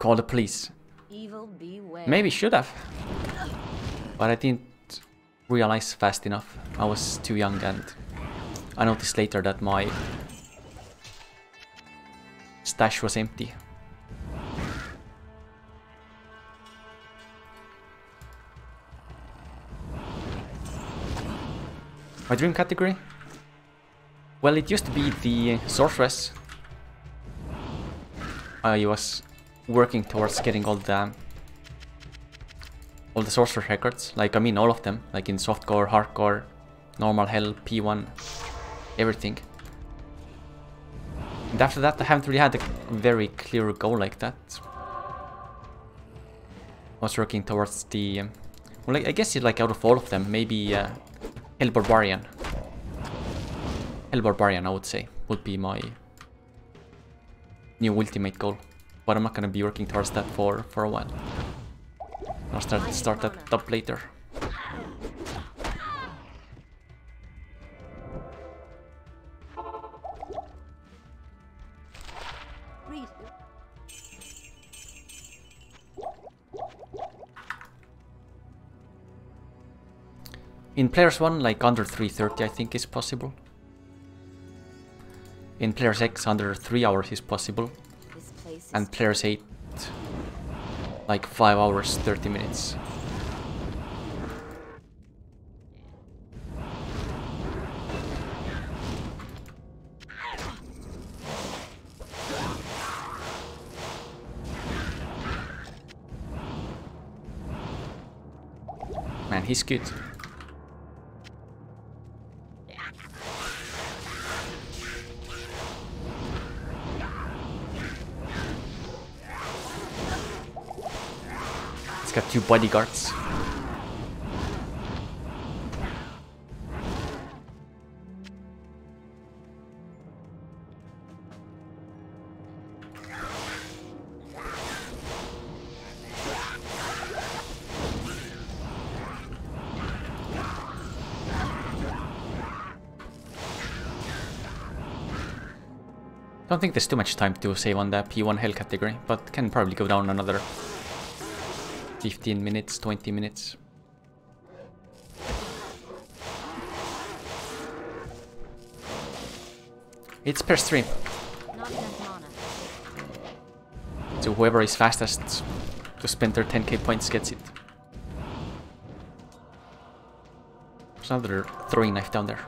call the police. Maybe should have. But I didn't realize fast enough. I was too young and I noticed later that my stash was empty. My dream category? Well, it used to be the sorceress. I was working towards getting all the all the sorcerer records. Like I mean all of them, like in softcore, hardcore, normal hell, P1, everything. And after that I haven't really had a very clear goal like that. I was working towards the um, well I guess it's like out of all of them, maybe uh, Hell Barbarian. Hell Barbarian I would say would be my new ultimate goal. But I'm not gonna be working towards that for, for a while. I'll start, start that up later. In Players 1, like under 330 I think is possible. In Players X, under 3 hours is possible. And Players 8, like 5 hours 30 minutes. Man, he's good. Got two bodyguards. Don't think there's too much time to save on the P1 hell category, but can probably go down another 15 minutes, 20 minutes. It's per stream, so whoever is fastest to spend their 10k points gets it. There's another throwing knife down there.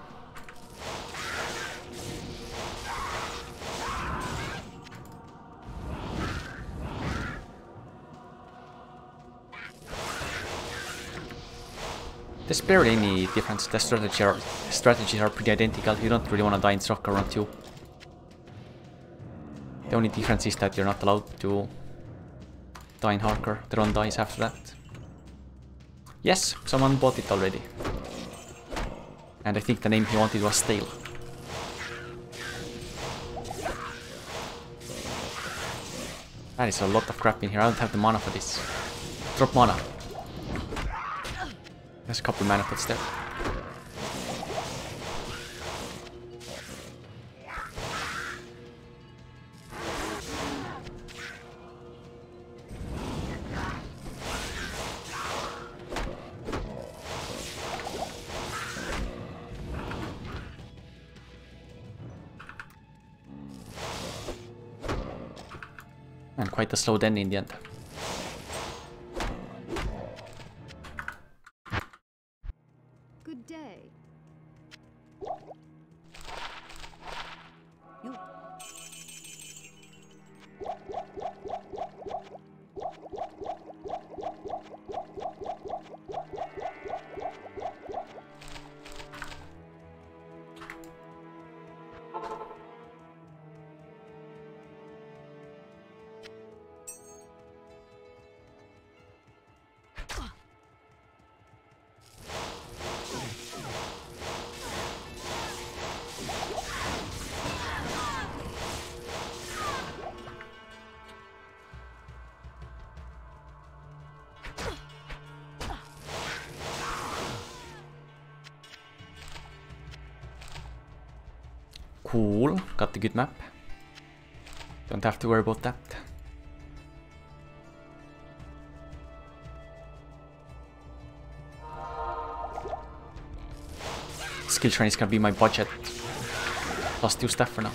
There's barely any difference. The strategy are, strategies are pretty identical. You don't really want to die in Stroke round 2. The only difference is that you're not allowed to die in Hardcore. The run dies after that. Yes, someone bought it already. And I think the name he wanted was Stale. That is a lot of crap in here. I don't have the mana for this. Drop mana. There's a couple mana pots there. And quite a slow den in the end. Got the good map. Don't have to worry about that. Skill train is gonna be my budget. Plus two stuff for now.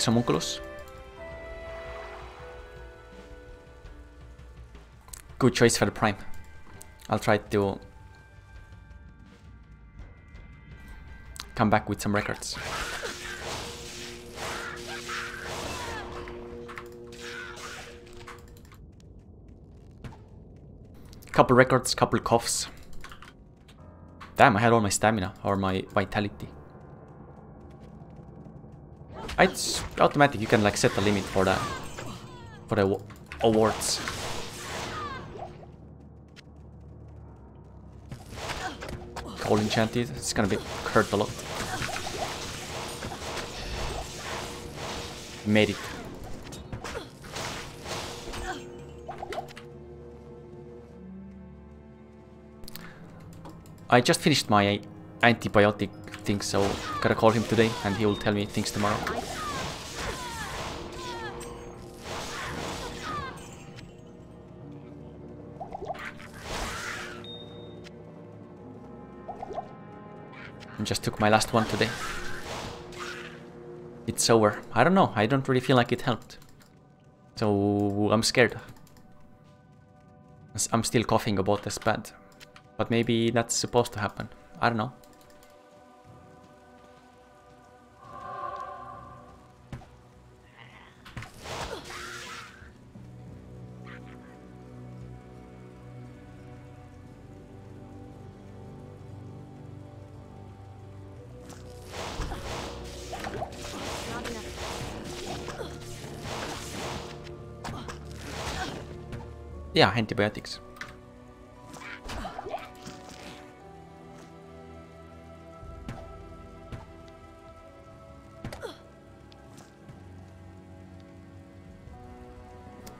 Thanks, Homunculus. Good choice for the prime. I'll try to come back with some records. Couple records, couple coughs. Damn, I had all my stamina or my vitality. It's automatic. You can like set a limit for that. for the awards. All enchanted. It's gonna be hurt a lot. Made it. I just finished my antibiotic thing, so gotta call him today and he will tell me things tomorrow. I just took my last one today. It's over. I don't know, I don't really feel like it helped. So I'm scared. I'm still coughing about this bad. But maybe that's supposed to happen. I don't know. Yeah, antibiotics.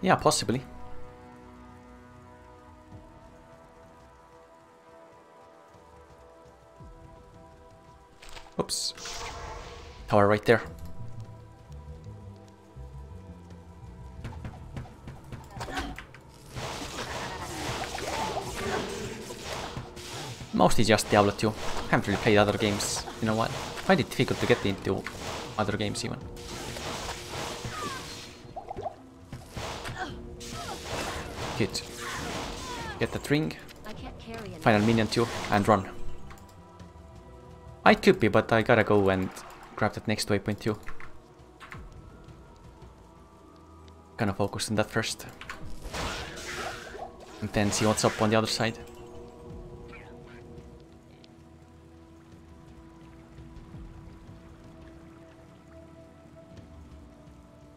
Yeah, possibly. Oops. Tower right there. Mostly just Diablo 2. Haven't really played other games in a while. Find it difficult to get into other games even. Good. Get that ring. Final minion too, and run. I could be, but I gotta go and grab that next waypoint too. Gonna focus on that first. And then see what's up on the other side.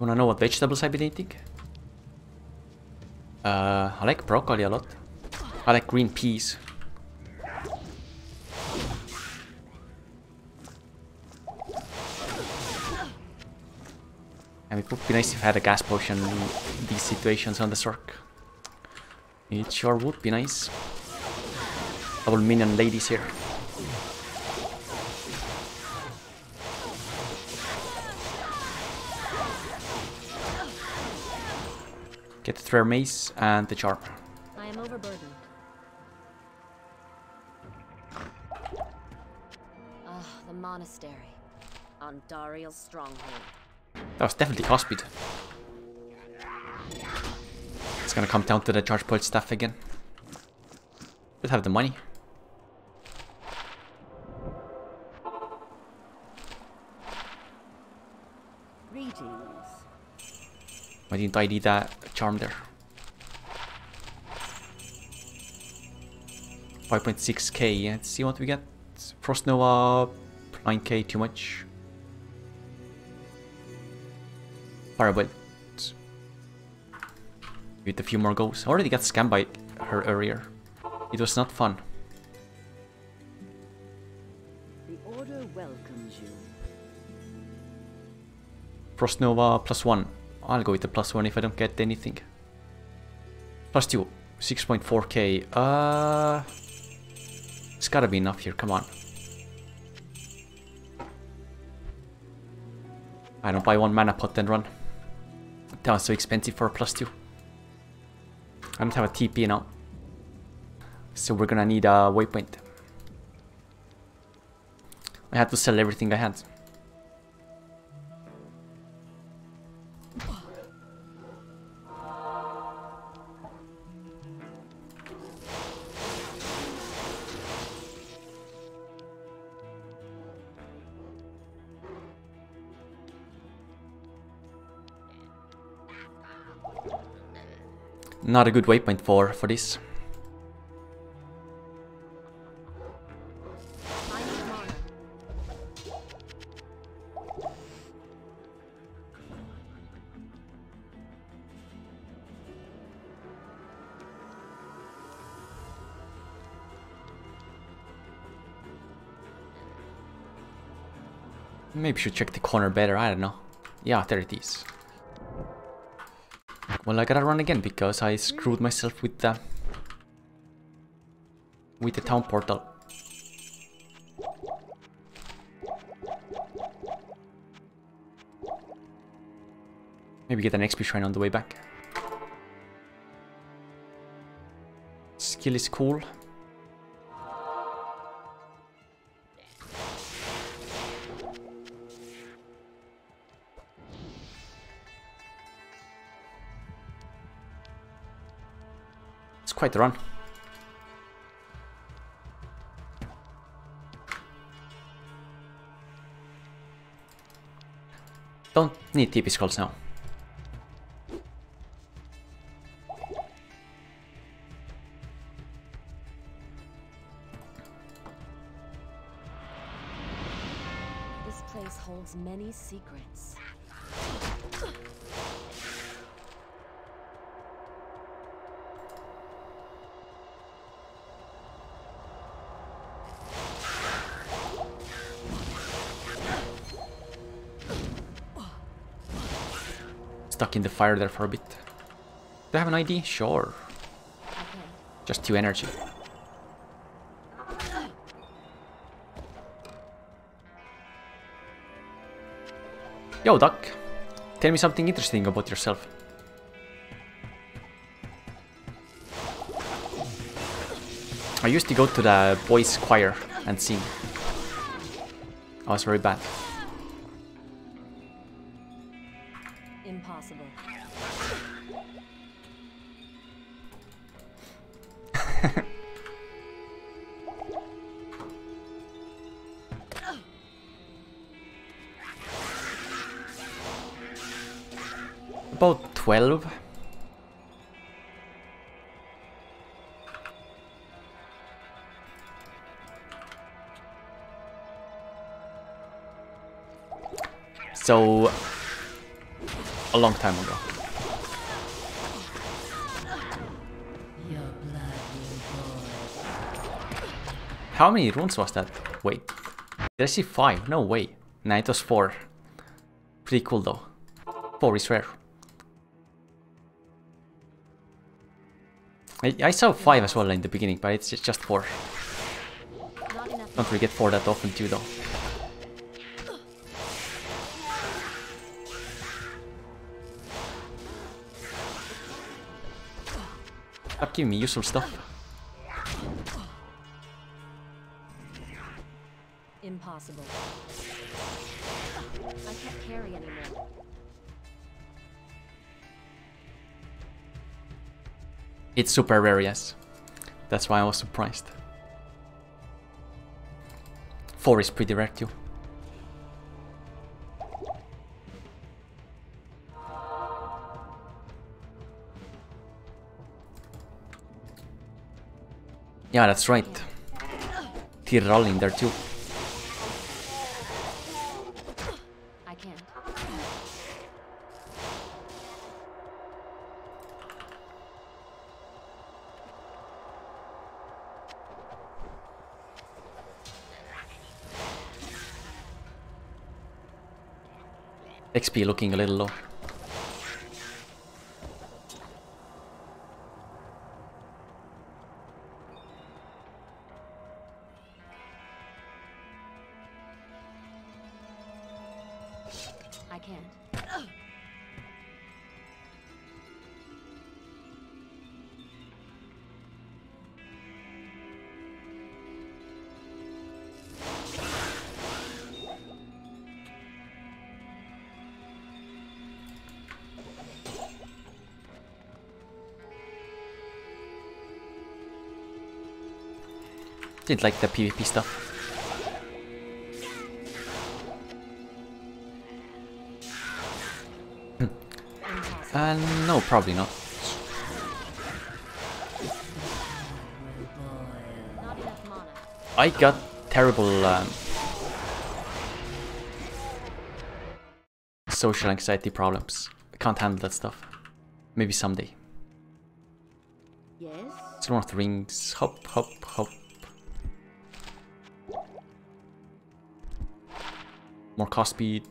Wanna know what vegetables I've been eating? Uh, I like broccoli a lot. I like green peas. And it would be nice if I had a gas potion in these situations on the Sorc. It sure would be nice. Double minion ladies here. Get the Threer Mace and the Charm. I am overburdened. Ah, the monastery. Andariel's stronghold. That was definitely Hospid. It's gonna come down to the charge point stuff again. Should have the money. Greetings. Why didn't I need that charm there? 5.6k, let's see what we get. Frost Nova, 9k, too much. Firebolt. With a few more goes. I already got scammed by her earlier. It was not fun. The Order welcomes you. Frost Nova plus one. I'll go with the plus one if I don't get anything. Plus two. 6.4k. Uh, it's gotta be enough here, come on. I don't buy one mana pot and run. That was so expensive for a plus two. I don't have a TP now. So we're gonna need a waypoint. I had to sell everything I had. Not a good waypoint for, for this. Maybe should check the corner better, I don't know. Yeah, there it is. Well, I gotta run again because I screwed myself with the... With the town portal. Maybe get an XP shrine on the way back. Skill is cool. Quite the run. Don't need TP scrolls now. Fire there for a bit. Do I have an ID? Sure. Just two energy. Yo, Duck. Tell me something interesting about yourself. I used to go to the boys' choir and sing. I was very bad. Many runes was that? Wait. Did I see five? No way. Nah, it was four. Pretty cool though. Four is rare. I, I saw five as well in the beginning, but it's just, four. Don't really get four that often too though. Stop giving me useful stuff. It's super rare, yes. That's why I was surprised. Four is pretty rare too. Yeah, that's right. Tirol in there too. I can't. XP looking a little low. Didn't like the PvP stuff. Uh, no, probably not. Not enough mana. I got terrible um, social anxiety problems. I can't handle that stuff. Maybe someday. Yes? It's one rings. Hop, hop, More cast speed.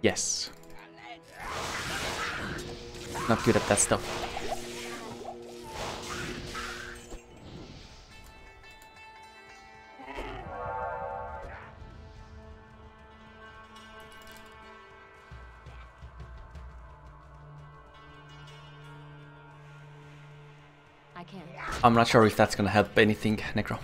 Yes. Not good at that stuff. I can't. I'm not sure if that's gonna help anything, Necro.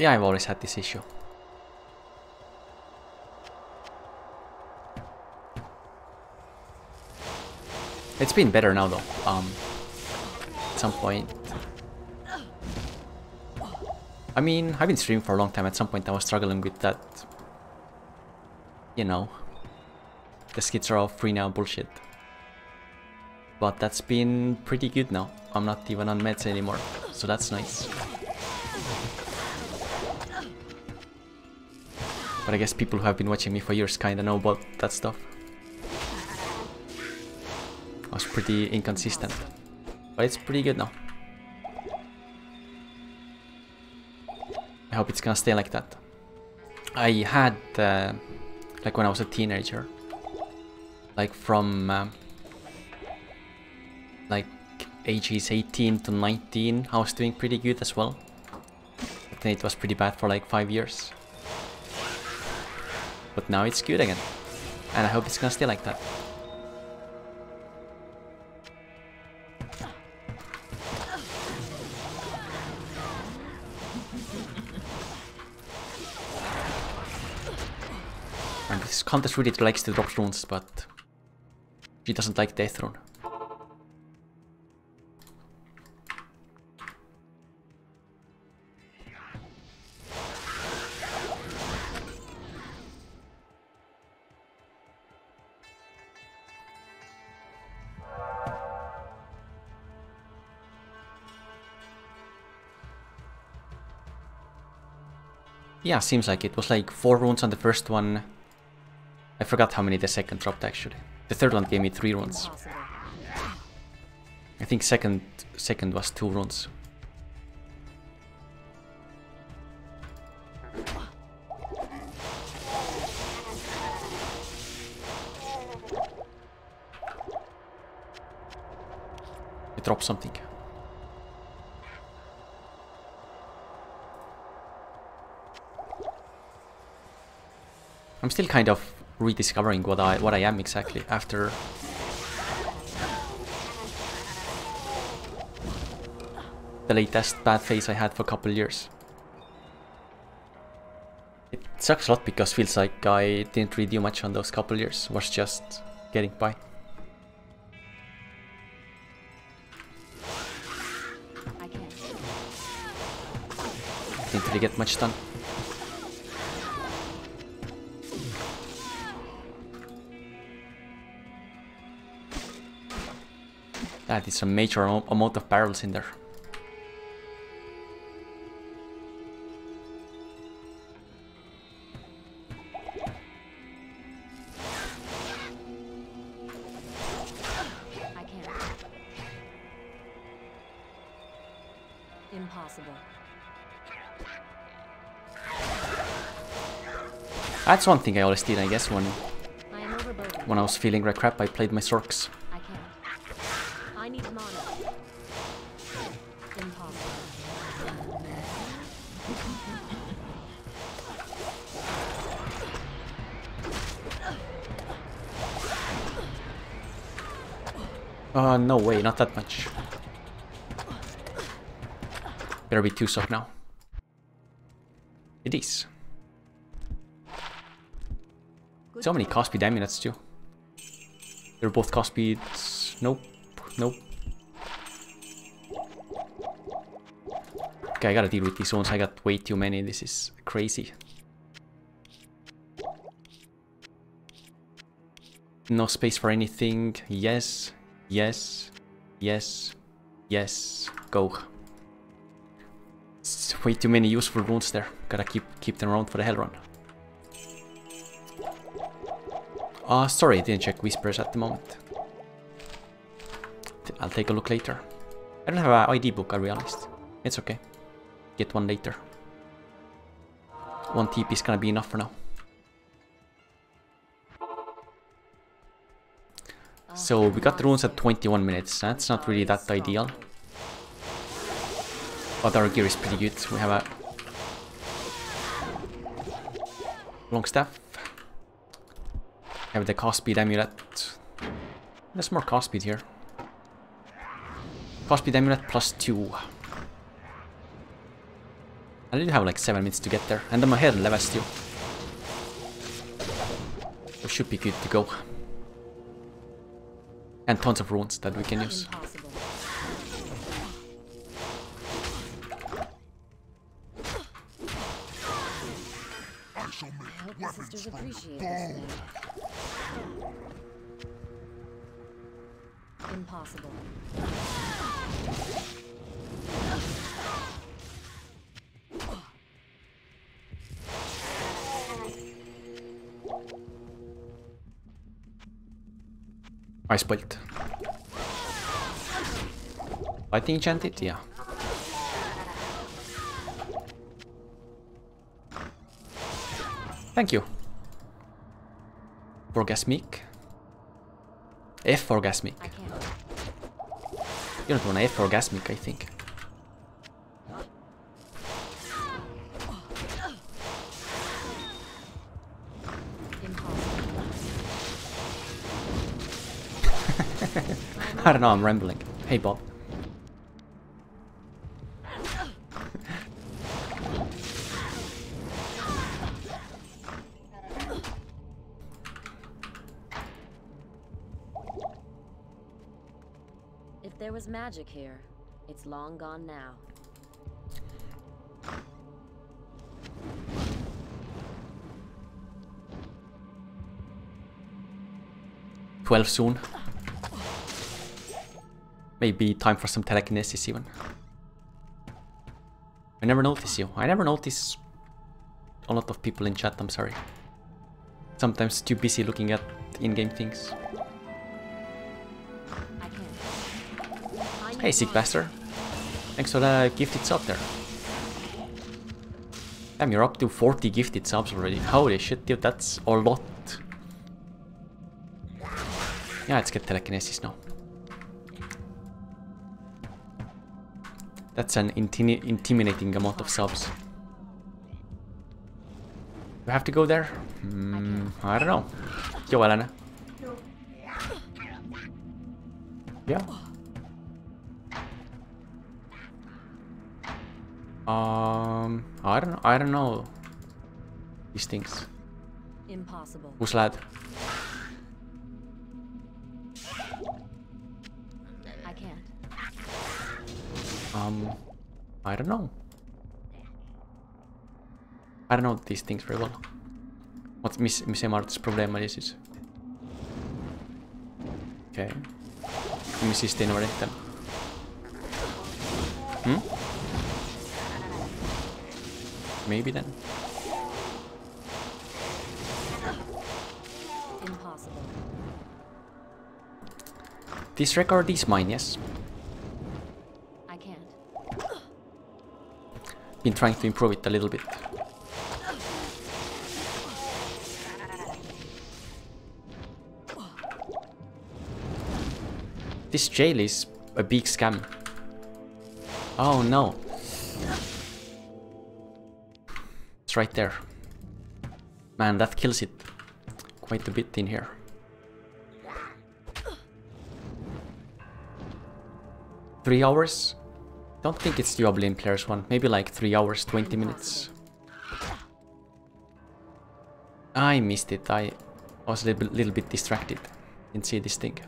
Yeah, I've always had this issue. It's been better now though. Um, at some point. I mean, I've been streaming for a long time. At some point, I was struggling with that. You know, the skits are all free now bullshit. But that's been pretty good now. I'm not even on meds anymore, so that's nice. But I guess people who have been watching me for years kinda know about that stuff. I was pretty inconsistent. But it's pretty good now. I hope it's gonna stay like that. I had, uh, like when I was a teenager, like from um, like ages 18 to 19, I was doing pretty good as well. But then it was pretty bad for like 5 years. But now it's good again. And I hope it's gonna stay like that. And this Countess really likes to drop runes, but she doesn't like Death Rune. Yeah, seems like it was like four runes on the first one. I forgot how many the second dropped actually. The third one gave me three runes. I think second second was two runes. You drop something. I'm still kind of rediscovering what I what I am exactly after the latest bad phase I had for a couple years. It sucks a lot because feels like I didn't really do much on those couple years, was just getting by. Didn't really get much done. That is a major amount of barrels in there. Impossible. That's one thing I always did, I guess, when I when I was feeling like crap, I played my Sorcs. No way, not that much. Better be two soft now. It is. So many cast speed amulets too. They're both cast speeds. Nope. Nope. Okay, I gotta deal with these ones. I got way too many. This is crazy. No space for anything. Yes. Yes. Yes. Yes. Go. It's way too many useful runes there. Gotta keep keep them around for the hell run. Uh, sorry, I didn't check whispers at the moment. I'll take a look later. I don't have an ID book, be honest. It's okay. Get one later. One TP is gonna be enough for now. So we got the runes at 21 minutes. That's not really that ideal. But our gear is pretty good. We have a long staff. Have the cast speed amulet. There's more cast speed here. Cast speed amulet plus two. I did have like seven minutes to get there, and I'm ahead in too. We should be good to go. And tons of runes that we can use. Impossible. I spoiled. Lighting enchanted? Yeah. Thank you. Orgasmic. F orgasmic. I. You don't want F orgasmic, I think. I don't know, I'm rambling. Hey Bob. If there was magic here, it's long gone now. Twelve soon. Maybe time for some telekinesis even. I never notice you. I never notice a lot of people in chat, I'm sorry. Sometimes too busy looking at in-game things. Hey, sick bastard. Thanks for the gifted sub there. Damn, you're up to 40 gifted subs already. Holy shit, dude, that's a lot. Yeah, let's get telekinesis now. That's an intimi intimidating amount of subs. Do I have to go there? Hmm, I don't know. Yo, Elena. Yeah. Um, I don't, I don't know these things. Impossible. Who's lad? I don't know. I don't know these things very well. What mis missä Mart's problema this is? Okay. min sista innovaritet. Hmm? Maybe then. Impossible. This record is mine, yes. I can't. Been trying to improve it a little bit. This jail is a big scam. Oh no. It's right there. Man, that kills it quite a bit in here. Three hours? Don't think it's the in Players 1. Maybe like 3 hours, 20 minutes. I missed it. I was a little bit, little bit distracted. Didn't see this thing.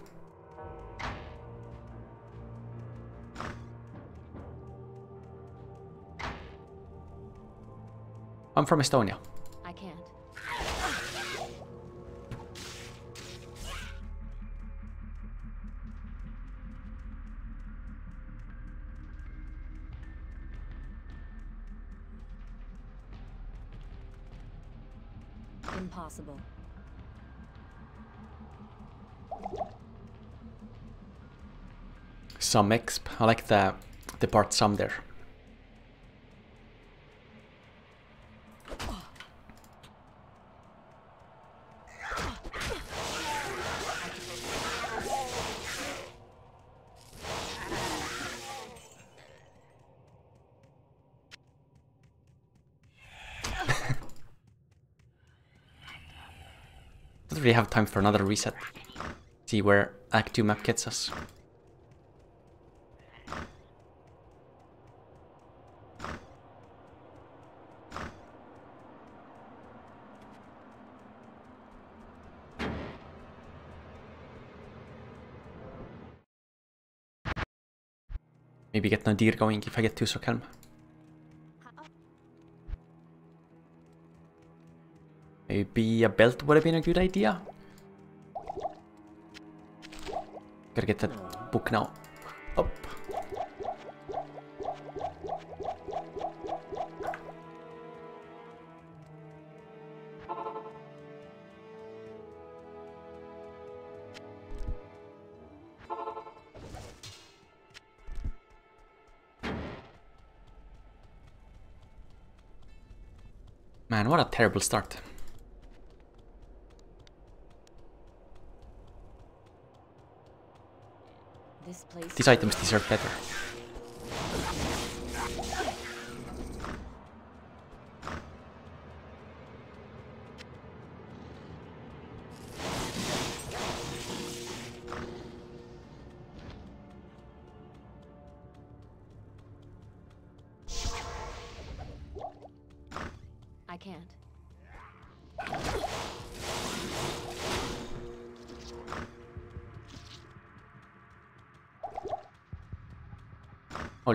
I'm from Estonia. Some exp. I like the the part some there. Don't really have time for another reset. See where Act 2 map gets us. Maybe get Nadir going if I get Tusok Helm. Maybe a belt would have been a good idea. Gotta get that book now. Man, what a terrible start. This place. These items deserve better.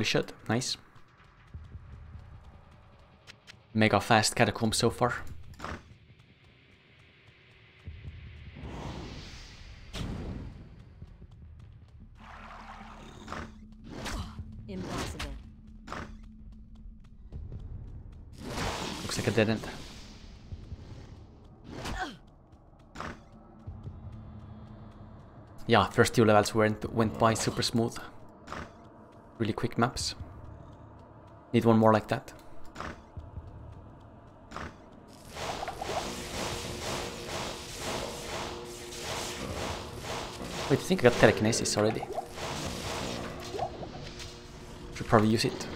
Shit, nice. Mega fast catacomb so far. Impossible. Looks like a didn't. Yeah, first two levels went went by super smooth. Really quick maps. Need one more like that. Wait, I think I got telekinesis already. Should probably use it.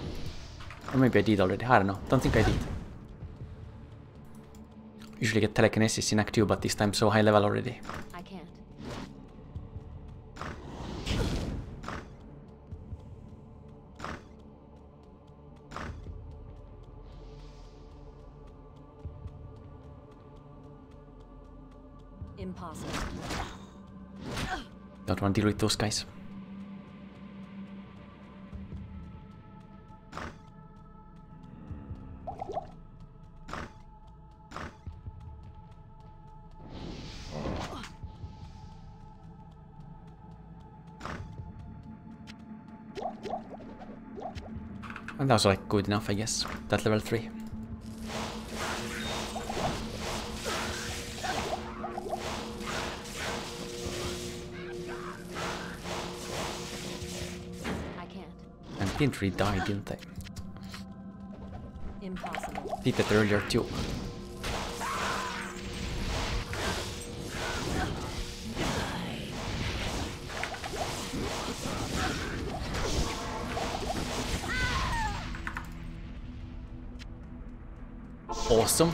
Or maybe I did already, I don't know. Don't think I did. Usually get telekinesis in Act 2, but this time so high level already. and deal with those guys. And that was like good enough, I guess. That level 3. Didn't really die, didn't they? Impossible. Did that earlier too. Awesome.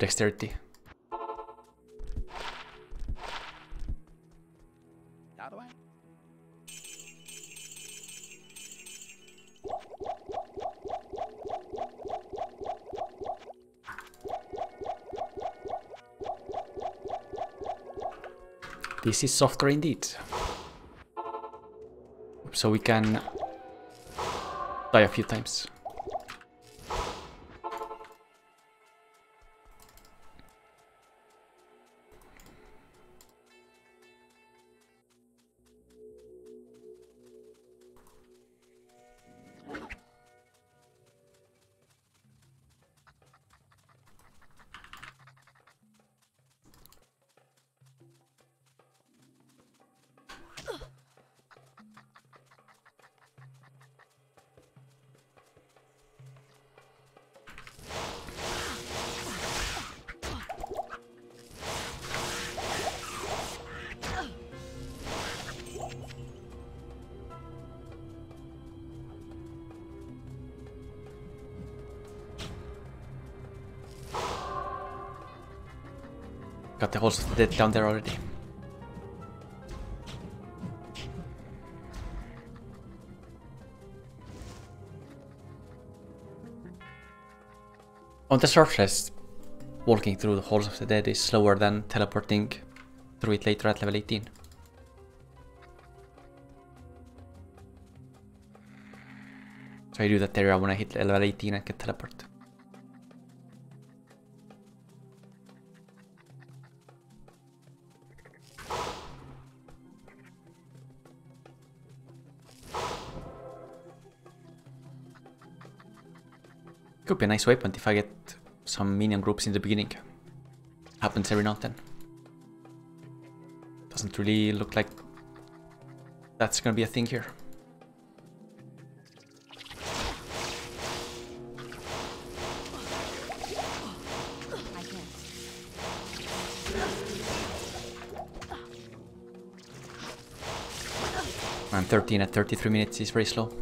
Dexterity. This is softer indeed. So we can die a few times. Dead down there already. On the surface, walking through the halls of the dead is slower than teleporting through it later at level 18. So I do that area when I hit level 18 and can teleport. Be a nice weapon if I get some minion groups in the beginning. Happens every now and then. Doesn't really look like that's gonna be a thing here. I can't. 13 at 33 minutes is very slow.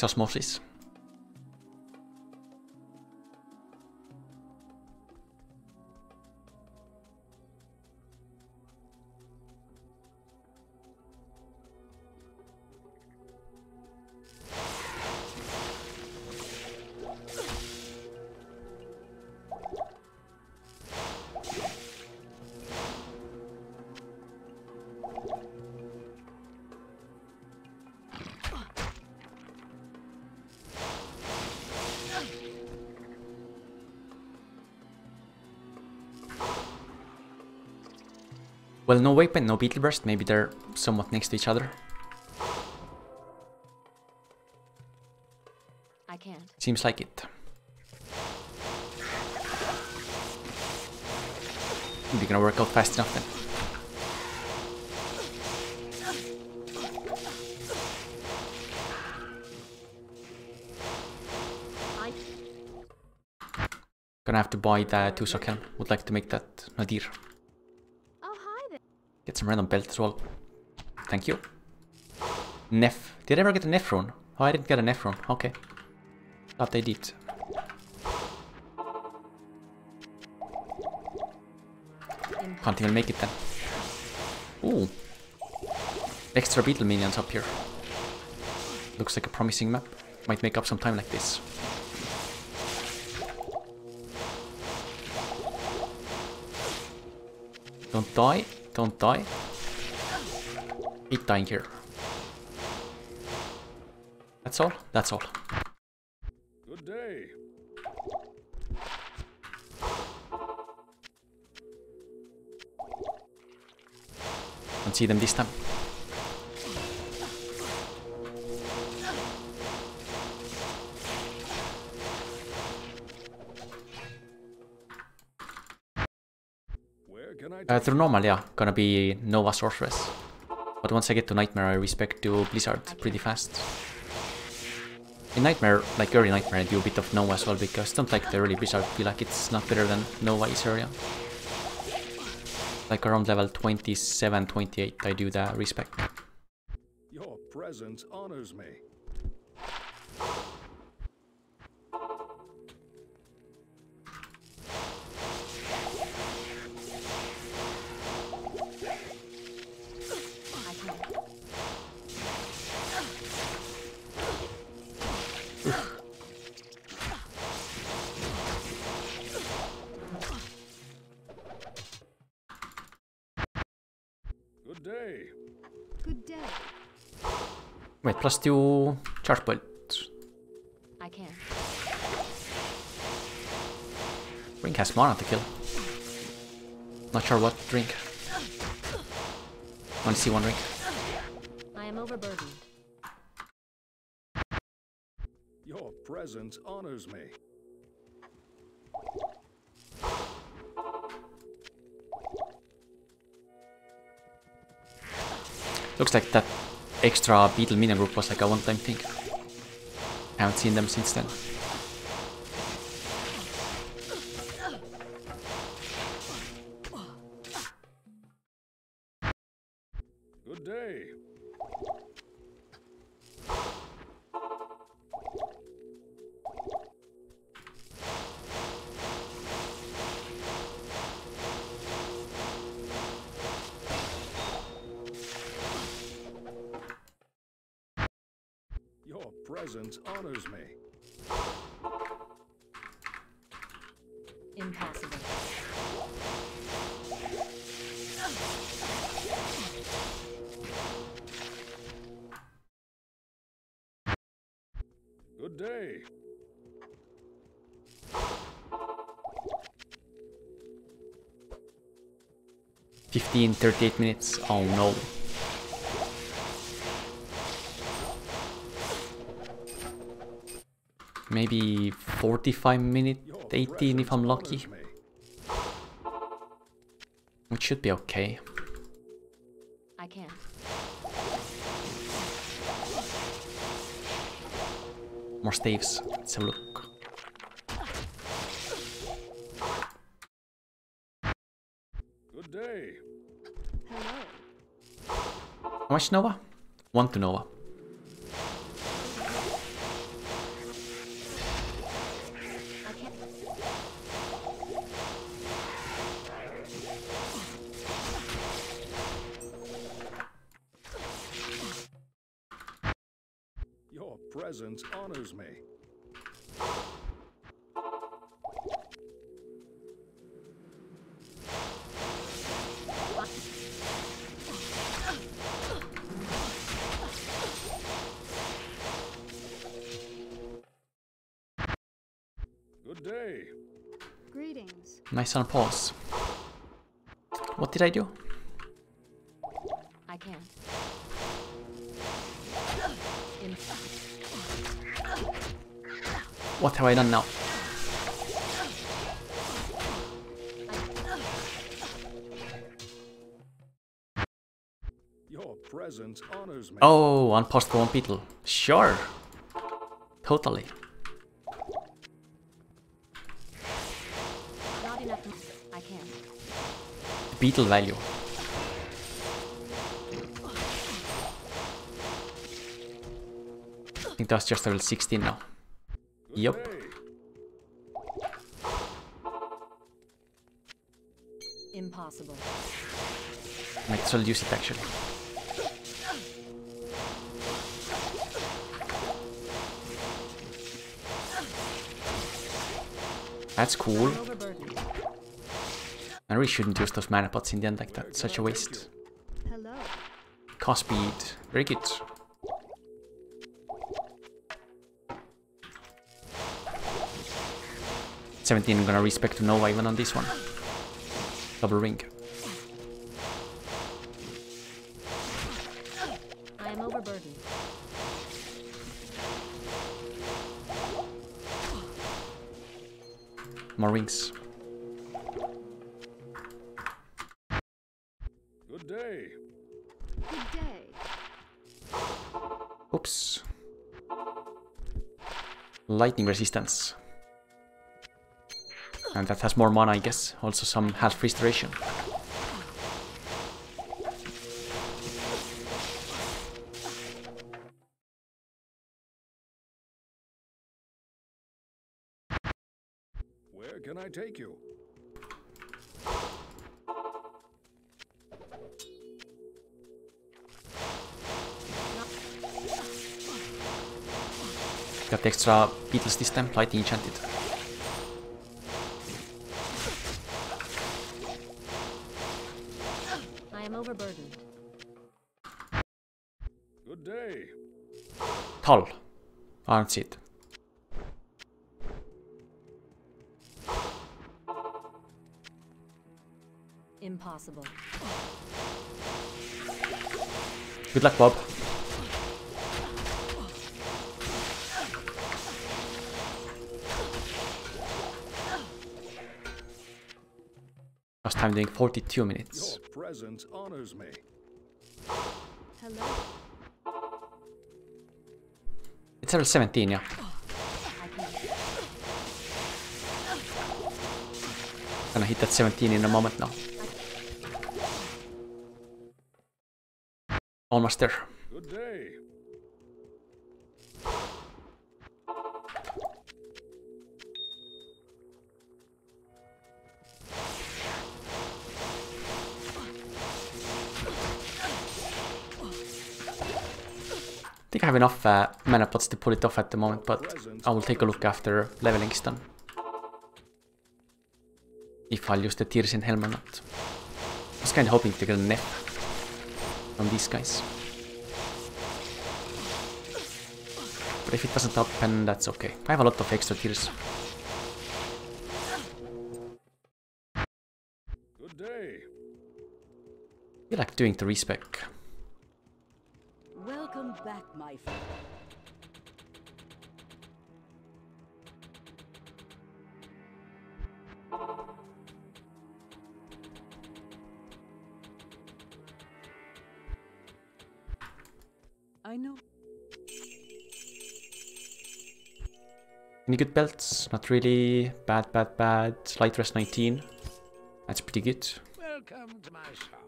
Thanks, Well, no weapon, no Beetleburst. Maybe they're somewhat next to each other. I can't. Seems like it. Maybe gonna work out fast enough then. Gonna have to buy the Tusok helm. Would like to make that Nadir. Some random belt as well. Thank you. Nef. Did I ever get a rune? Oh, I didn't get a rune. Okay. Thought I did. Can't even make it then. Ooh. Extra beetle minions up here. Looks like a promising map. Might make up some time like this. Don't die. Don't die. Keep dying here. That's all? That's all. Good day. Don't see them this time. Through normal, yeah, gonna be Nova Sorceress. But once I get to Nightmare, I respec to Blizzard pretty fast. In Nightmare, like early Nightmare, I do a bit of Nova as well because I don't like the early Blizzard. feel like it's not better than Nova is area. Like around level 27, 28, I do the respec. Your presence honors me. Plus two charge points. I can. Ring has mana to kill. Not sure what drink. Only see one drink. I am overburdened. Your presence honors me. Looks like that extra beetle minion group was like a one-time thing. I Haven't seen them since then. 38 minutes. Oh no. Maybe 45 minutes, 18 if I'm lucky. Which should be okay. I can. More staves. Let's have a look. One to Nova. it's on pause. What did I do? I can't. What have I done now? Your presence honors me. Oh, unpause for one people. Sure. Totally. Beetle value. I think that's just level 16 now. Yep. Impossible. Might as well use it actually. That's cool. I'm really shouldn't use those mana pots in the end like that. Such a waste. Hello. Cast speed. Very good. Seventeen. I'm gonna respec to Nova even on this one. Double ring. I am overburdened. More rings. Lightning resistance. And that has more mana, I guess. Also some health restoration. Extra beetles this time, lightning enchanted. I am overburdened. Good day. Tull. I don't it. Impossible. Good luck, Bob. Last time doing 42 minutes. Your presence honors me. Hello. It's level 17, yeah. Gonna hit that 17 in a moment now. Almost there. Enough uh, mana pots to pull it off at the moment, but I will take a look after leveling is done. If I'll use the Tirsin Helm or not. I was kinda hoping to get a Nef from these guys. But if it doesn't happen, that's okay. I have a lot of extra tears. Good day. I feel like doing the respec. Belts? Not really. Bad, bad, bad. Light rest 19. That's pretty good. Welcome to my shop.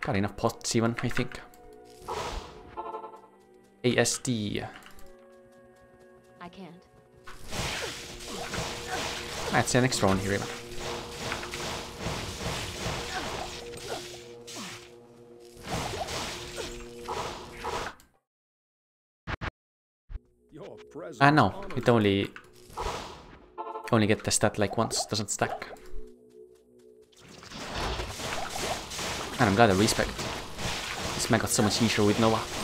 Got enough pots even, I think. ASD. I can't. That's an extra one here even. Ah no, it only only get the stat like once, doesn't stack. And I'm glad I respect. This man got so much easier with Nova.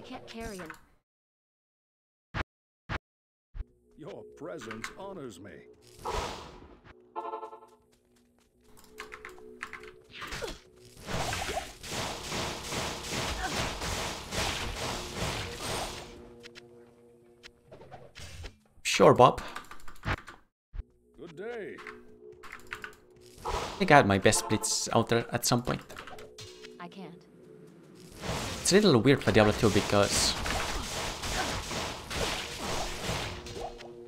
Can't carry him. Your presence honors me. Sure, Bob. Good day. I think I had my best splits out there at some point. I can't. It's a little weird for Diablo 2 because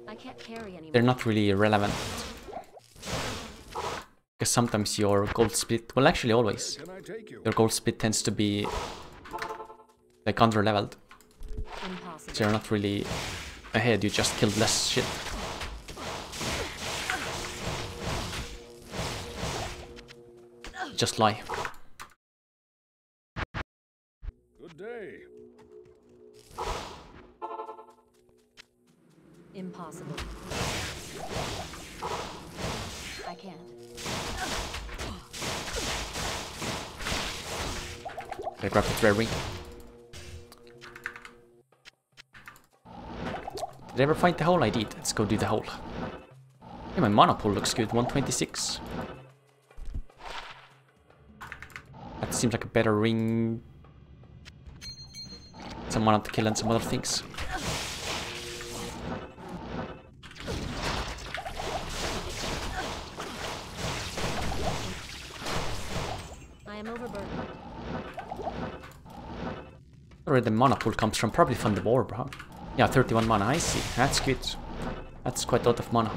I can't carry they're not really relevant. Because sometimes your gold split, well actually always, you? your gold split tends to be like under leveled. So you're not really ahead, you just killed less shit. Just lie. Ring. Did I ever find the hole? I did. Let's go do the hole. Hey, my mana pool looks good. 126. That seems like a better ring. Some mana to kill and some other things. Where the mana pool comes from? Probably from the war, bro. Yeah, 31 mana. I see. That's good. That's quite a lot of mana.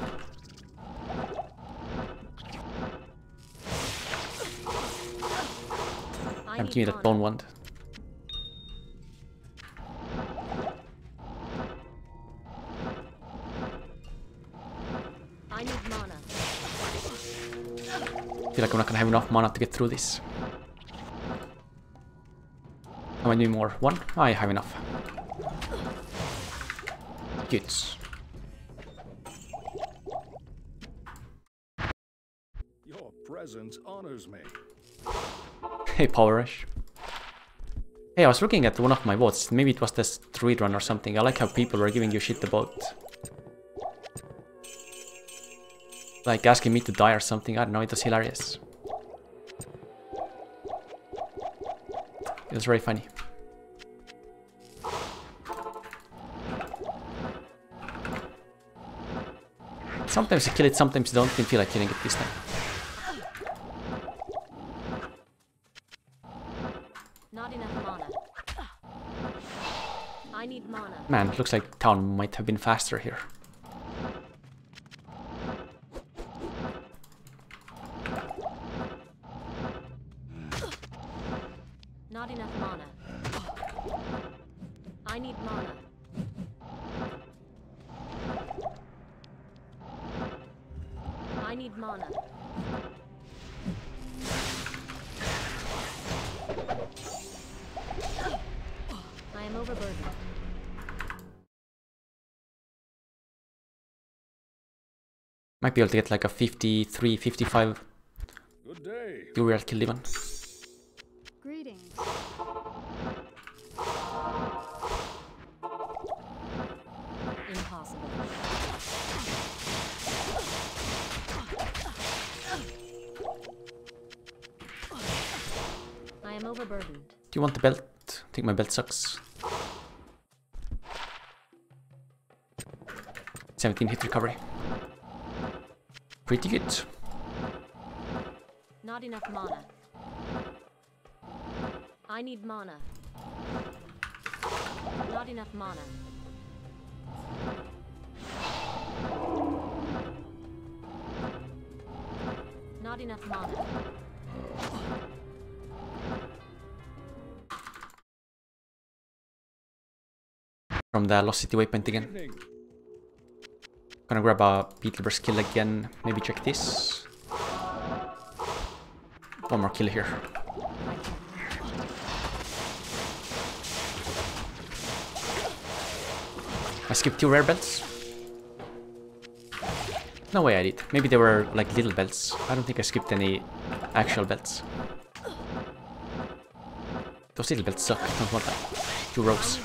I'm giving that bone wand. I need mana. feel like I'm not gonna have enough mana to get through this. How many more? One? Oh, I have enough. Good. Your presence honors me. Hey, Power Rush. Hey, I was looking at one of my votes. Maybe it was the street run or something. I like how people were giving you shit about... Like asking me to die or something. I don't know, it was hilarious. It was very funny. Sometimes you kill it, sometimes you don't. Didn't feel like killing it this time. Not enough mana. I need mana. Man, looks like town might have been faster here. Be able to get like a 53, 55 Good day. Uriel kill even. Greetings. Impossible. I am overburdened. Do you want the belt? I think my belt sucks. 17 hit recovery. Pretty good. Not enough mana. I need mana. Not enough mana. Not enough mana. From the Lost City waypoint again. Gonna grab a Beetleburst kill again. Maybe check this. One more kill here. I skipped two rare belts. No way I did. Maybe they were like little belts. I don't think I skipped any actual belts. Those little belts suck. Don't want that. Two rows.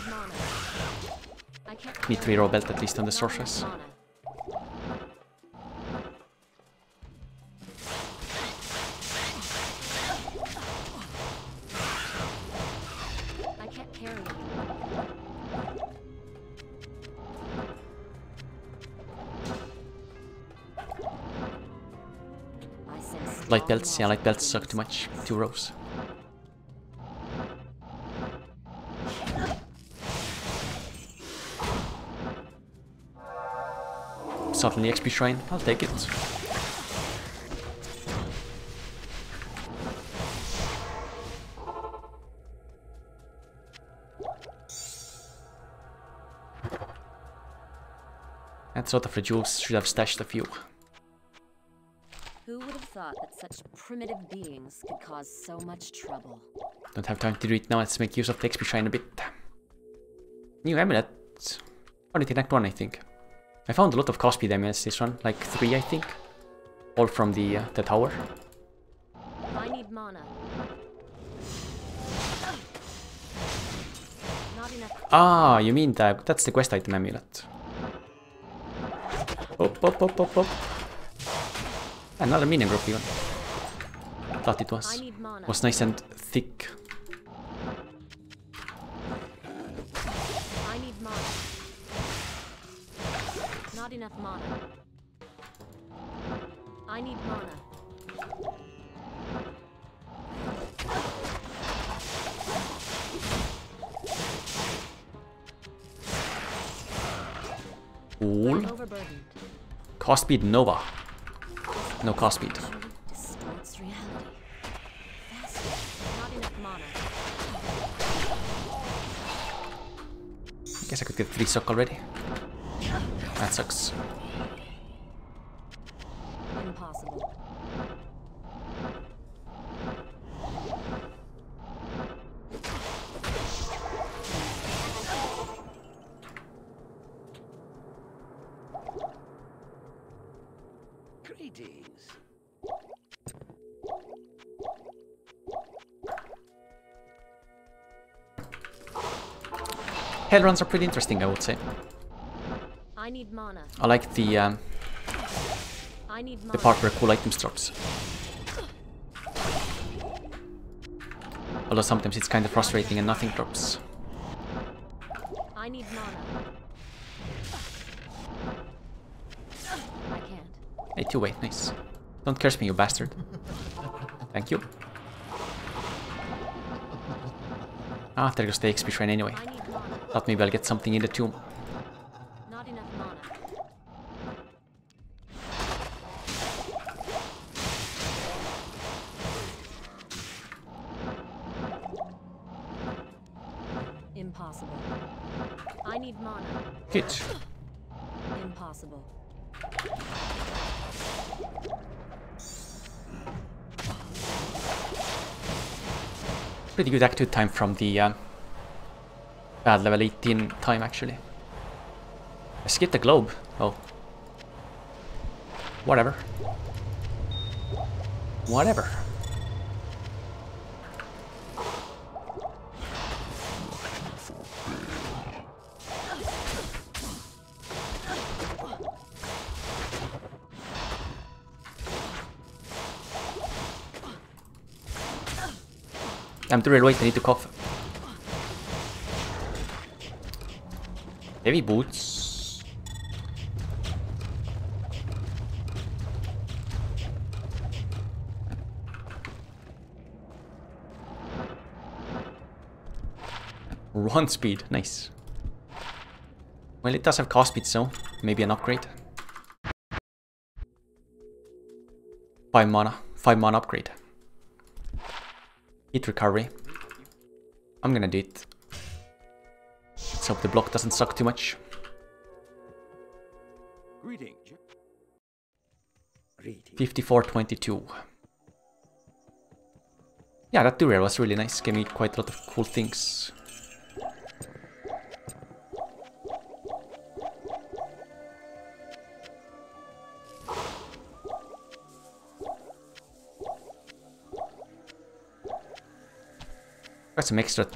Need three row belt at least on the sorceress. Light belts, yeah, light belts suck too much. Two rows. Suddenly XP Shrine, I'll take it. And sort of the jewels should have stashed a few. Such primitive beings could cause so much trouble? Don't have time to do it now, let's make use of the XP Shrine a bit. New amulet. Only in Act 1, I think. I found a lot of speed amulets this one, like 3 I think. All from the, uh, the tower. I need mana. Ah, you mean that that's the quest item amulet. Up, up, up, up, up. Another minion group even. Thought it was. mana. Was nice and thick. I need mana. Not enough mana. I need mana. Cool. Cast speed Nova. No cast speed. Could get 3 suck already. That sucks. Hell runs are pretty interesting, I would say. I need mana. I like the um, I need mana. the part where cool items drops. Although sometimes it's kind of frustrating and nothing drops. I need mana. I can't. Hey, two way, nice. Don't curse me, you bastard. Thank you. Ah, there goes the XP train anyway. Thought maybe I'll get something in the tomb. Not enough mana. Impossible. I need mana. Good. Impossible. Pretty good active time from the uh, bad level 18 time actually. I skipped the globe. Oh. Whatever. Whatever. I'm too wait, I need to cough. Heavy boots. Run speed, nice. Well, it does have cast speed, so maybe an upgrade. 5 mana, 5 mana upgrade. Hit recovery. I'm gonna do it. Let's hope the block doesn't suck too much. Greetings. 5422. Yeah, that Duriel was really nice. Gave me quite a lot of cool things. Got some extra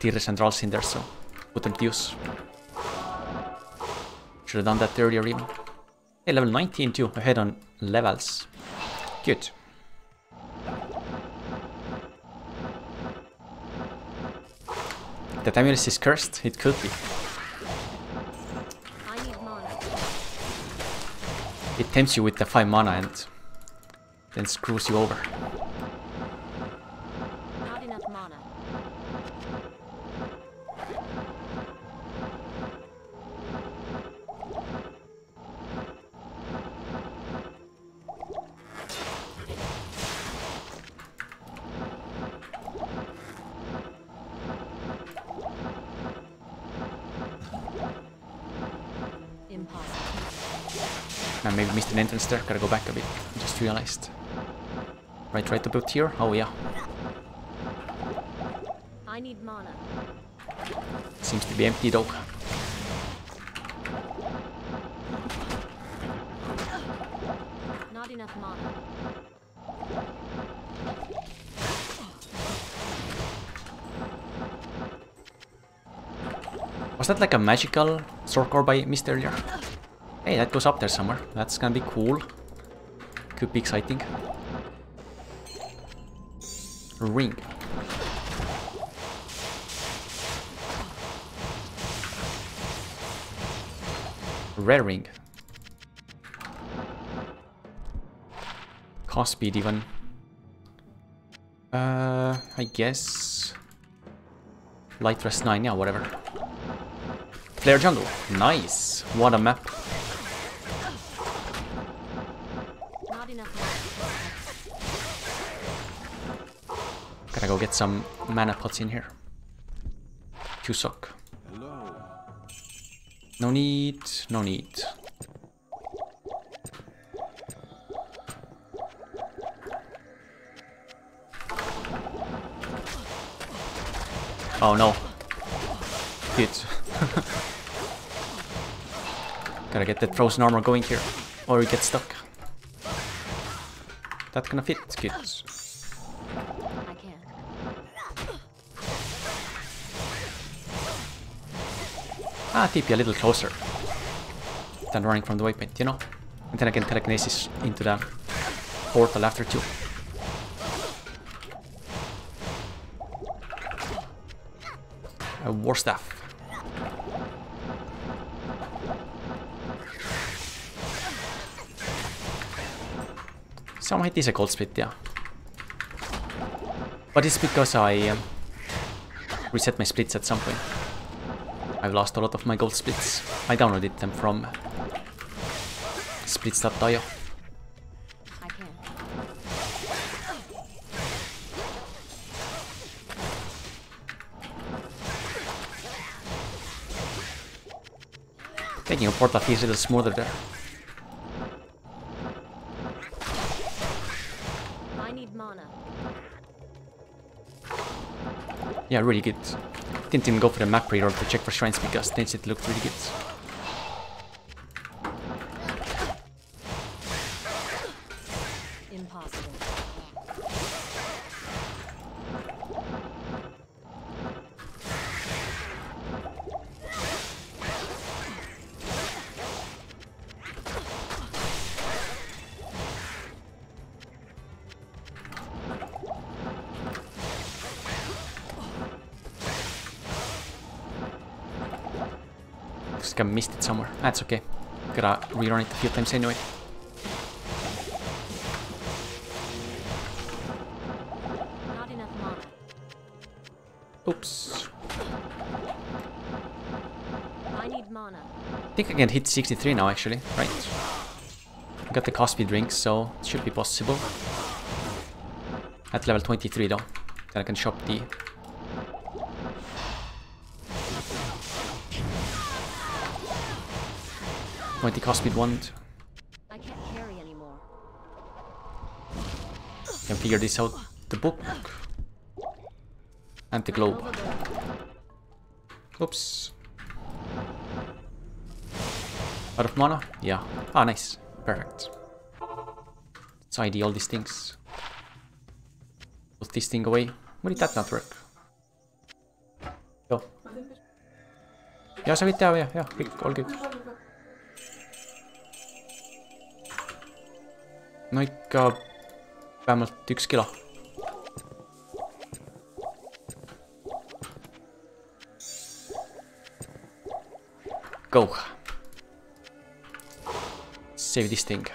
tier centrals in there, so put. Should have done that earlier even. Hey, level 19 too, ahead on levels. Good. That amulet is cursed? It could be. It tempts you with the 5 mana and then screws you over. Entrance there, gotta go back a bit. Just realized. Right, right about here? Oh yeah. I need mana. Seems to be empty though. Not enough mana. Was that like a magical sword core by earlier? Hey, that goes up there somewhere. That's gonna be cool. Could be exciting. Ring. Rare ring. Cast speed even. Uh, I guess. Light rest 9, yeah, whatever. Flayer Jungle. Nice. What a map. Go get some mana pots in here. To suck. No need, no need. Oh no. Good. Gotta get that frozen armor going here, or we get stuck. That gonna fit, good. Ah, TP a little closer than running from the waypoint, you know? And then I again, telekinesis into the portal after two. A war staff. Some hit is a gold split, yeah. But it's because I um, reset my splits at some point. I've lost a lot of my gold splits. I downloaded them from splits.io. Taking a portal feels a little smoother there. I need mana. Yeah, really good. Didn't even go for the map reader to check for shrines because then it looked really good. Ah, That's okay. Gotta rerun it a few times anyway. Oops. I need mana. I think I can hit 63 now actually, right? Got the Cosby drink, so it should be possible. At level 23 though. Then I can shop the... Twenty cast speed wand. I can't carry anymore. Can figure this out. The book. And the globe. Oops. Out of mana? Yeah. Ah, nice. Perfect. Let's ID all these things. Put this thing away. Why did that not work? joo. ja sa võid teha jah, jah, kõik, no ikka vähemalt üks kilo. Go. Save this thing.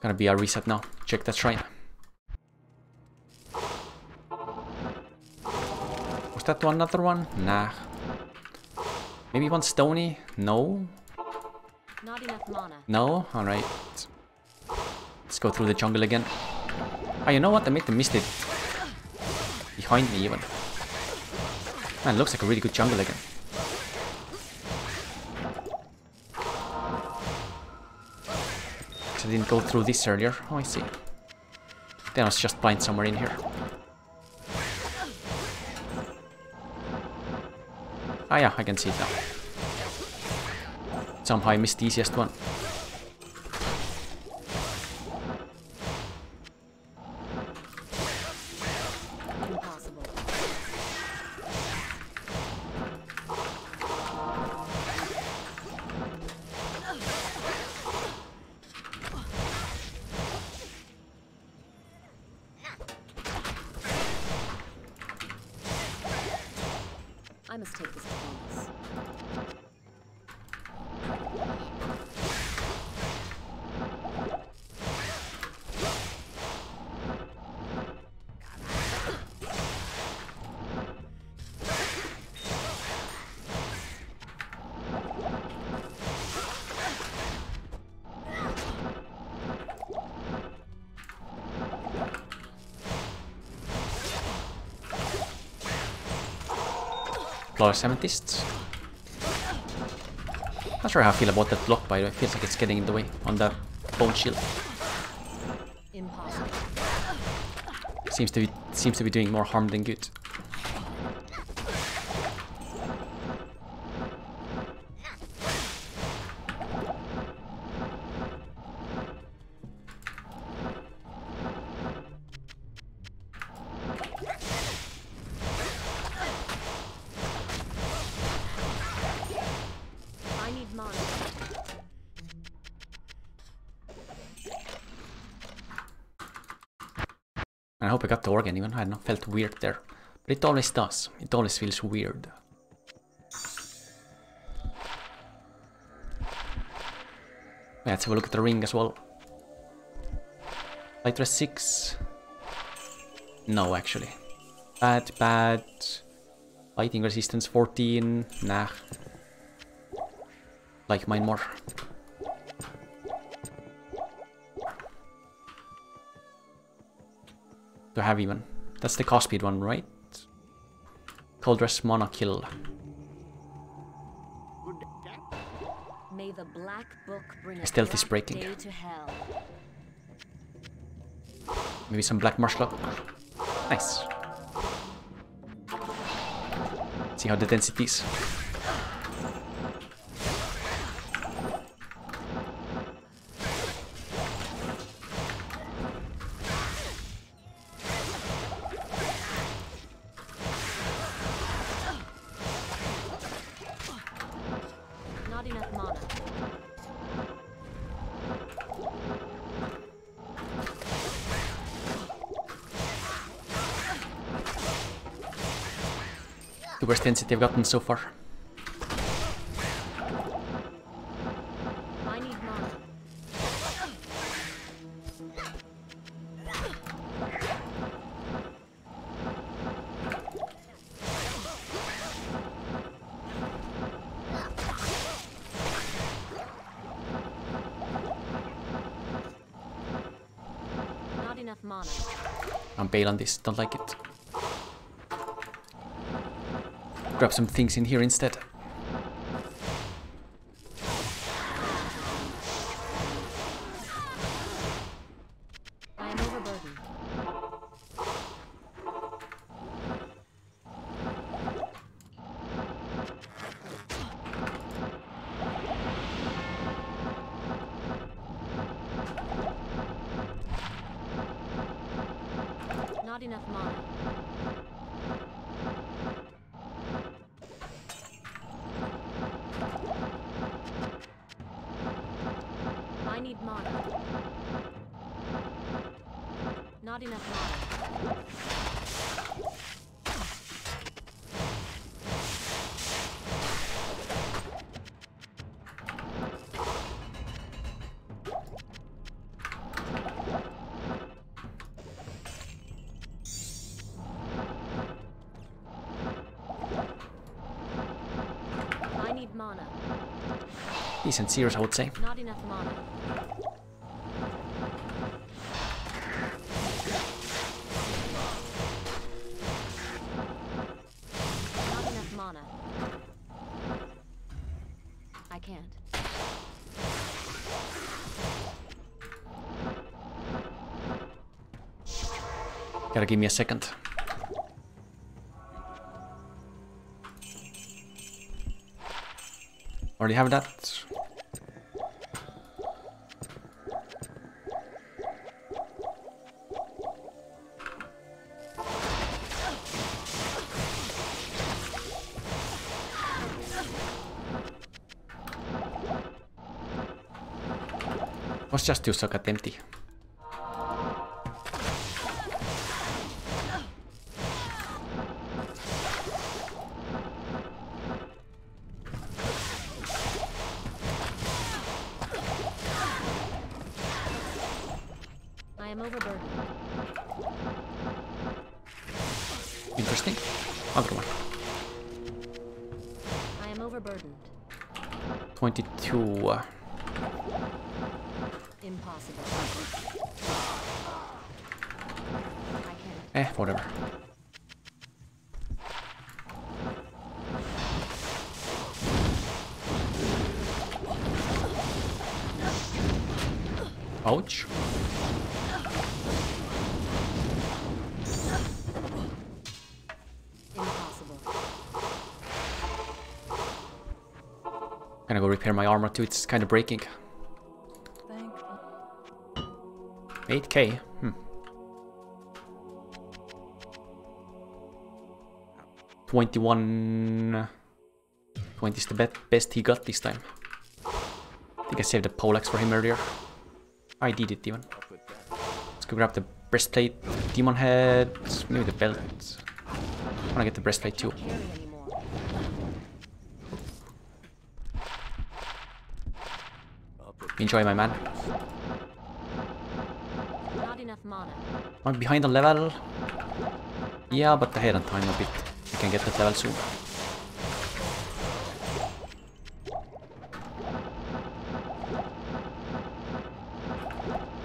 Gonna be a reset now. Check that shrine. Was that one another one? Nah. Maybe one stony? No? Not enough mana. No? Alright. Go through the jungle again. Oh, you know what? I made the it. Behind me even. Man, looks like a really good jungle again. I didn't go through this earlier. Oh, I see. Then I was just blind somewhere in here. Ah yeah, I can see it now. Somehow I missed the easiest one. Plus amethysts. Not sure how I feel about that block by the way. It Feels like it's getting in the way on the bone shield. Impossible. Seems to be seems to be doing more harm than good. Organ even. I know, felt weird there. But it always does. It always feels weird. Let's have a look at the ring as well. Light rest 6. No, actually. Bad, bad. Fighting resistance 14. Nah. Like mine more. To have even. That's the cast speed one, right? Cold dress mana kill. May the black book bring a Stealth is breaking. Maybe some black marshlock. Nice. See how the density The worst density I've gotten so far. Not enough mana. I'm bail on this, don't like it. Grab some things in here instead. Decent seers, I would say. Not enough mana. Not enough mana. I can't. Gotta give me a second. Already have that. Was just too suck at empty. My armor too, it's kinda breaking. 8k. Hmm. 21. 20 is the bet best he got this time. I think I saved the poleaxe for him earlier. I did it even. Let's go grab the breastplate, demon head, maybe the belt. I wanna get the breastplate too. Carry anymore. Enjoy, my man. Not enough mana. I'm behind on level. Yeah, but ahead on time a bit. We can get that level soon.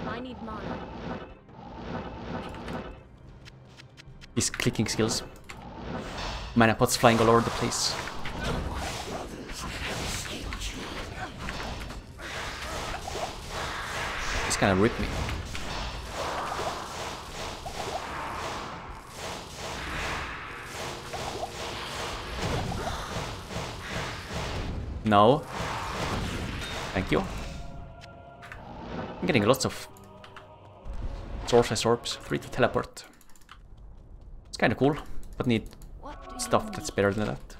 I need mana. His clicking skills. Mana pots flying all over the place. He's gonna rip me. No. Thank you. I'm getting lots of Sorceress orbs, free to teleport. It's kinda cool, but need stuff that's better than that.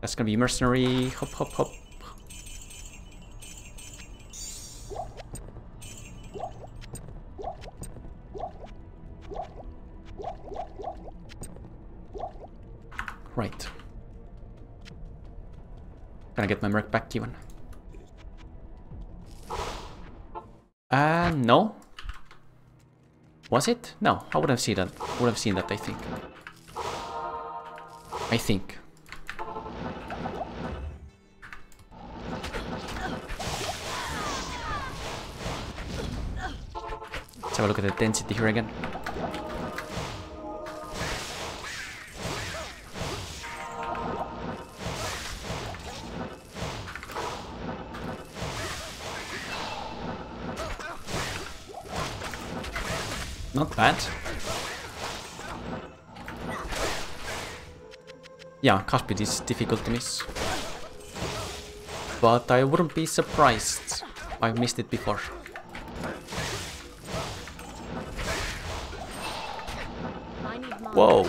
That's gonna be mercenary, hop hop hop. Even. Uh, no. Was it? No, I would have seen that. Would have seen that, I think. I think. Let's have a look at the density here again. Not bad. Yeah, Cuspid is difficult to miss. But I wouldn't be surprised. I've missed it before. I. Whoa!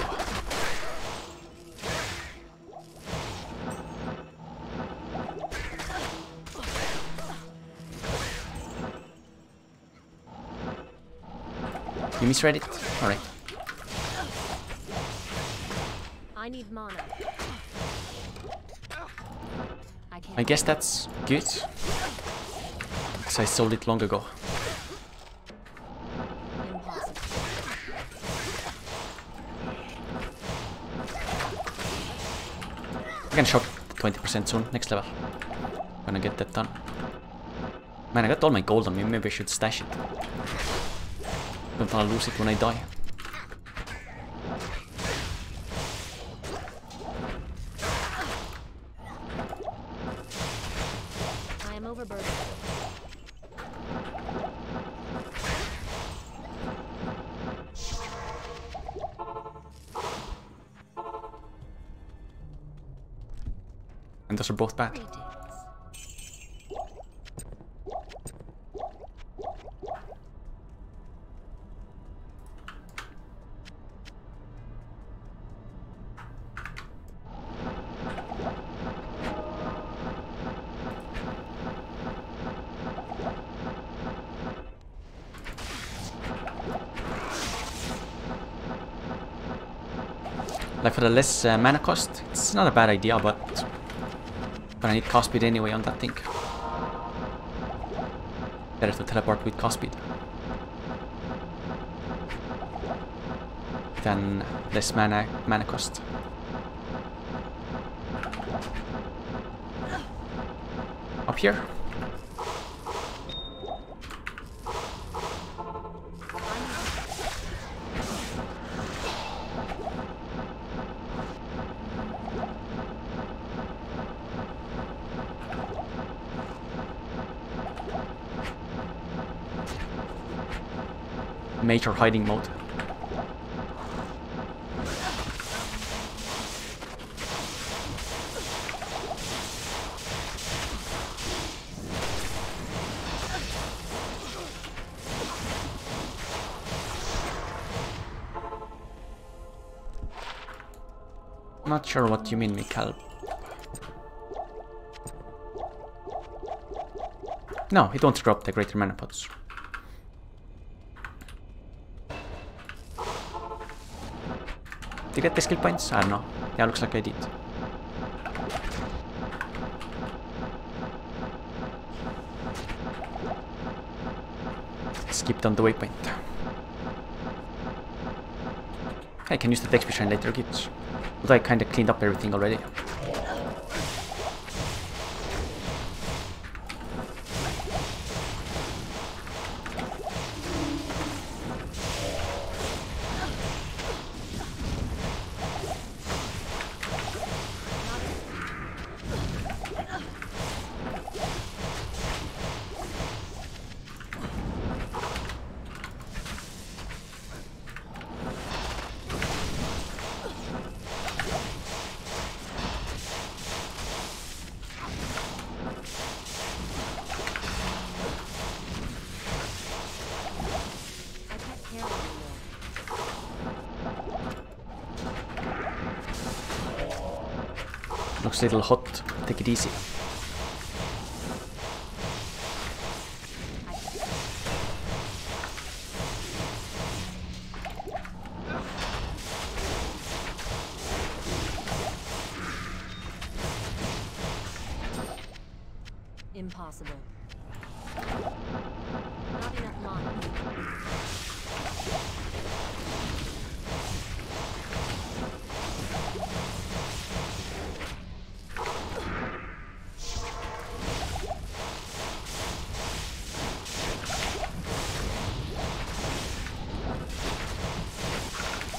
Misread it. Alright. I need mana. I. I guess that's good. Because I sold it long ago. I can shop 20% soon, next level. Gonna get that done. Man, I got all my gold on me, maybe I should stash it. Don't wanna lose it when I die. I am overburdened. And those are both bad. Less uh, mana cost, it's not a bad idea, but... But I need cast speed anyway on that thing. Better to teleport with cast speed. Than less mana, mana cost. Up here? Major hiding mode. Not sure what you mean, Mikael. No, it won't drop the greater mana Did you get the skill points? I don't know. Yeah, looks like I did. Skipped on the waypoint. I can use the XP shrine later, good. Although I kinda cleaned up everything already. Looks a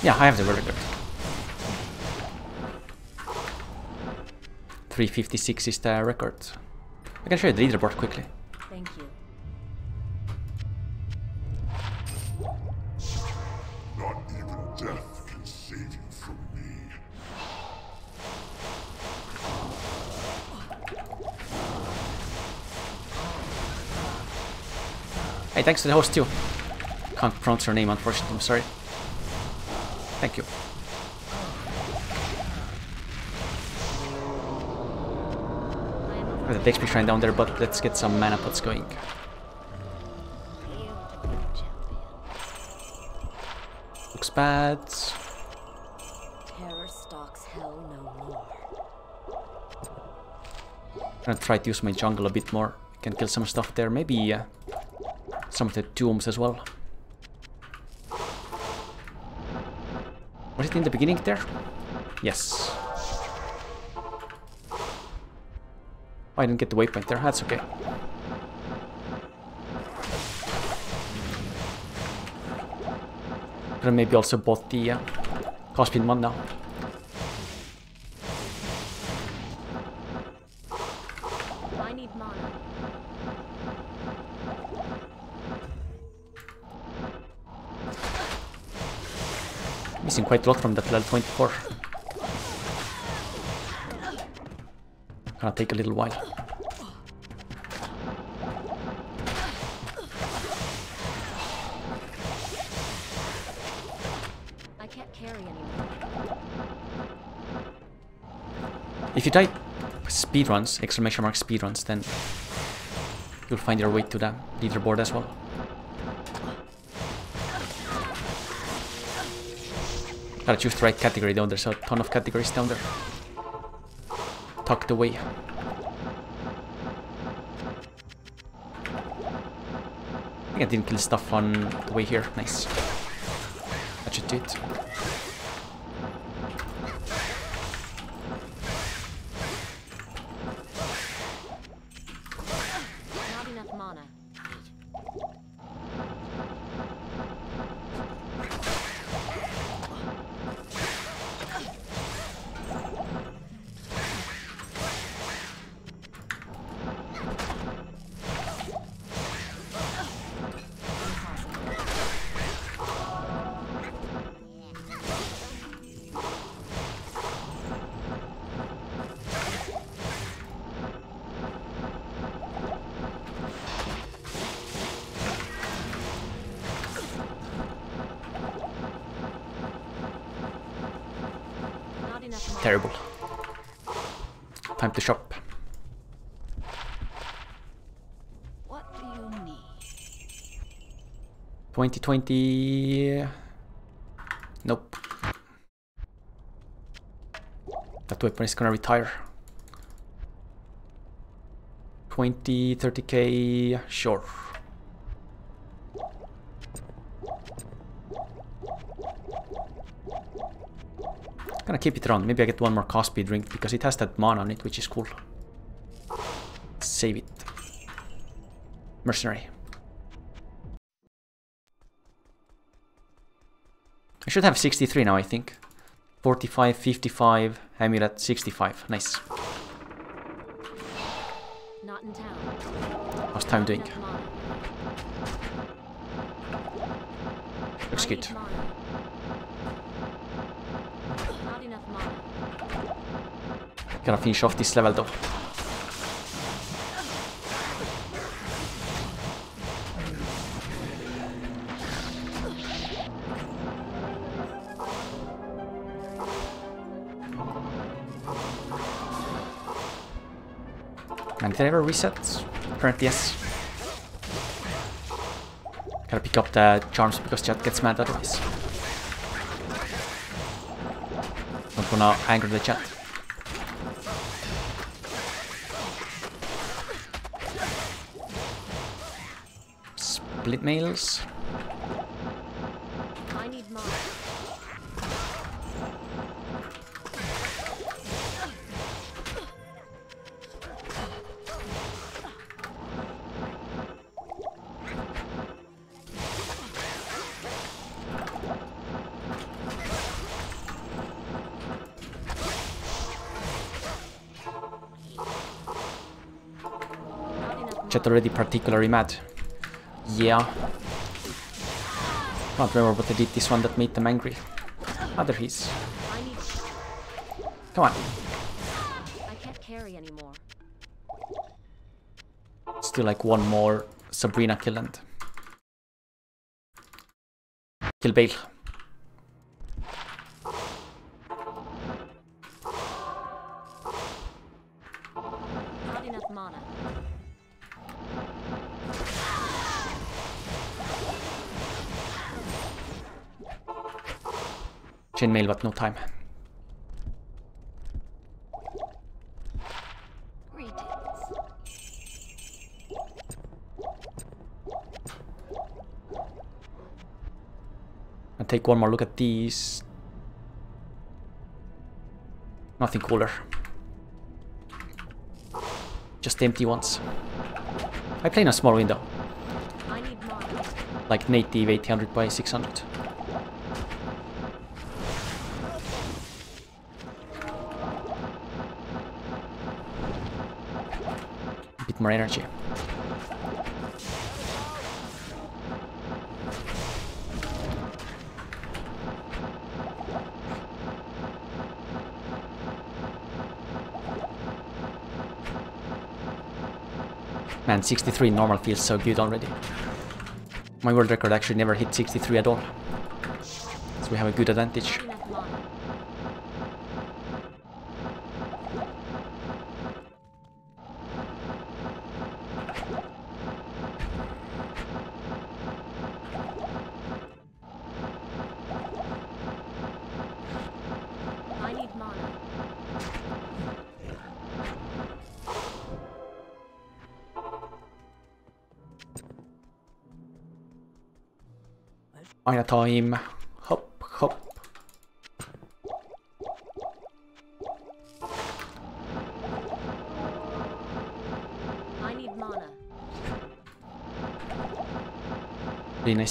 Yeah, I have the vertical. 356 is the record. I can show you the leaderboard quickly. Thank you. Not even death can save you from me. Hey, thanks to the host too. Can't pronounce her name, unfortunately. I'm sorry. Thank you. I am over. With the XP shrine down there, but let's get some mana pots going. Champion. bad. Terror stalks hell no more. gonna try to use my jungle a bit more. Can kill some stuff there. Maybe uh, some of the tombs as well. It in the beginning there? Yes. I didn't get the waypoint there. That's okay. Have maybe also bought the uh, Caspian one now. Missing quite a lot from that level 24. Gonna take a little while. I can't carry anymore. If you type speedruns, exclamation mark speedruns, then you'll find your way to the leaderboard as well. Gotta choose the right category though, there's a ton of categories down there. Tucked away. I think I didn't kill stuff on the way here. Nice. That should do it. 2020. Nope. That weapon is gonna retire. 20, 30k, sure. Gonna keep it around. Maybe I get one more cast speed ring because it has that mana on it, which is cool. Save it. Mercenary. Should have 63 now, I think. 45, 55, Amulet, 65. Nice. Not in town. How's time doing? Looks good. need mana. Not enough mana. Gotta finish off this level though. Did I ever reset? Apparently yes. Gotta pick up the charms because chat gets mad otherwise. Don't wanna anger the chat. Splint mails. Already particularly mad. Yeah. Can't remember what I did this one that made them angry. Ah, there he is. Come on. I can't carry anymore. Still like one more Sabrina kill and kill Baal. Chainmail, but no time. And take one more look at these. Nothing cooler. Just empty ones. I play in a small window, like native 800 by 600. More energy. Man, 63 normal feels so good already. My world record actually never hit 63 at all. So we have a good advantage.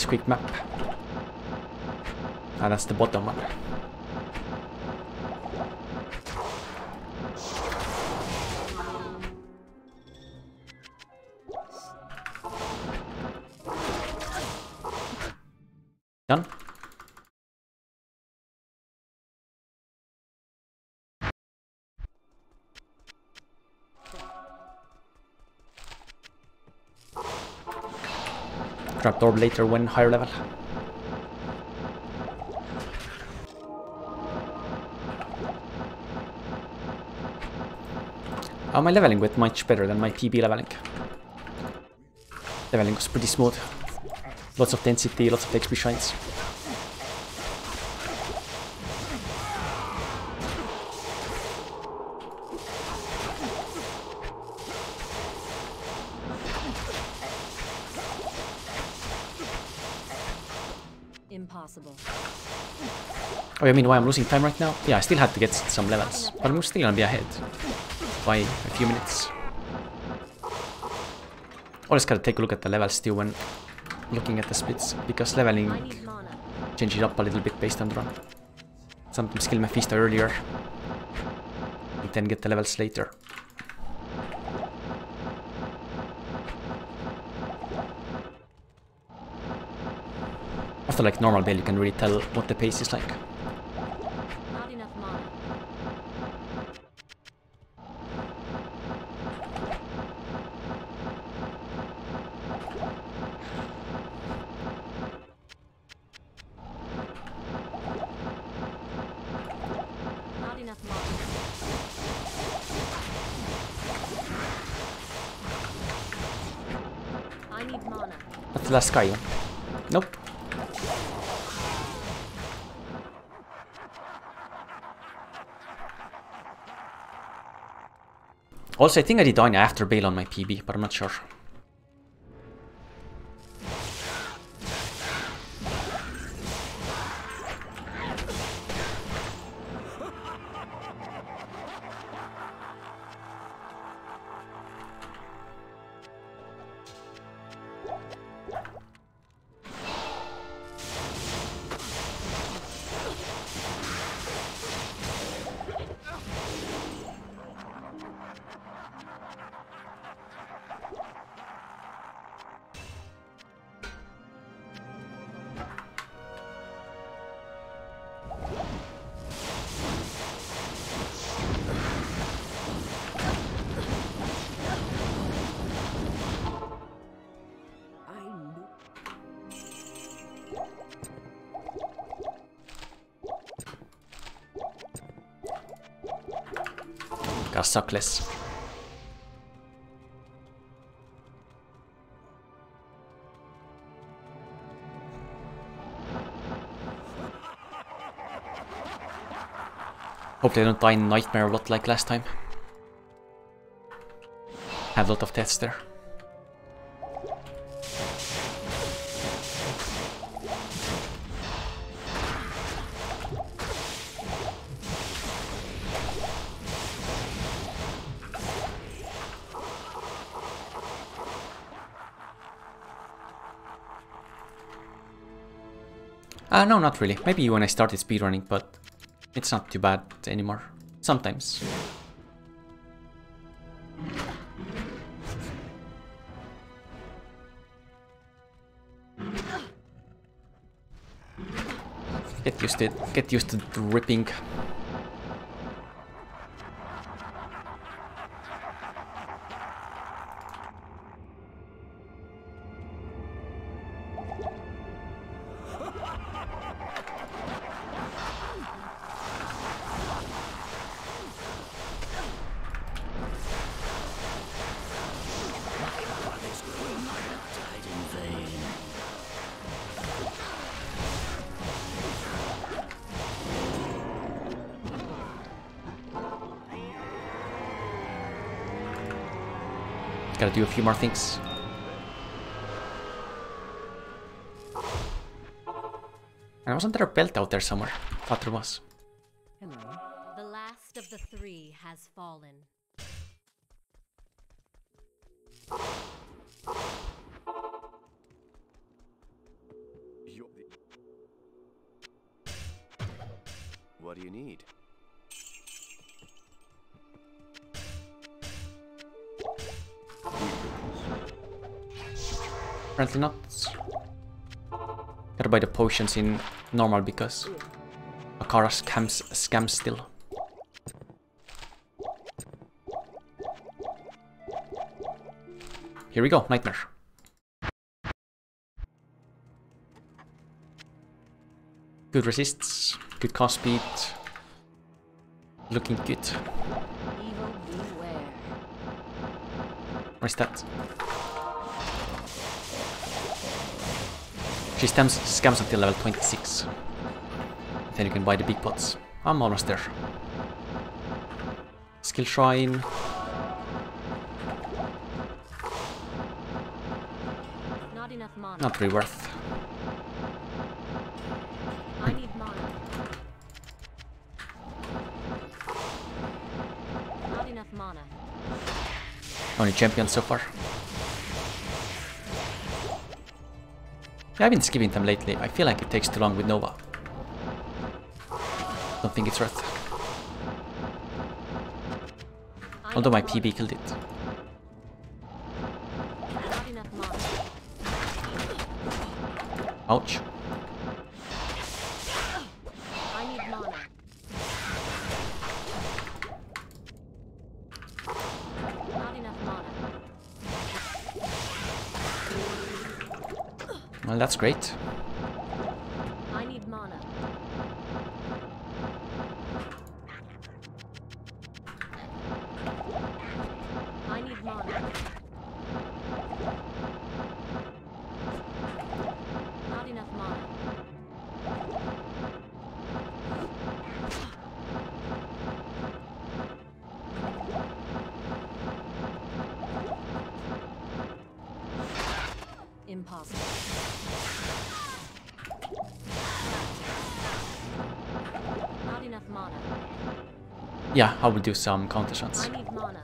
Quick map. Ah, that's the bottom one. Orb later when higher level. Uh, my leveling went much better than my PB leveling. Leveling was pretty smooth. Lots of density, lots of XP shines. Oh, you mean why I'm losing time right now? Yeah, I still had to get some levels, but I'm still gonna be ahead by a few minutes. Always gotta take a look at the levels too when looking at the splits, because leveling changes up a little bit based on the run. Sometimes kill Mephisto earlier, and then get the levels later. After like normal build, you can really tell what the pace is like. Not enough mana. Not enough mana. I need mana. Nope. Also, I think I did Anya after Baal on my PB, but I'm not sure. Gotta suck less. Hope they don't die in Nightmare what like last time. Had a lot of deaths there. Uh, no, not really. Maybe when I started speedrunning, but it's not too bad anymore. Sometimes. Get used to it. Get used to dripping. Do a few more things. And I wasn't there a belt out there somewhere? Thought there was. Buy the potions in normal because Akara scams scams still. Here we go, nightmare. Good resists, good cast speed, looking good. Where's that? She stems, scams until level 26. Then you can buy the big pots. I'm almost there. Skill Shrine. Not enough mana. Not really worth. I need mana. Not enough mana. Only champion so far. Yeah, I've been skipping them lately. I feel like it takes too long with Nova. Don't think it's worth. I Although my PB killed it. Not enough mana. Ouch. I need mana. Not enough mana. Well, that's great. Yeah, I will do some counter shots. I need mana.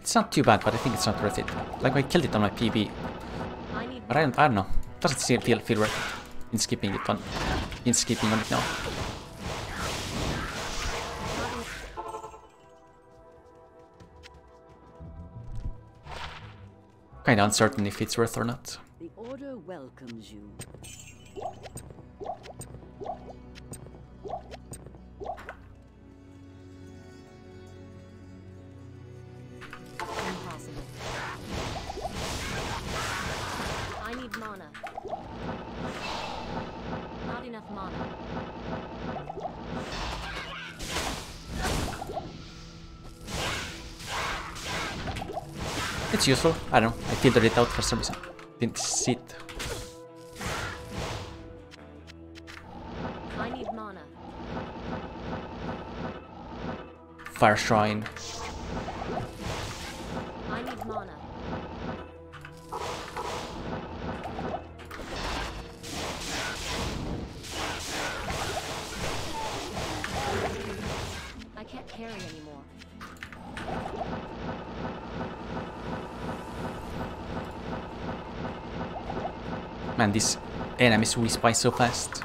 It's not too bad, but I think it's not worth it. Like I killed it on my PB, but I don't, I don't know. Doesn't feel feel worth it. In skipping it on, in skipping on it now. Kinda uncertain if it's worth or not. The Order welcomes you. It's useful. I don't know. I filtered it out for some reason. Didn't see it. I need mana. Fire Shrine. I need mana. I can't carry anymore. Man, these enemies respawn so fast.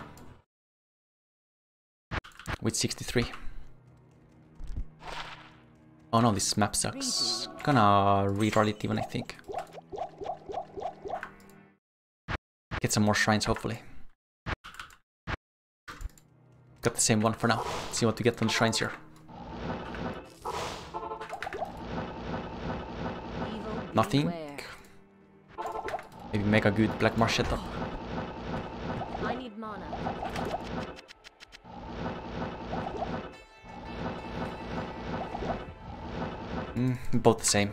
With 63. Oh no, this map sucks. Gonna reroll it even, I think. Get some more shrines, hopefully. Got the same one for now. See what we get on the shrines here. Nothing. Maybe make a good Black Marsh setup. I need mana. Mm, both the same.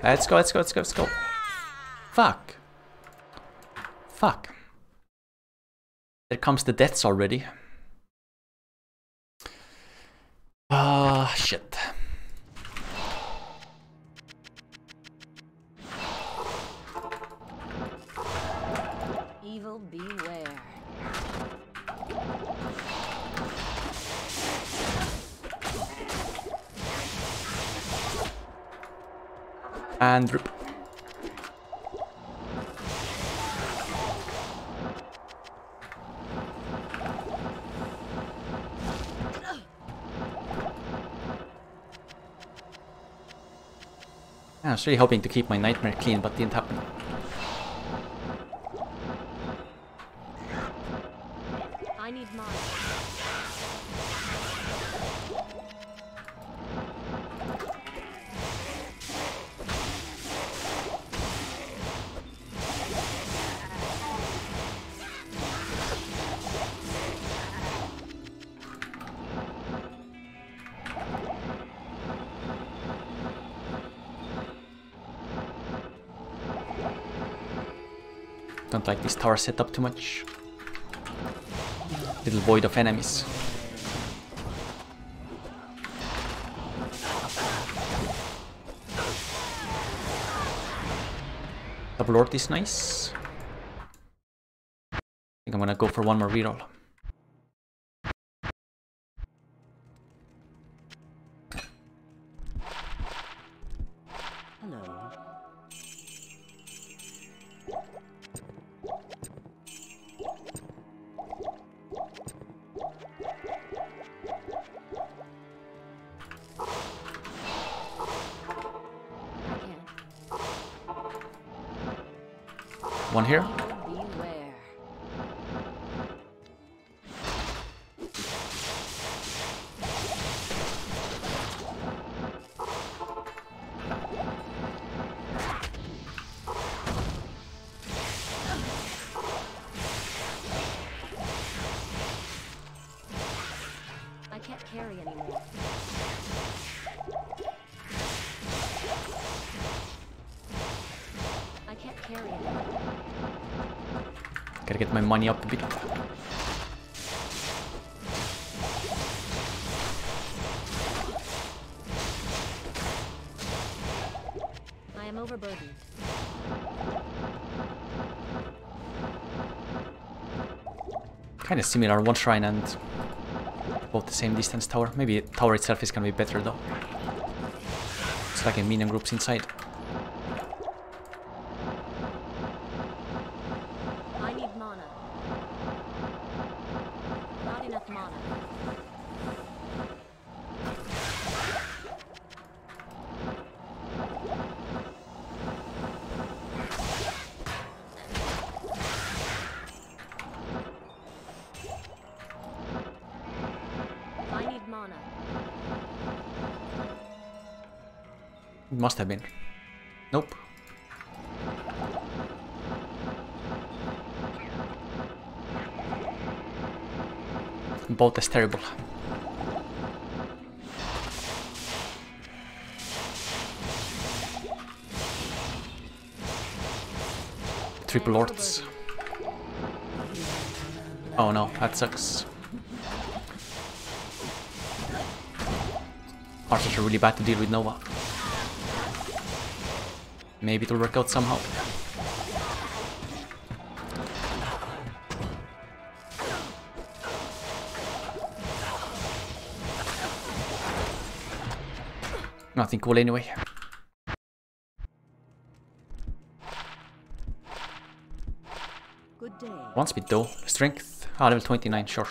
Let's go, let's go, let's go, let's go. Fuck. Fuck. There comes the deaths already. I was ah, really hoping to keep my nightmare clean, but didn't happen. Tower setup too much. Little void of enemies. Double Lord is nice. I think I'm gonna go for one more reroll. Money up a bit. I am overburdened. Kinda similar, one shrine and both the same distance tower. Maybe tower itself is gonna be better though. It's like a minion groups inside. must have been. Nope. Both is terrible. Triple orts. Oh no, that sucks. Archers are really bad to deal with Nova. Maybe it'll work out somehow. Nothing cool anyway. Good day. One speed though. Strength. Ah, level 29, sure.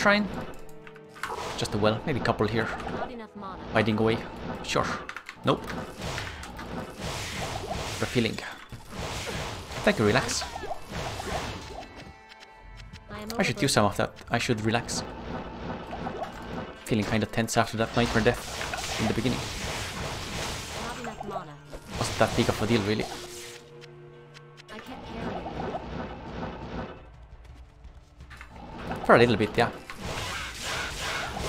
Shrine? Just a well, maybe a couple here. Hiding away. Sure. Nope. Refilling. Thank you, relax. I should do some of that. I should relax. Feeling kinda tense after that nightmare death in the beginning. Wasn't that big of a deal, really. For a little bit, yeah.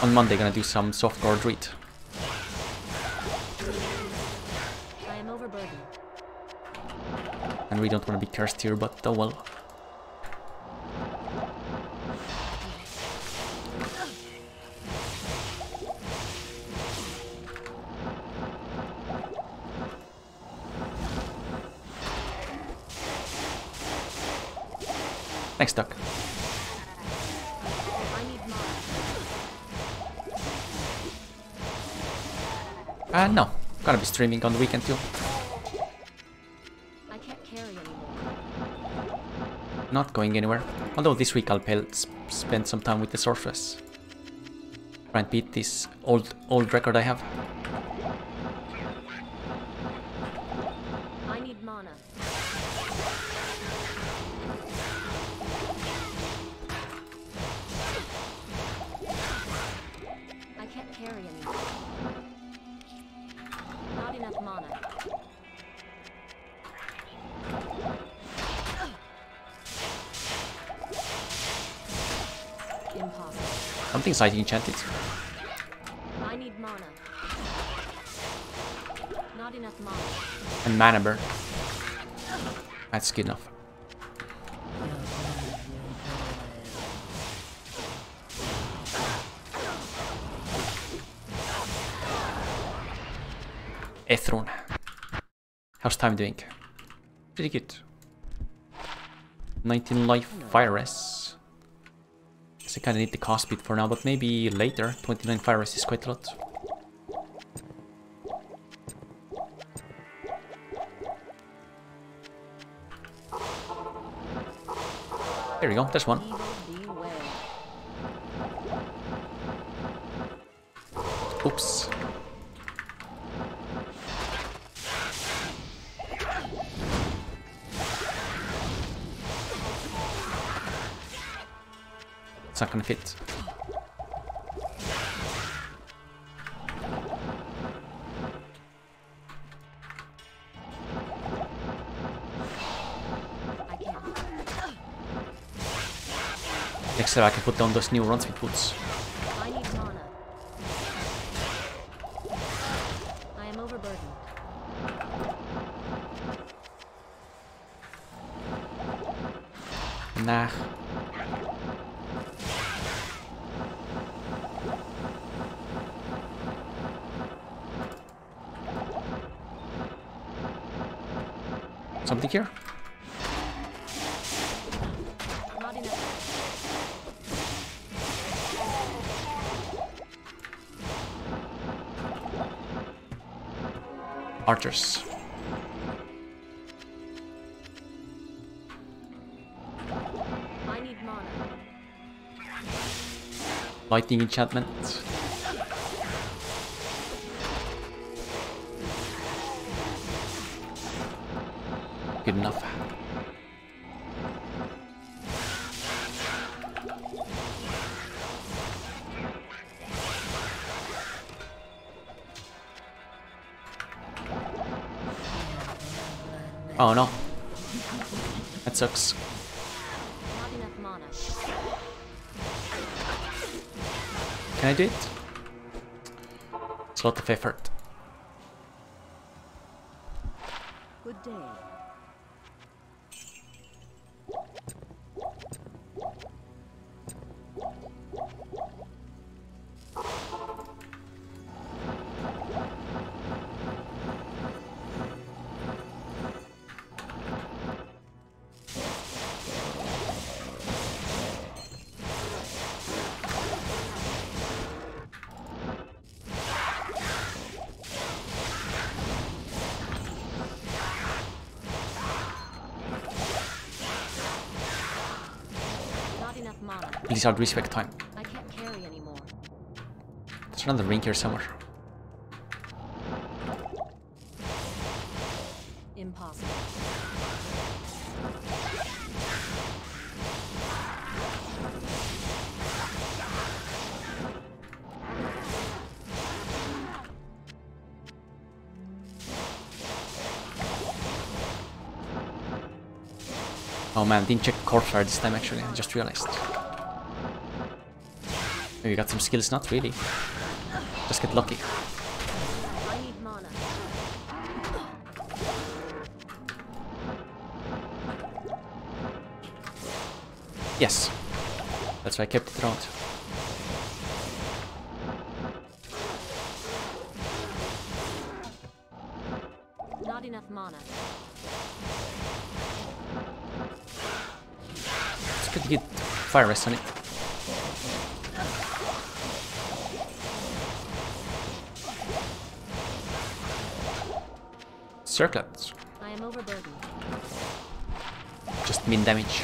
On Monday, gonna do some soft guard read. I am overburdened. And we don't want to be cursed here, but oh well. Thanks, Duck. Uh, no. Gonna be streaming on the weekend too. I can't carry anymore. Not going anywhere. Although this week I'll sp- spend some time with the sorceress. Try and beat this old old record I have. Something slightly enchanted. I need mana. Not enough mana. And mana burn. That's good enough. Ethron. How's time doing? Pretty good. 19 life fire res. I kinda need the cast speed for now, but maybe later. 29 fire res is quite a lot. There we go, there's one. It's not gonna fit. I can't. Next time I can put down those new runs with boots. Lightning enchantment. Good enough. Oh no. That sucks. It's a lot of effort. Mana. Blizzard respec time. I can't carry anymore. There's another ring here somewhere. Impossible. Oh man, didn't check Corpsefire this time actually, I just realized. Maybe got some skills, not really. Just get lucky. I need mana. Yes. That's why I kept it around. Not enough mana. It's pretty good fire rest on it. Circlet. I am overburdened. Just min damage.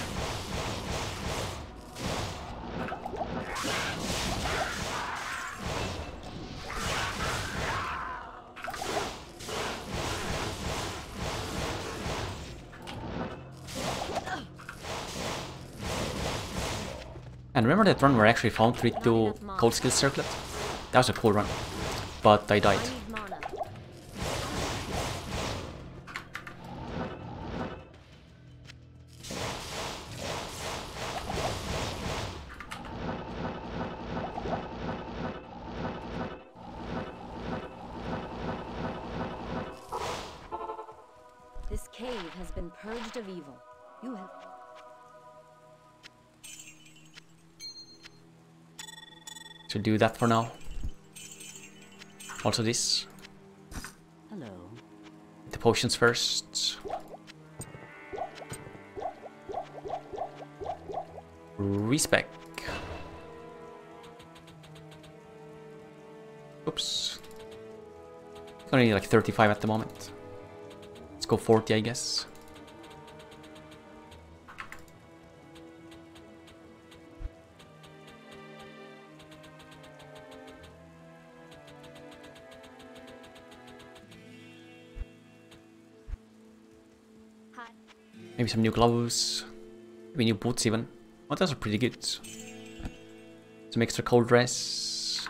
And remember that run where I actually found 3-2 cold skill circlet? That was a cool run. But I died. Do that for now. Also this. Hello. The potions first. Respec. Oops. Only like 35 at the moment. Let's go 40, I guess. Maybe some new gloves. Maybe new boots even. Oh, those are pretty good. Some extra cold res.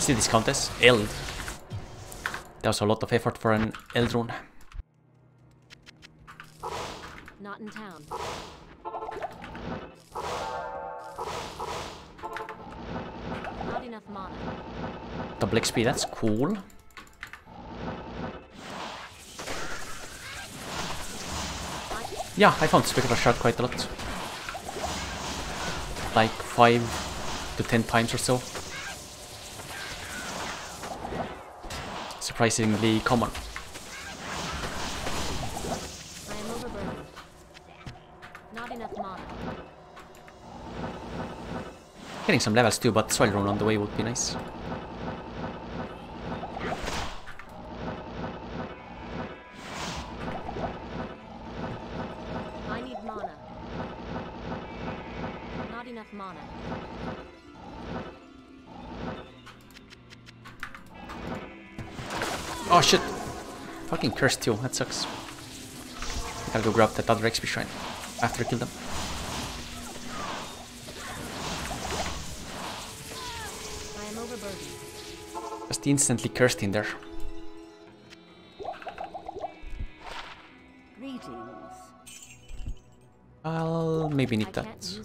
See this countess? Eld. That was a lot of effort for an Eldrune. Double XP, that's cool. Yeah, I found Spectral Shard quite a lot. Like 5 to 10 times or so. Surprisingly common. Getting some levels too, but Sol Rune on the way would be nice. Fucking cursed too, that sucks. Gotta go grab that other XP shrine after I kill them. Just instantly cursed in there. Greetings. I'll maybe need that.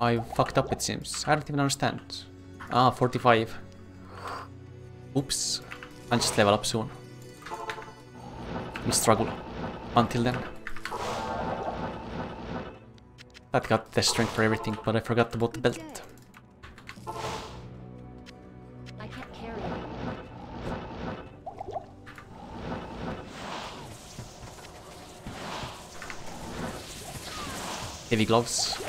I fucked up it seems. I don't even understand. Ah, 45. Oops. I'll just level up soon. We struggle until then. That got the strength for everything, but I forgot about the belt. I can't carry anymore. Heavy gloves.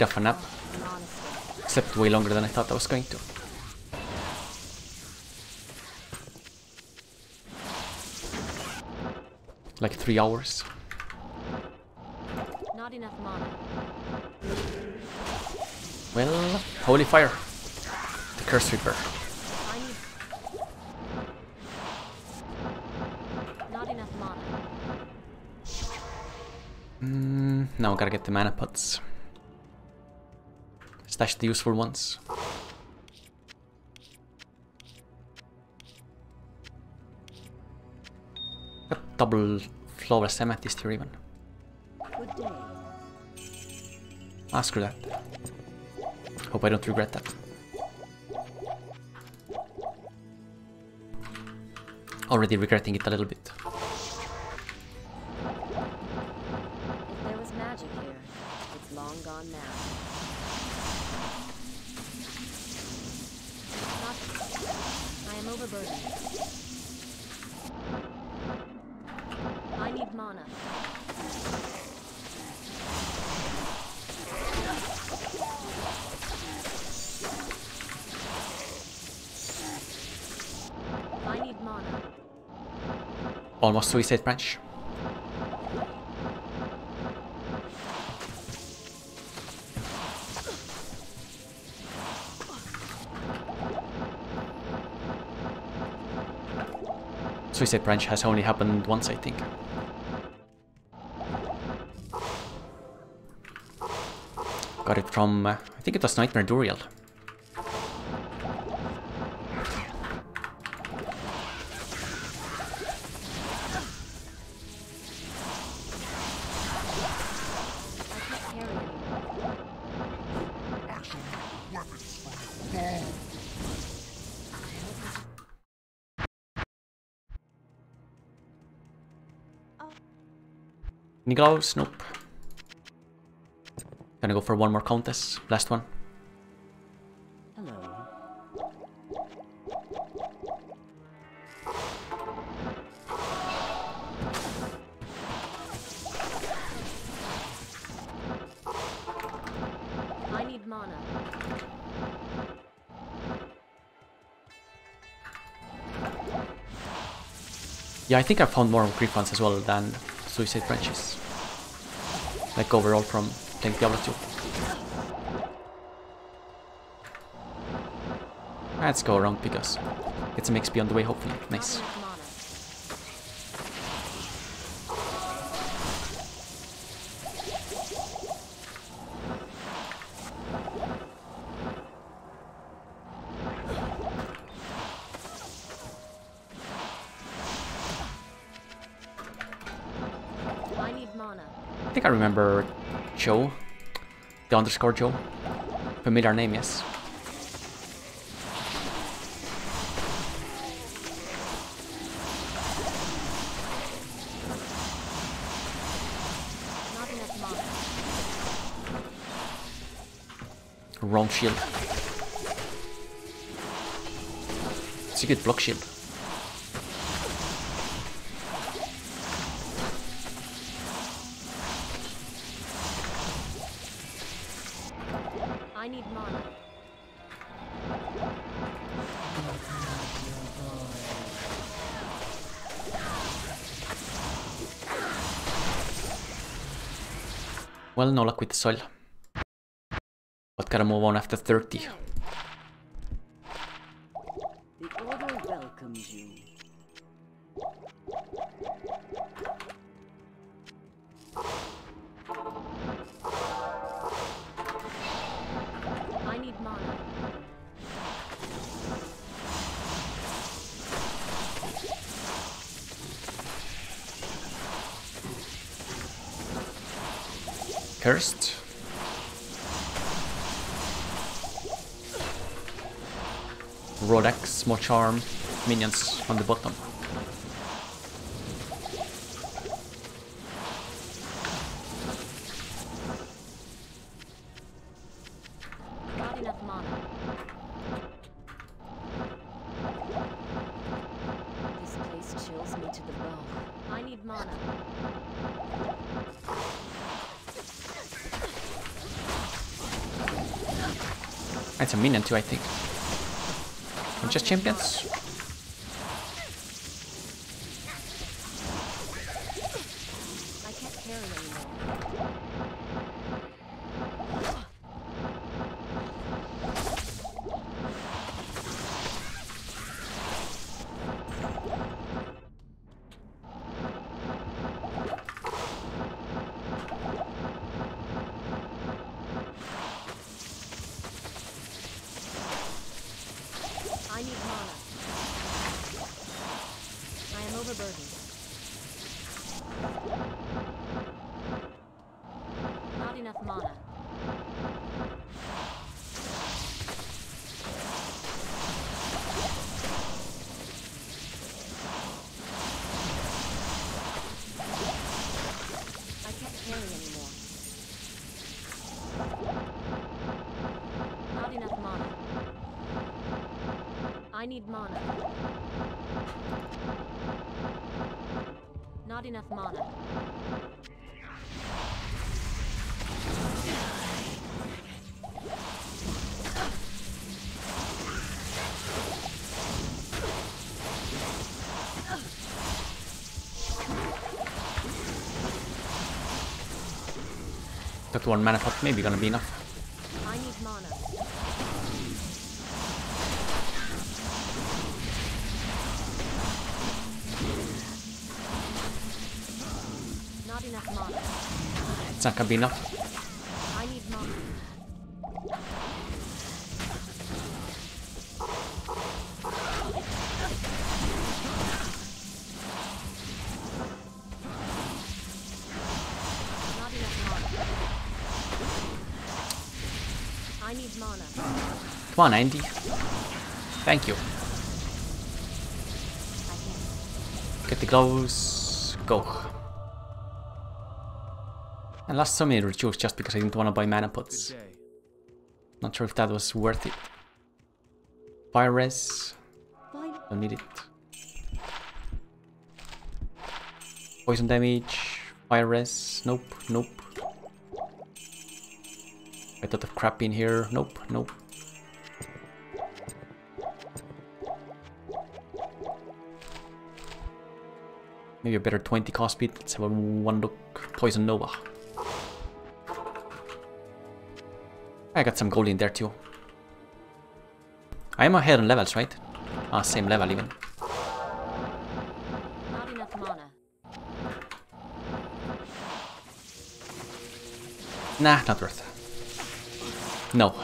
Bit of a nap, slept way longer than I thought I was going to. Like three hours. not enough mana. Well, holy fire. The curse reaper. I need... Not enough mana. Mm, now I gotta get the mana pots. Stash the useful ones. Double flawless amethyst here even. Ah, screw that. Hope I don't regret that. Already regretting it a little bit. Almost suicide branch. Suicide branch has only happened once, I think. Got it from, uh, I think it was Nightmare Duriel. Gloves? Nope. Gonna go for one more countess. Last one. Hello. I need mana. Yeah, I think I found more Griffons as well than Suicide Branches. Like overall from playing Diablo 2. Let's go around because get some XP on the way hopefully. Nice. Remember Joe. The underscore Joe. Familiar name, yes. Wrong shield. It's a good block shield. No luck with the Sol. But gotta move on after 30. Cursed. Rodex, more charm, minions on the bottom. Too, I think. Or just champions? One mana pot maybe gonna be enough. I need mana. Not enough mana. It's not gonna be enough. Come on, Andy. Thank you. Get the gloves. Go. And lost so many rituals just because I didn't want to buy mana pots. Not sure if that was worth it. Fire res. Don't need it. Poison damage. Fire res. Nope. Nope. I thought of crap in here. Nope. Nope. Maybe a better 20 cast speed. Let's have a one look. Poison Nova. I got some gold in there too. I am ahead on levels, right? Ah, same level even. Not enough mana. Nah, not worth. No.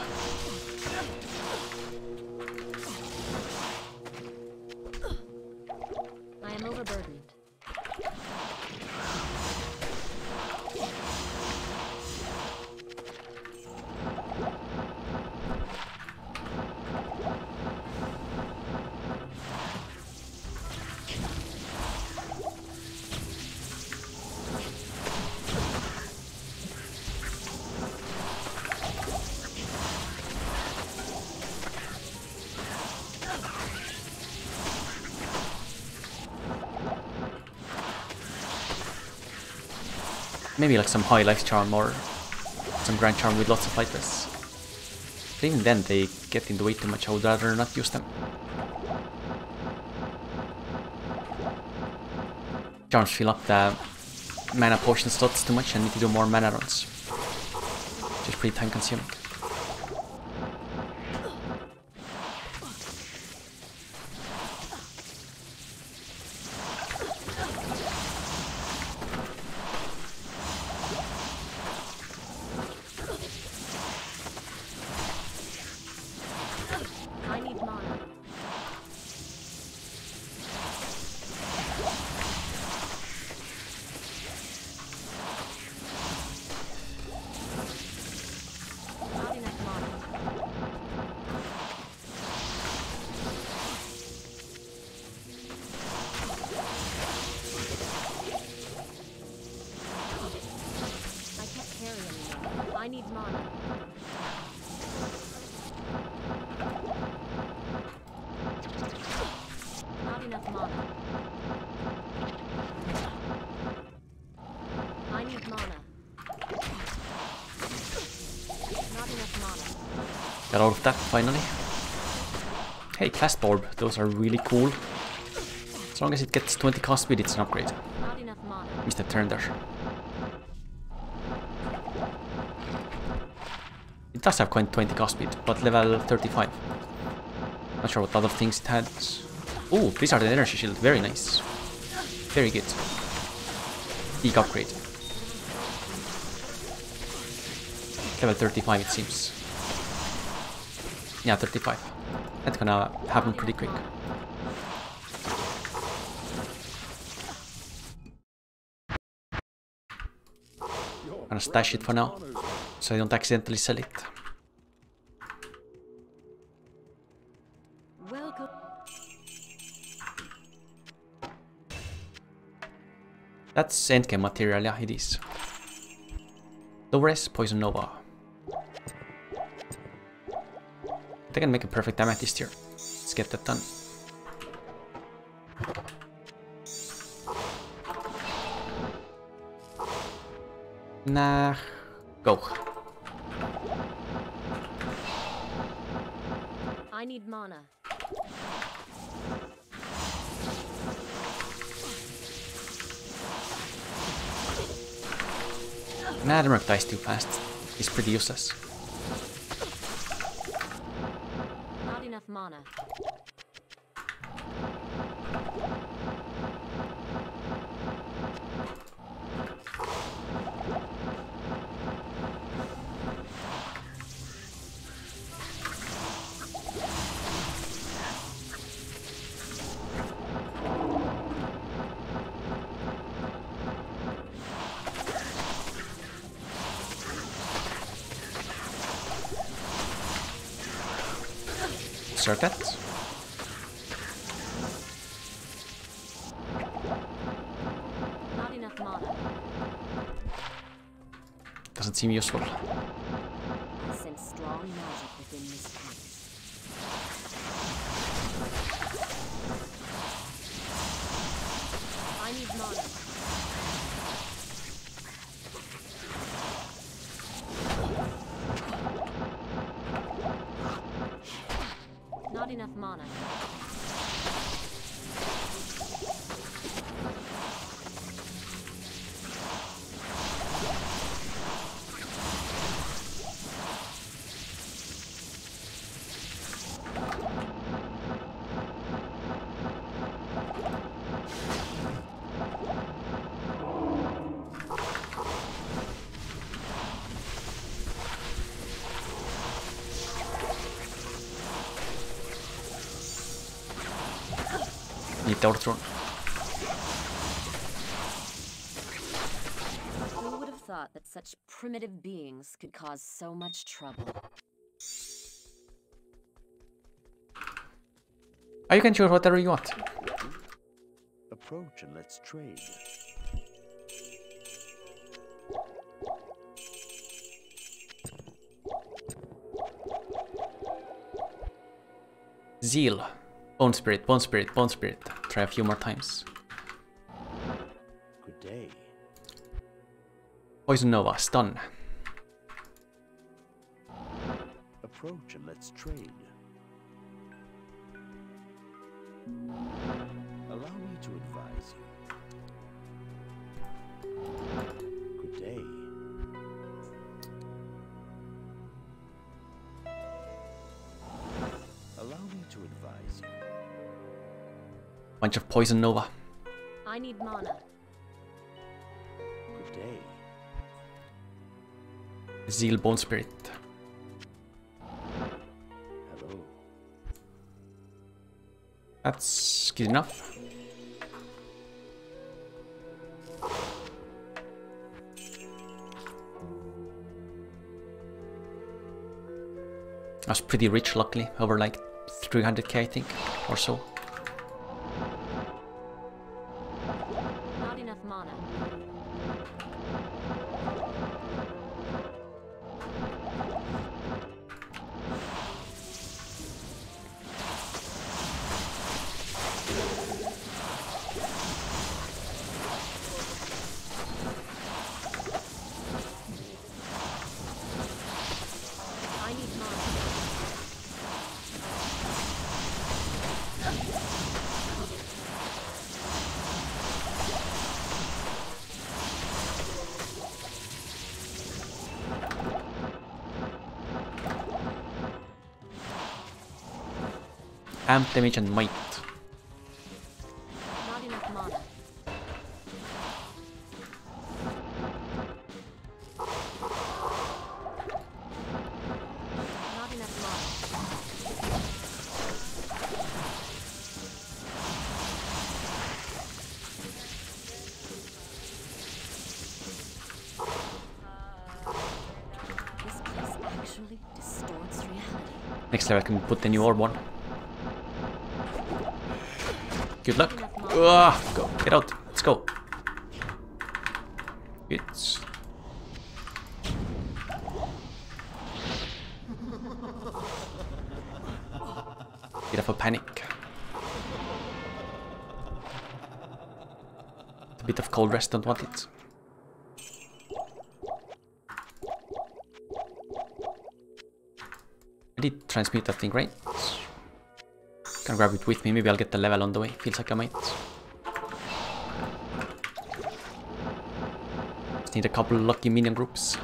Like some high life charm or some grand charm with lots of light res. But even then they get in the way too much, I would rather not use them. Charms fill up the mana potion slots too much, and need to do more mana runs. which is pretty time consuming. Finally. Hey, clasp orb. Those are really cool. As long as it gets 20 cast speed, it's an upgrade. Missed a turn there. It does have 20 cast speed, but level 35. Not sure what other things it had. Oh, these are the energy shield. Very nice. Very good. Big upgrade. Level 35 it seems. Yeah, 35. That's gonna happen pretty quick. Gonna stash it for now, so I don't accidentally sell it. Welcome. That's endgame material, yeah, it is. The rest, Poison Nova. They can make a perfect amethyst here. Let's get that done. Nah, go. I need mana. Nah, the dies too fast. He's pretty useless. Need mana. Not enough mana. Need the Throne. Who would have thought that such primitive beings could cause so much trouble? Oh, you can choose whatever you want. Approach and let's trade. Zeal. Bone Spirit, Bone Spirit, Bone Spirit. Try a few more times. Good day. Poison Nova, Stun. Approach and let's trade. Bunch of poison nova. I need mana. Good day. Zeal bone spirit. Hello. That's good enough. I was pretty rich, luckily, over like 300k, I think, or so. Damage and might. Not enough mana. Not enough mana. This place actually distorts reality. Next time I can put the new orb on. Good luck. Ugh, go. Get out. Let's go. It's Bit of a panic. A bit of cold res, don't want it. I did transmute that thing, right? Can grab it with me, maybe I'll get the level on the way. Feels like I might. Just need a couple lucky minion groups.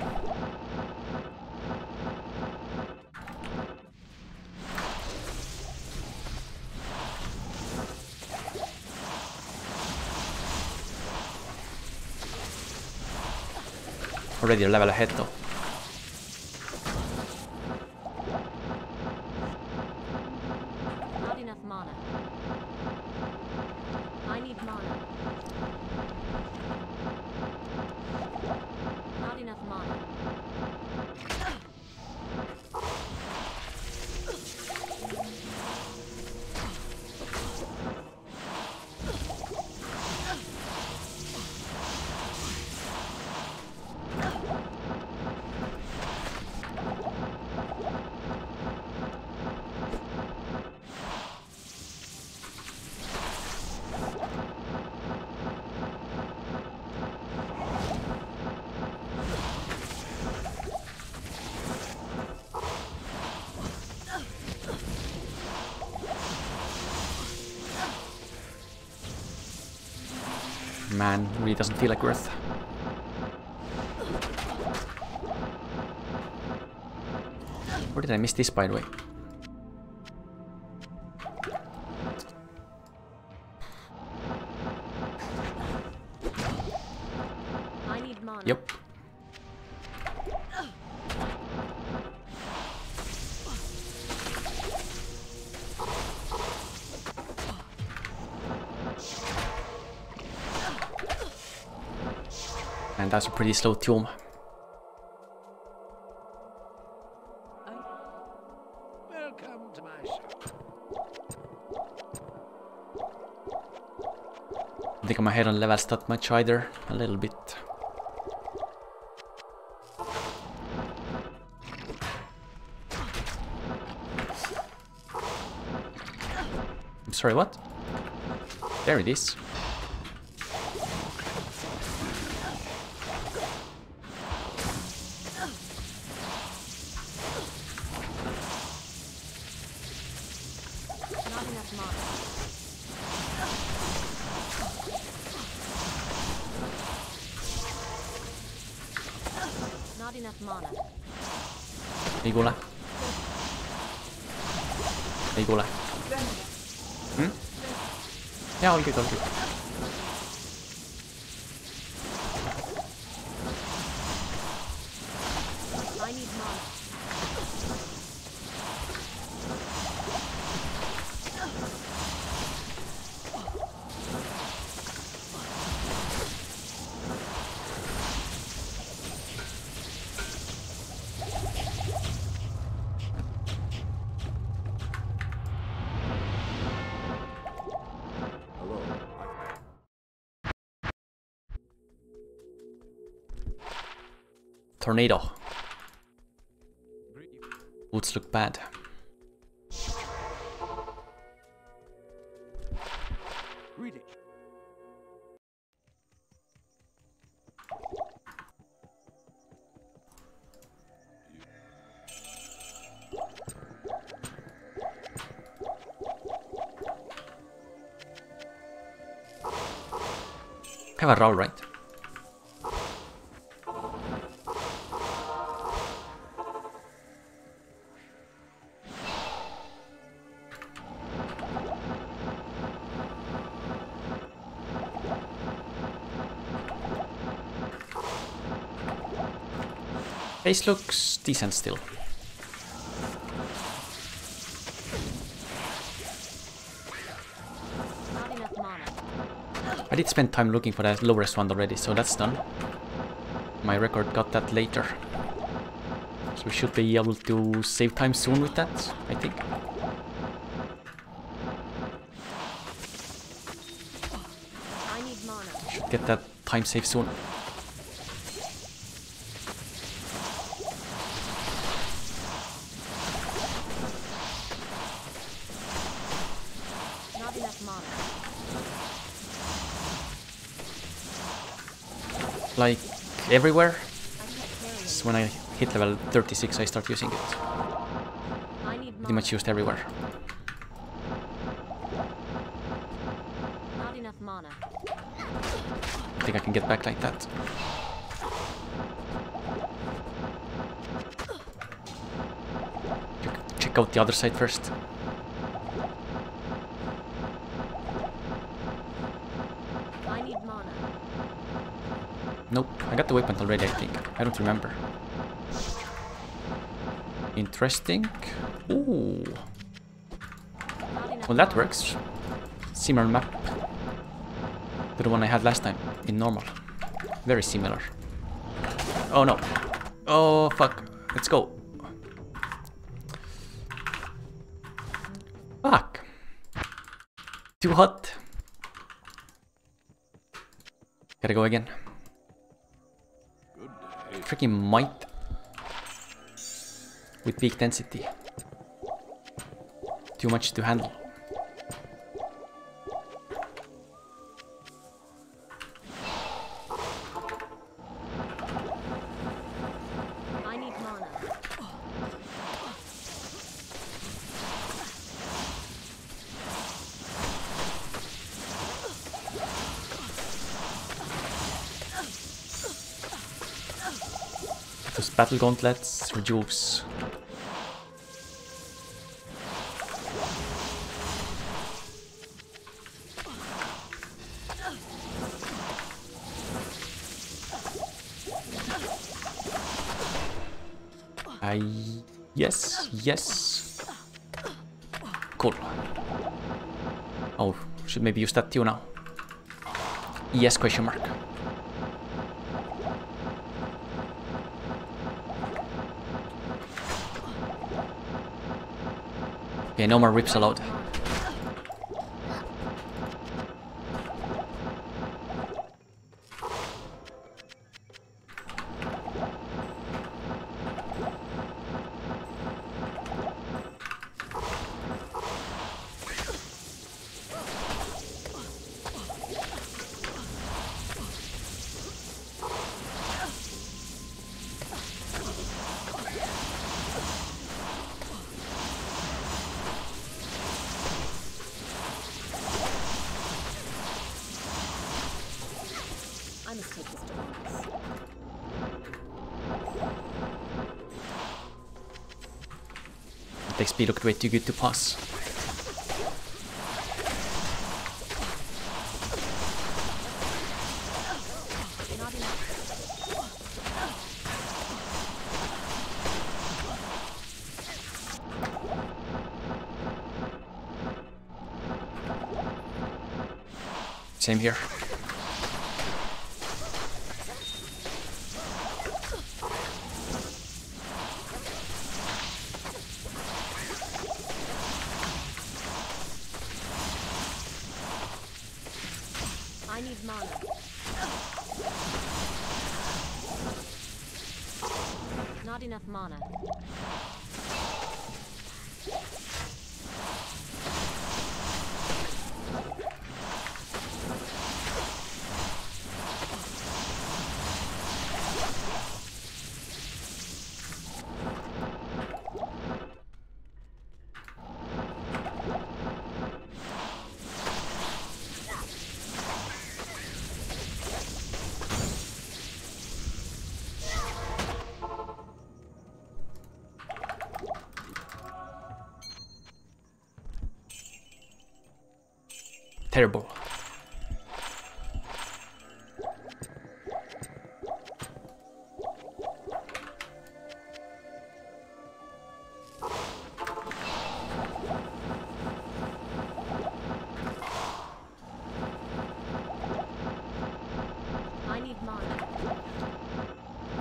Already a level ahead though. Really doesn't feel like worth. Where did I miss this, by the way? That's a pretty slow tomb. Welcome to my shop. I think I'm ahead on levels that much either. A little bit. I'm sorry, what? There it is. Tornado. Woods look bad. Have a roll, right? Base looks decent still. I did spend time looking for that lowest one already, so that's done. My record got that later. So we should be able to save time soon with that, I think. I. Should get that time save soon. Everywhere. I can't carry It's when I hit level 36 I start using it. I need Pretty much used everywhere. Not enough mana. I think I can get back like that. Check out the other side first. I need mana. Nope, I got the weapon already, I think. I don't remember. Interesting. Ooh, well that works. Similar map to the one I had last time in normal. Very similar. Oh no. Oh fuck. Let's go. Fuck. Too hot. Gotta go again. Might. With peak density. Too much to handle. Battle gauntlets reduce. I yes, yes. Cool. Oh, should maybe use that too now. Yes, question mark. Okay, no more rips allowed. he looked way too good to pass. Same here.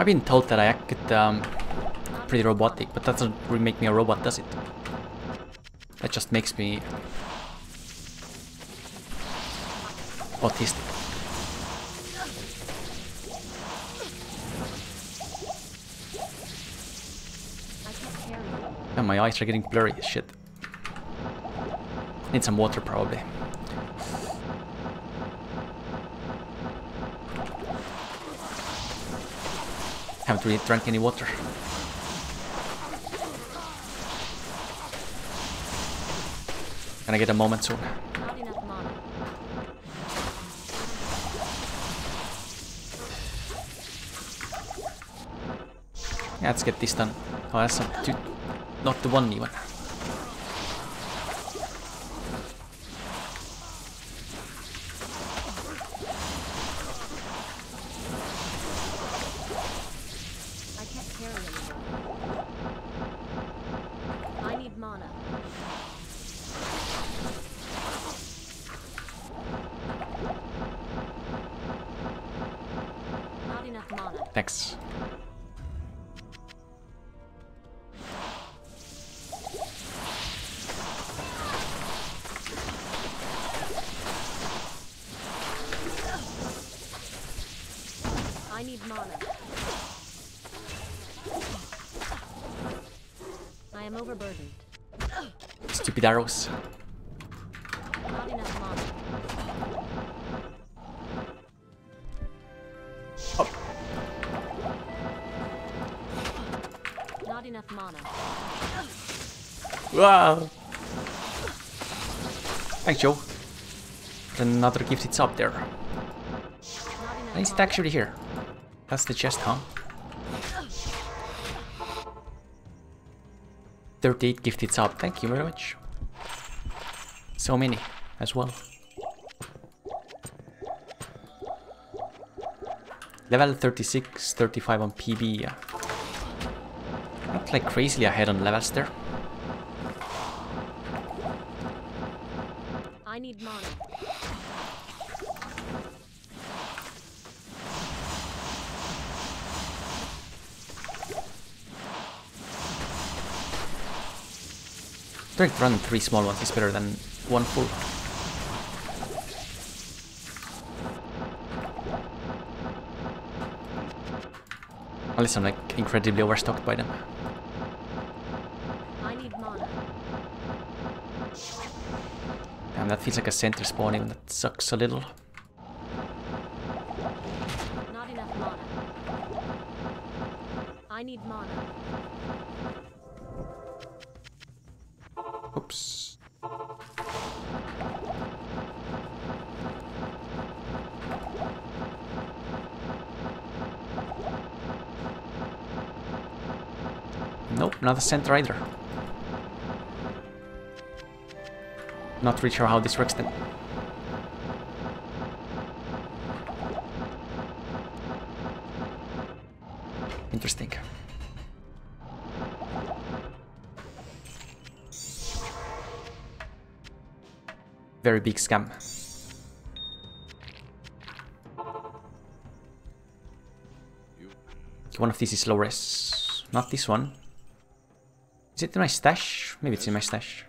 I've been told that I act um, pretty robotic, but that doesn't really make me a robot, does it? That just makes me autistic. And my eyes are getting blurry shit. Need some water probably. I haven't really drank any water. Can I get a moment soon? Yeah, let's get this done. Oh, that's not, two, not the one even. Stupid arrows. Not. Not enough mana. Wow! Thanks, Joe. Another gift, it's up there. Is it actually here? That's the chest, huh? 38 gifted sub, thank you very much. So many as well. Level 36, 35 on PB. yeah. Not like crazily ahead on levels there. I need money. Direct run three small ones is better than one full. Unless I'm like incredibly overstocked by them. I need mana. Damn, that feels like a center spawn even that sucks a little. center either. Not really sure how this works then. Interesting. Very big scam. One of these is low res. Not this one. Is it in my stash? Maybe it's in my stash.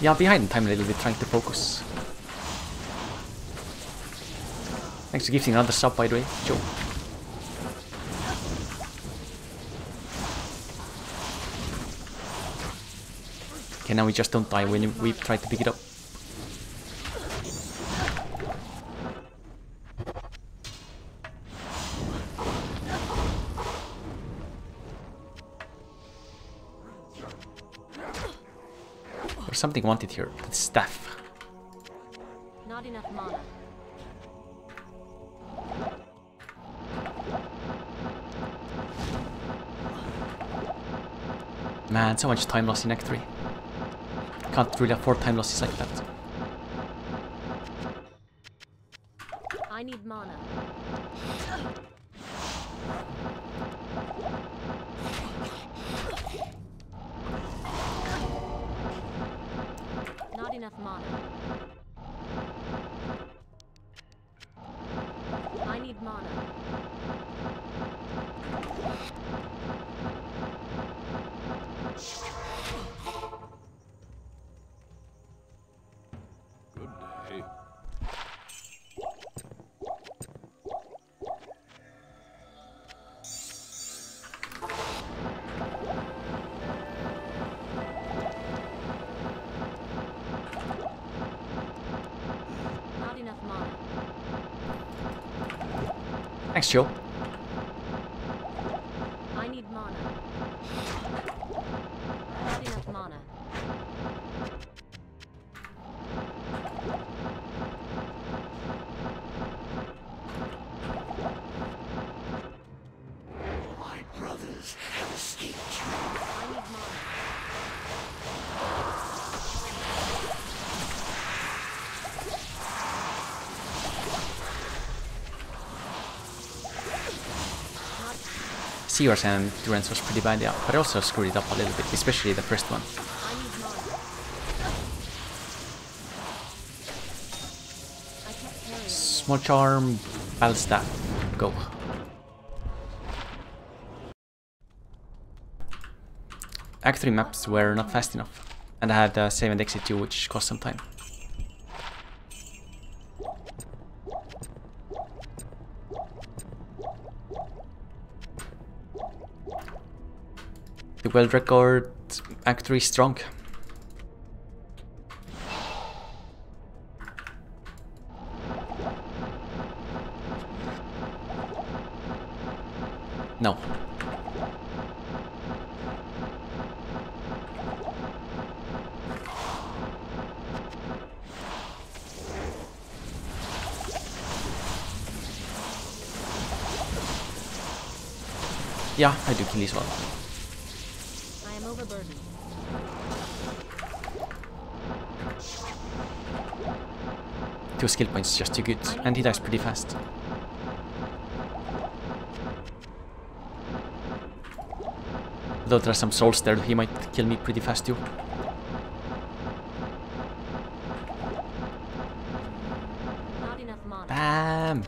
Yeah, behind time a little bit, trying to focus. Thanks for gifting another sub, by the way, Joe. Okay, now we just don't die when we try to pick it up. There's something wanted here. The staff. Not enough mana. Man, so much time lost in Act 3. Can't really afford time losses like that. And Durance was pretty bad, yeah. But I also screwed it up a little bit, especially the first one. Small charm, battle staff, go. Act 3 maps were not fast enough, and I had uh, save and exit 2 which cost some time. World record Act 3 strong. No. Yeah, I do kill as well. Two skill points is just too good, and he dies pretty fast. Though there are some souls there, he might kill me pretty fast too. Not enough mana. Bam!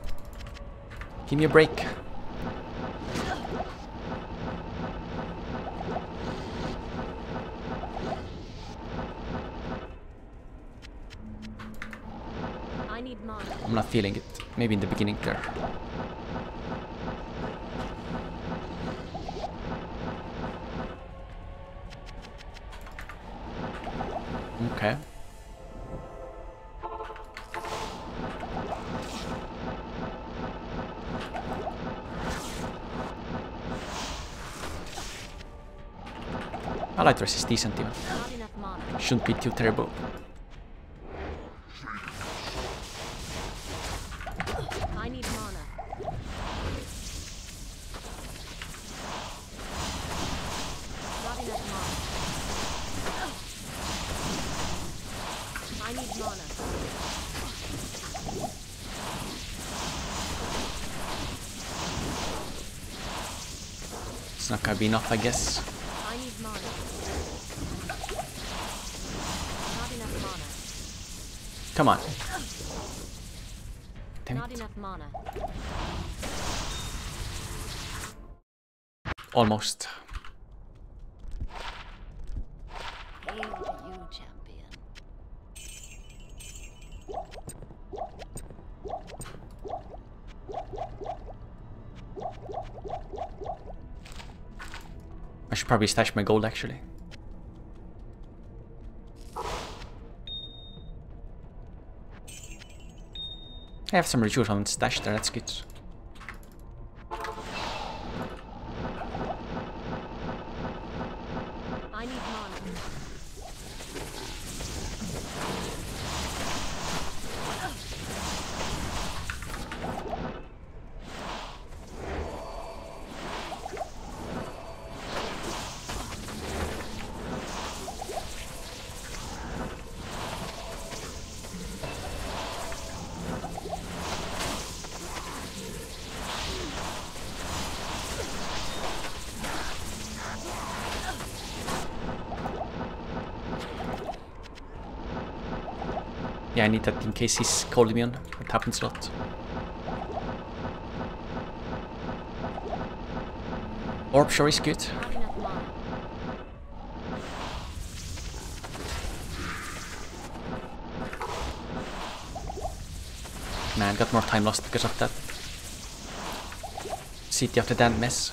Give me a break. I need mana. I'm not feeling it. Maybe in the beginning there. Okay. I like this is decent even. Shouldn't be too terrible. Be enough, I guess. I need mana. Not enough mana. Come on. Damn Not it. enough mana. Almost. Hail to you, champion. I should probably stash my gold actually. I have some rituals on stash there, that's good. Yeah, I need that in case he's calling me on. It happens a lot. Orb sure is good. Man, got more time lost because of that. City of the Damned mess.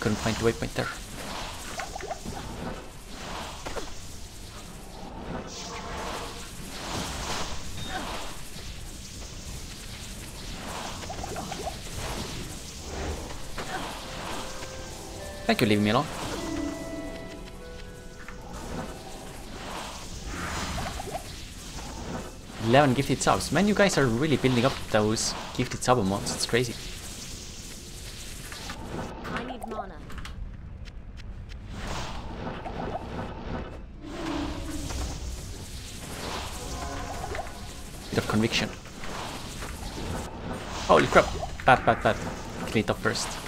Couldn't find the waypoint there. Thank you, leave me alone. Eleven gifted subs. Man, you guys are really building up those gifted sub amounts. It's crazy. I need mana. Bit of conviction. Holy crap! Bad, bad, bad. Clean it up first.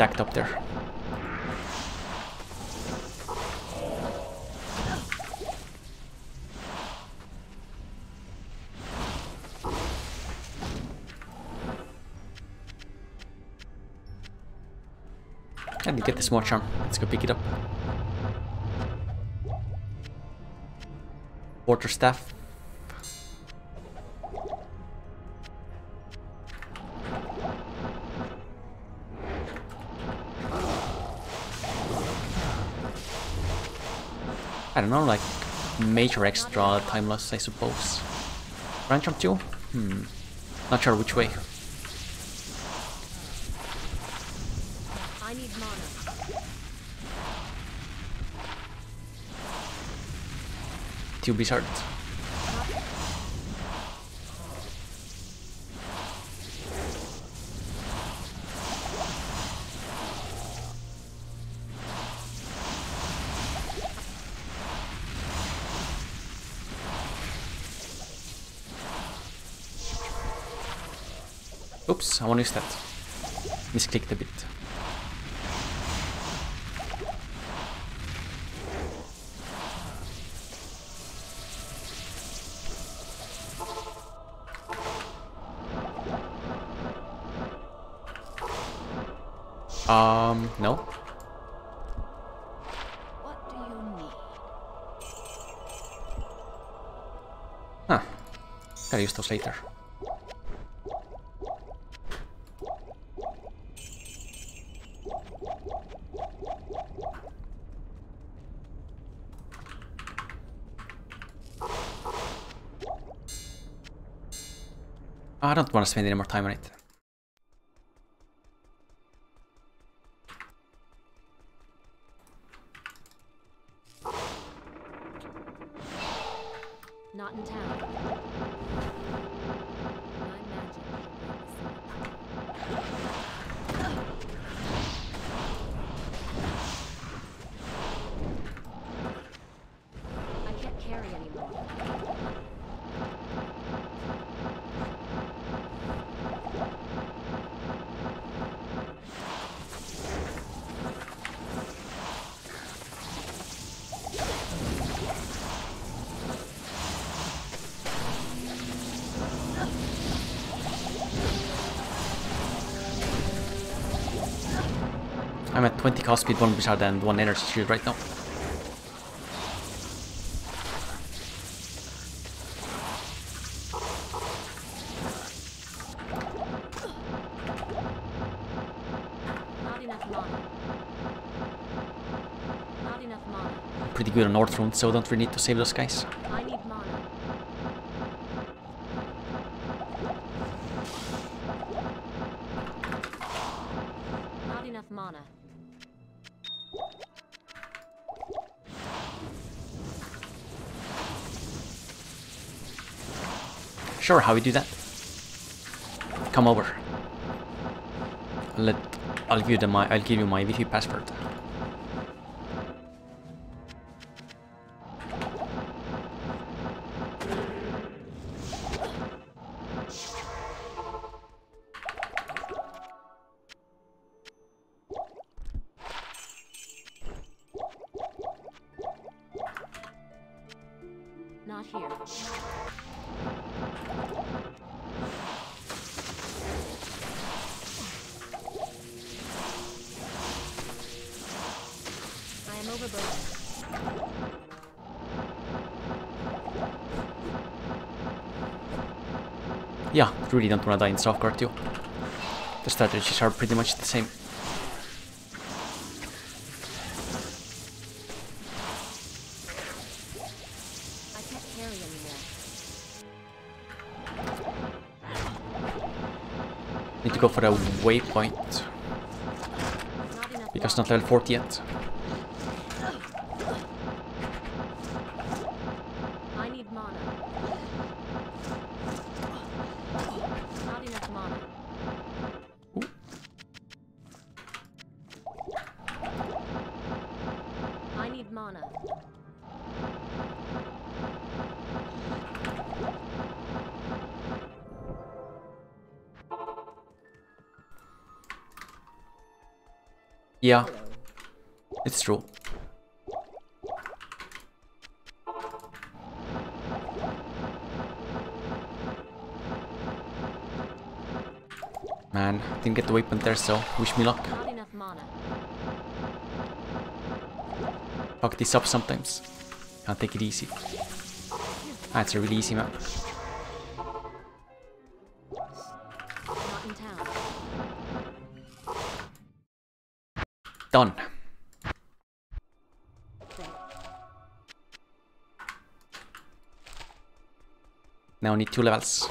Stacked up there. I did get the small charm. Let's go pick it up. Water staff. I don't know, like major extra time loss, I suppose. Branch jump too? Hmm. Not sure which way. I need mana. Two Blizzard. Oops, I want to use that. Misclicked a bit. Um, no. What do you need? Huh. Gotta use those later. Don't want to spend any more time on it. 20 cast speed, 1 Blizzard and 1 energy shield right now. Not enough mana. Not enough mana. Pretty good on North Rune, so don't really need to save those guys. Sure, how we do that? Come over. Let I'll give you the my I'll give you my Wi-Fi password. Really don't wanna die in Southgard too. The strategies are pretty much the same. I can't carry anymore. Need to go for a waypoint because not level 40 yet. Yeah, it's true. Man, didn't get the waypoint there, so wish me luck. Not enough mana. Fuck this up sometimes. Can't take it easy. Ah, a really easy map. Done. Now I need two levels.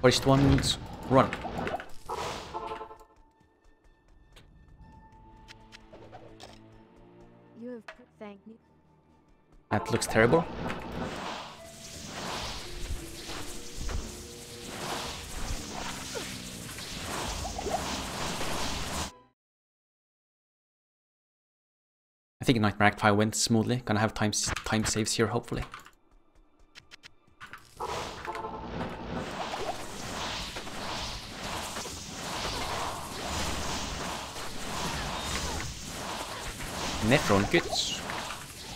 First one, run. Looks terrible. I think Nightmare Act 5 went smoothly. Gonna have time, time saves here, hopefully. Nef rune, good.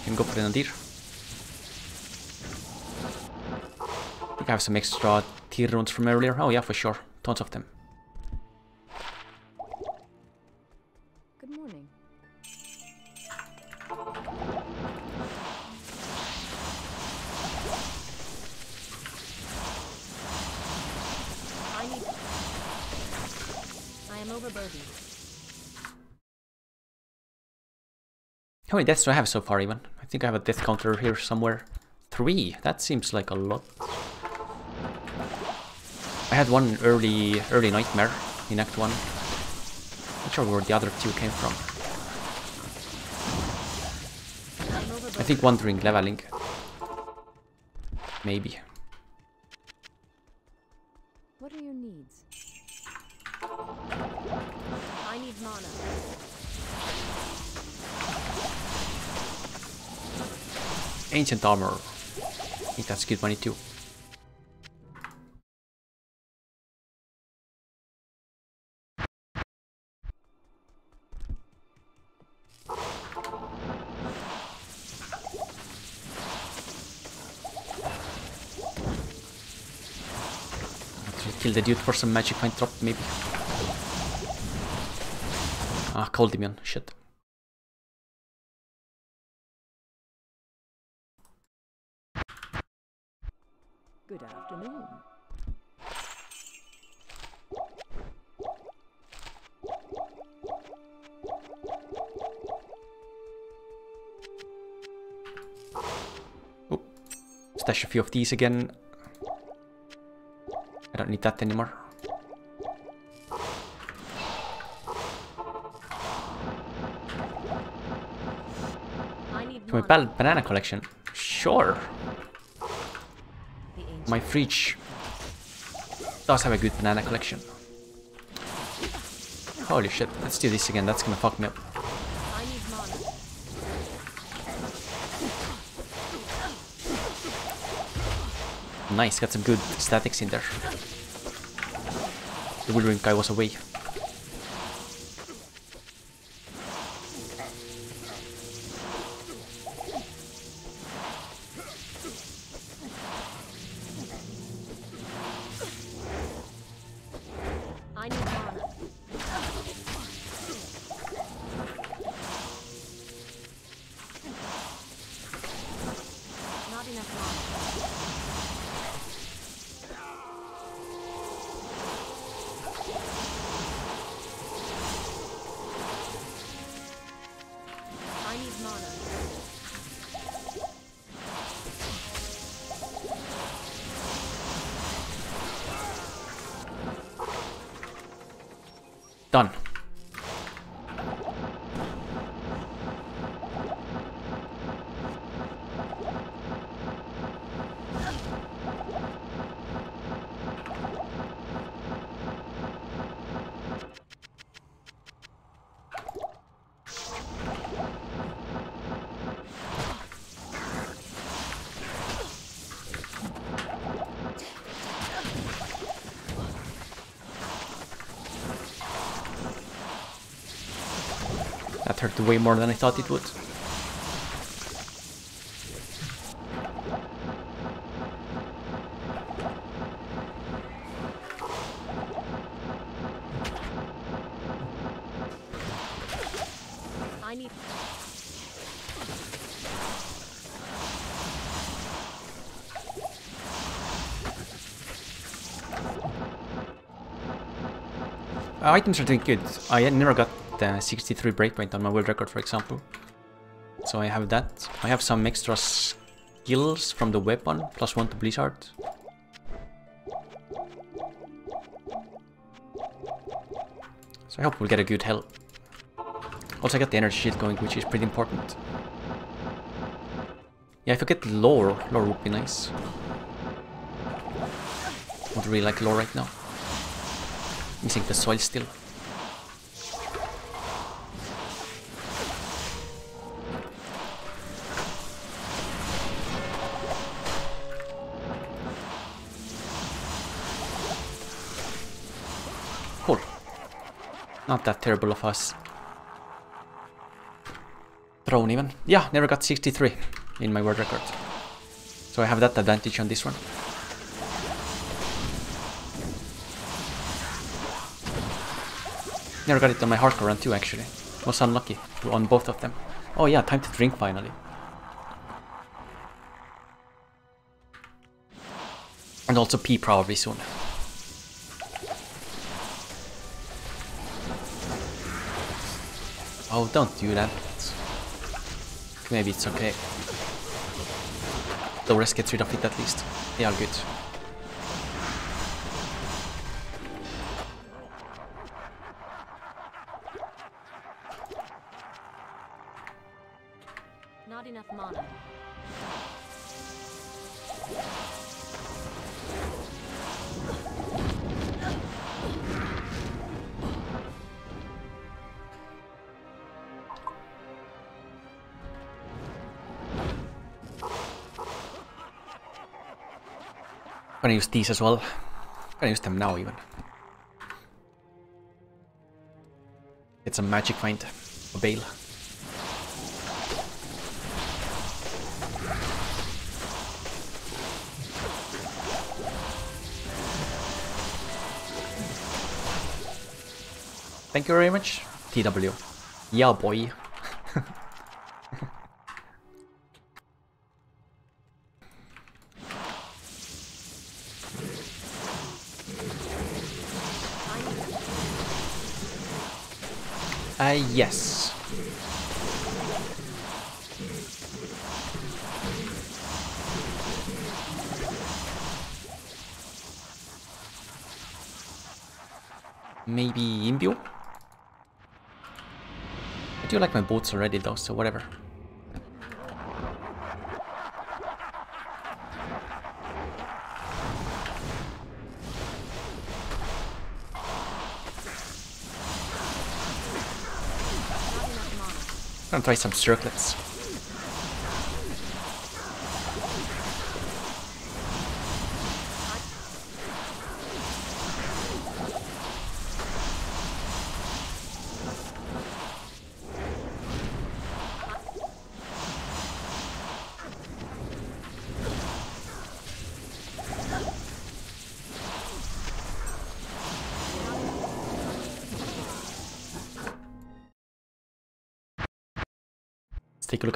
Can go for the Nadir. Think I have some extra Tir runes from earlier. Oh yeah, for sure. Tons of them. Good morning. I need. I am overburdened. How many deaths do I have so far even? I think I have a death counter here somewhere. Three. That seems like a lot. I had one early early nightmare in Act 1. Not sure where the other two came from. I am overburdened. I think one during leveling. Maybe. What are your needs? I need mana. Ancient armor. I think that's good money too. The dude for some magic find drop, maybe. Ah, cold Demon, Shit. Good afternoon. Oh, Stash a few of these again. I don't need that anymore. My banana collection. Sure. My fridge does have a good banana collection. Holy shit, let's do this again, that's gonna fuck me up. Nice, got some good statics in there. The Wildering guy was away. Way more than I thought it would. I need. Uh, items are doing good. I never got the uh, 63 breakpoint on my world record, for example. So I have that. I have some extra skills from the weapon, plus one to Blizzard. So I hope we'll get a good health. Also I got the energy shield going, which is pretty important. Yeah, if I get lore, lore would be nice. Would really like lore right now. Missing the Sol still. Not that terrible of us. Thrown even. Yeah, never got 63 in my world record. So I have that advantage on this one. Never got it on my hardcore run too actually. Was unlucky on both of them. Oh yeah, time to drink finally. And also pee probably soon. Don't do that. Maybe it's okay. The rest gets rid of it at least. They are good. gonna use these as well. I'm gonna use them now even. It's a magic find. A bale. Thank you very much, TW. Yeah, boy. Uh, yes. Maybe Imbio? I do like my boots already though, so whatever. Gonna try some circlets.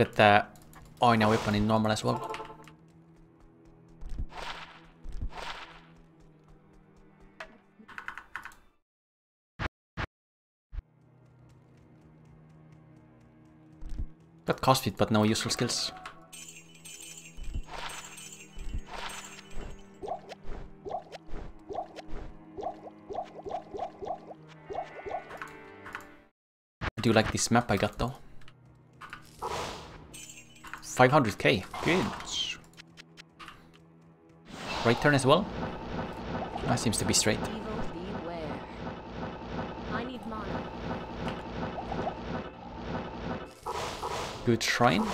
Look at the Aina oh, weapon in normal as well. Got cast speed, but no useful skills. I do like this map I got though. 500k, good. Right turn as well? That seems to be straight. Good shrine.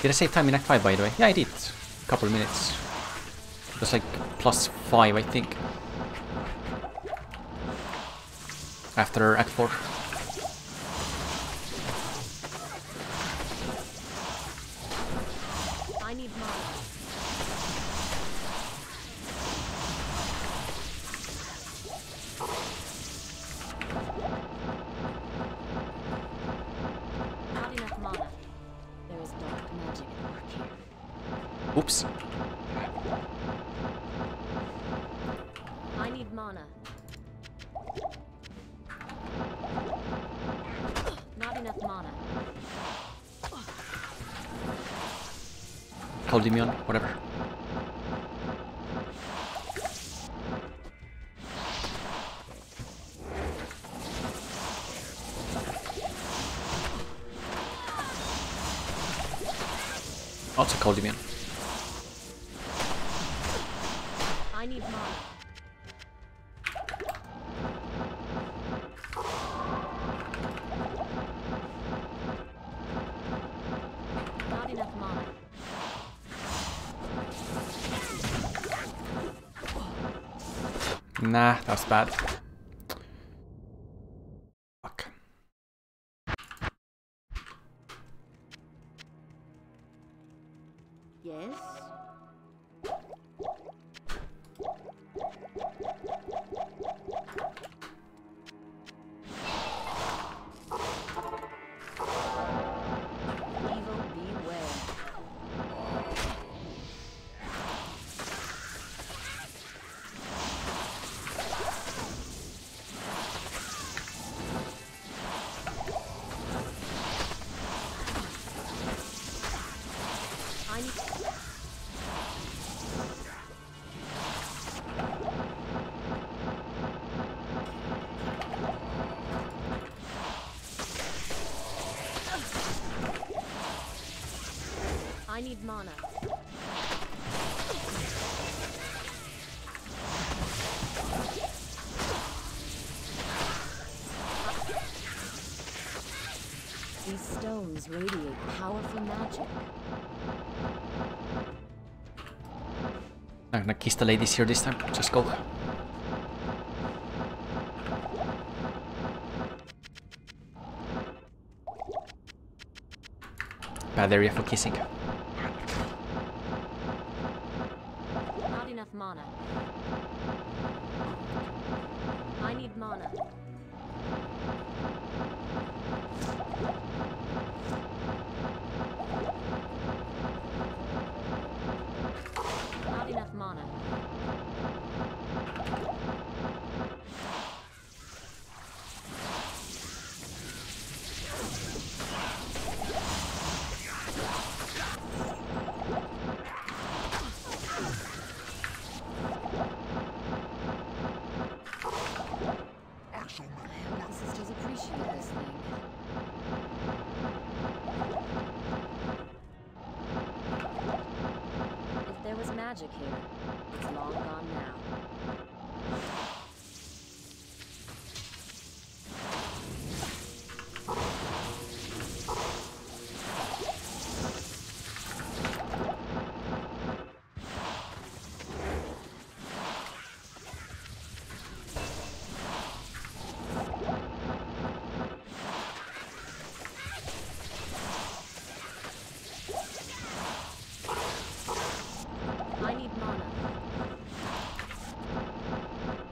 Did I save time in Act 5 by the way? Yeah, I did. A Couple minutes. It was like plus 5, I think. After Act 4. Nah, the ladies here this time. Just go. Bad area for kissing.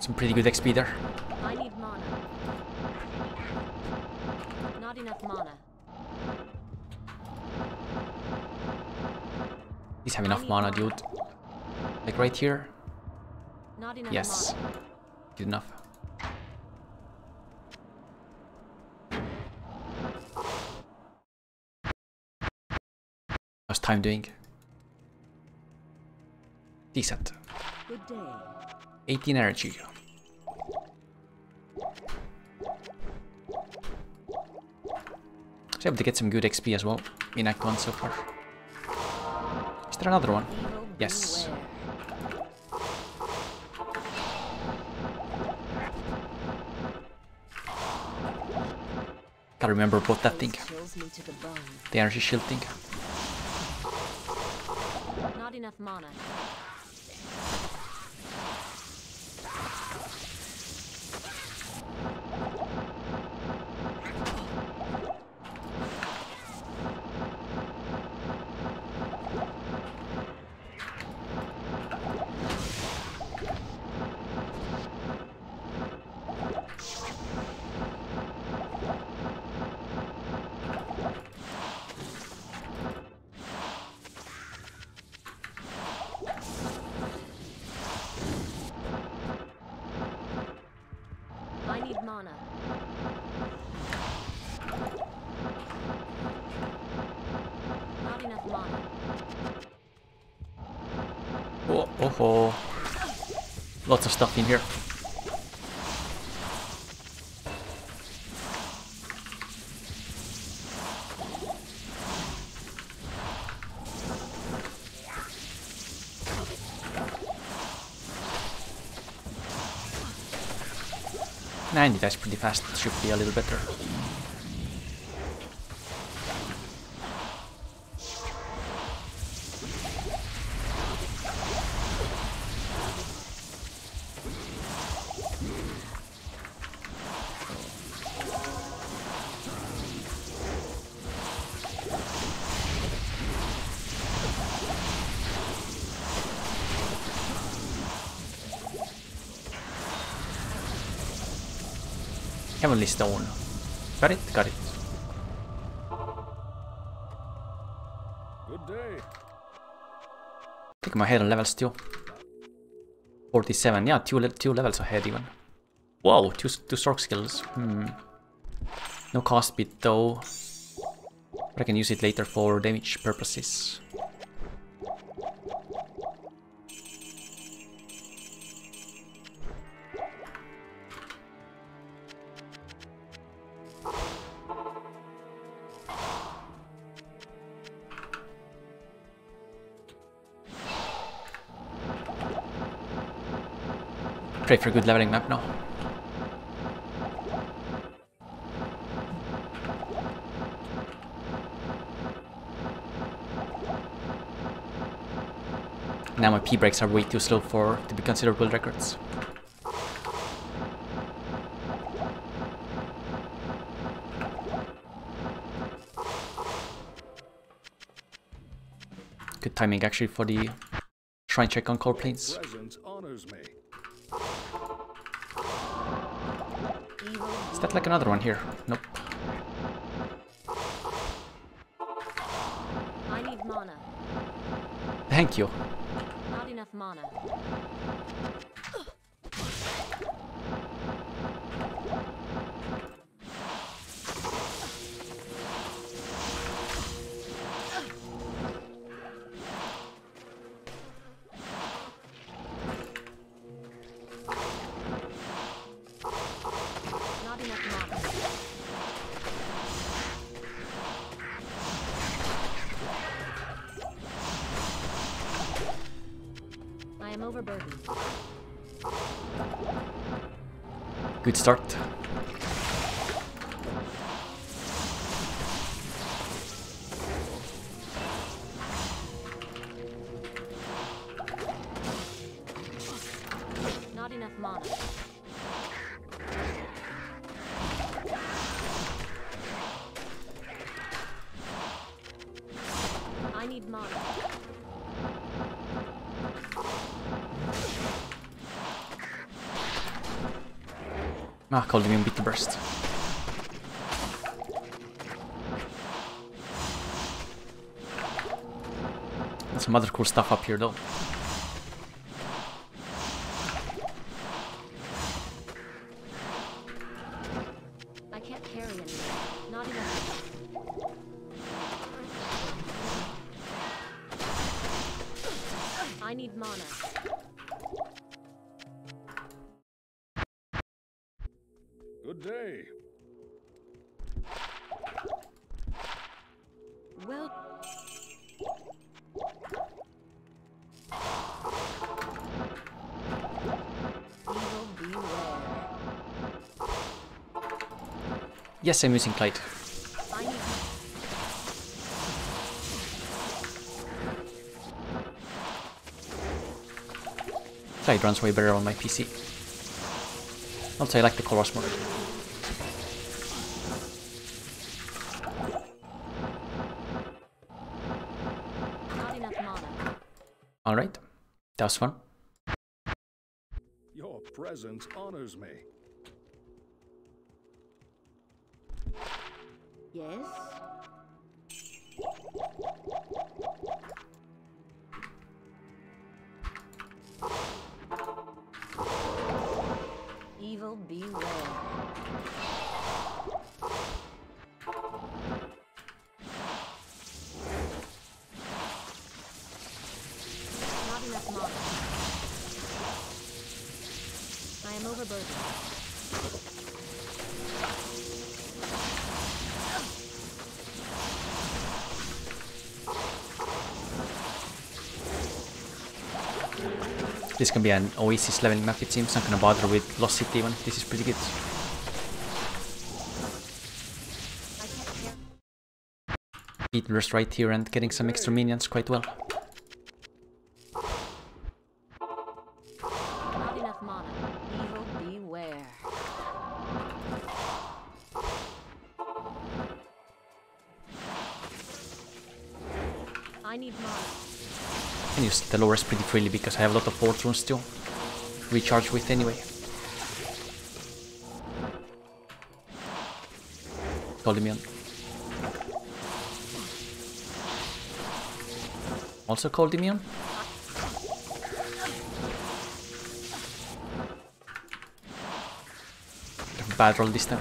Some pretty good XP there. I need mana. Not enough mana. Please have enough mana, dude. Like right here. Not enough Yes. mana. Good enough. How's time doing? Decent. Good day. 18 energy. Able to get some good XP as well in Act 1 so far. Is there another one? Yes. Gotta remember about that thing. The energy shield thing. Not enough mana. Oh. Lots of stuff in here. Ninety that's pretty fast. Should be a little better. Heavenly Stone. Got it? Got it. Good day. Take my head on levels too. 47, yeah, two, le two levels ahead even. Whoa, two, two Sorc skills. Hmm. No cast speed though. But I can use it later for damage purposes. Pray for a good leveling map now. Now my P breaks are way too slow for to be considered world records. Good timing actually for the shrine check on Cold Plains. Presence honors me. Is that like another one here? Nope. I need mana. Thank you. Called him Beetleburst. And some other cool stuff up here though. Yes, I'm using Glide. Glide runs way better on my PC. Also, I like the colors more. Alright, that was fun. Your presence honors me. This can be an Oasis leveling map it seems, I'm gonna bother with Lost City even. This is pretty good. Beatler's right here and getting some extra minions quite well. The lowers pretty freely because I have a lot of Ort runes still. Recharge with anyway. Colimion. Also Coldimion? Bad roll this time.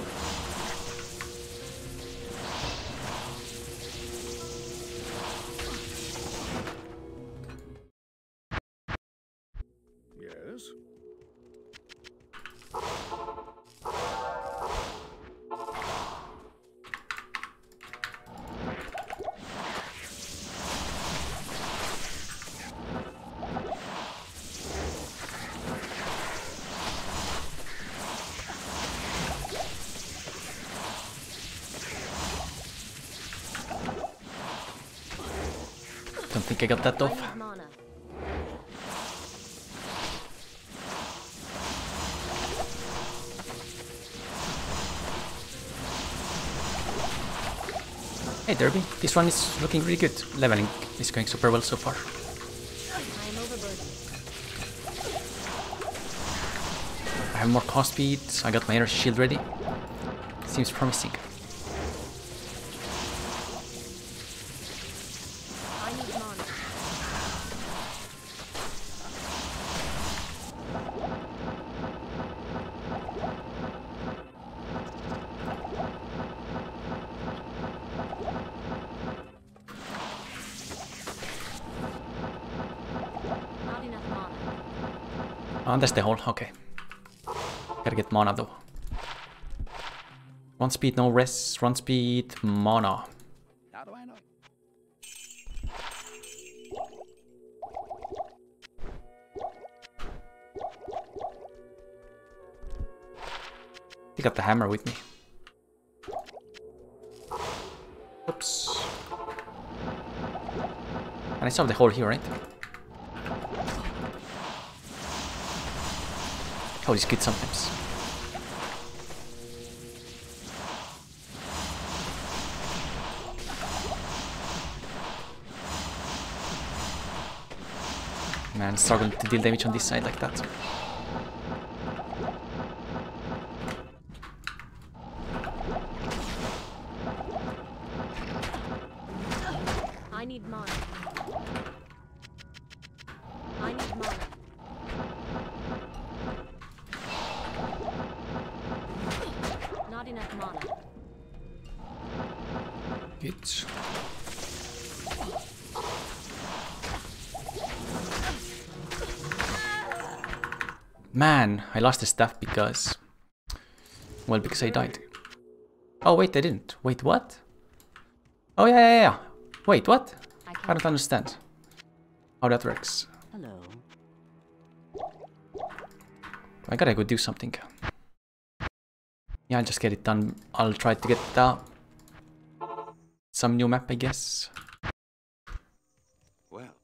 I got that I off. Hey Derby, this one is looking really good. Leveling is going super well so far. I have more cast speed, I got my energy shield ready. seems promising. That's the hole. Okay. Gotta get mana though. Run speed, no rest. Run speed, mana. How do I know? I got the hammer with me. Oops. And I solved the hole here, right? How is good sometimes. Man, struggling to deal damage on this side like that. Lost the stuff because... Well, because I died. Oh, wait, I didn't. Wait, what? Oh, yeah, yeah, yeah. Wait, what? I I don't understand how that works. Hello. I gotta go do something. Yeah, I'll just get it done. I'll try to get uh, some new map, I guess. Well,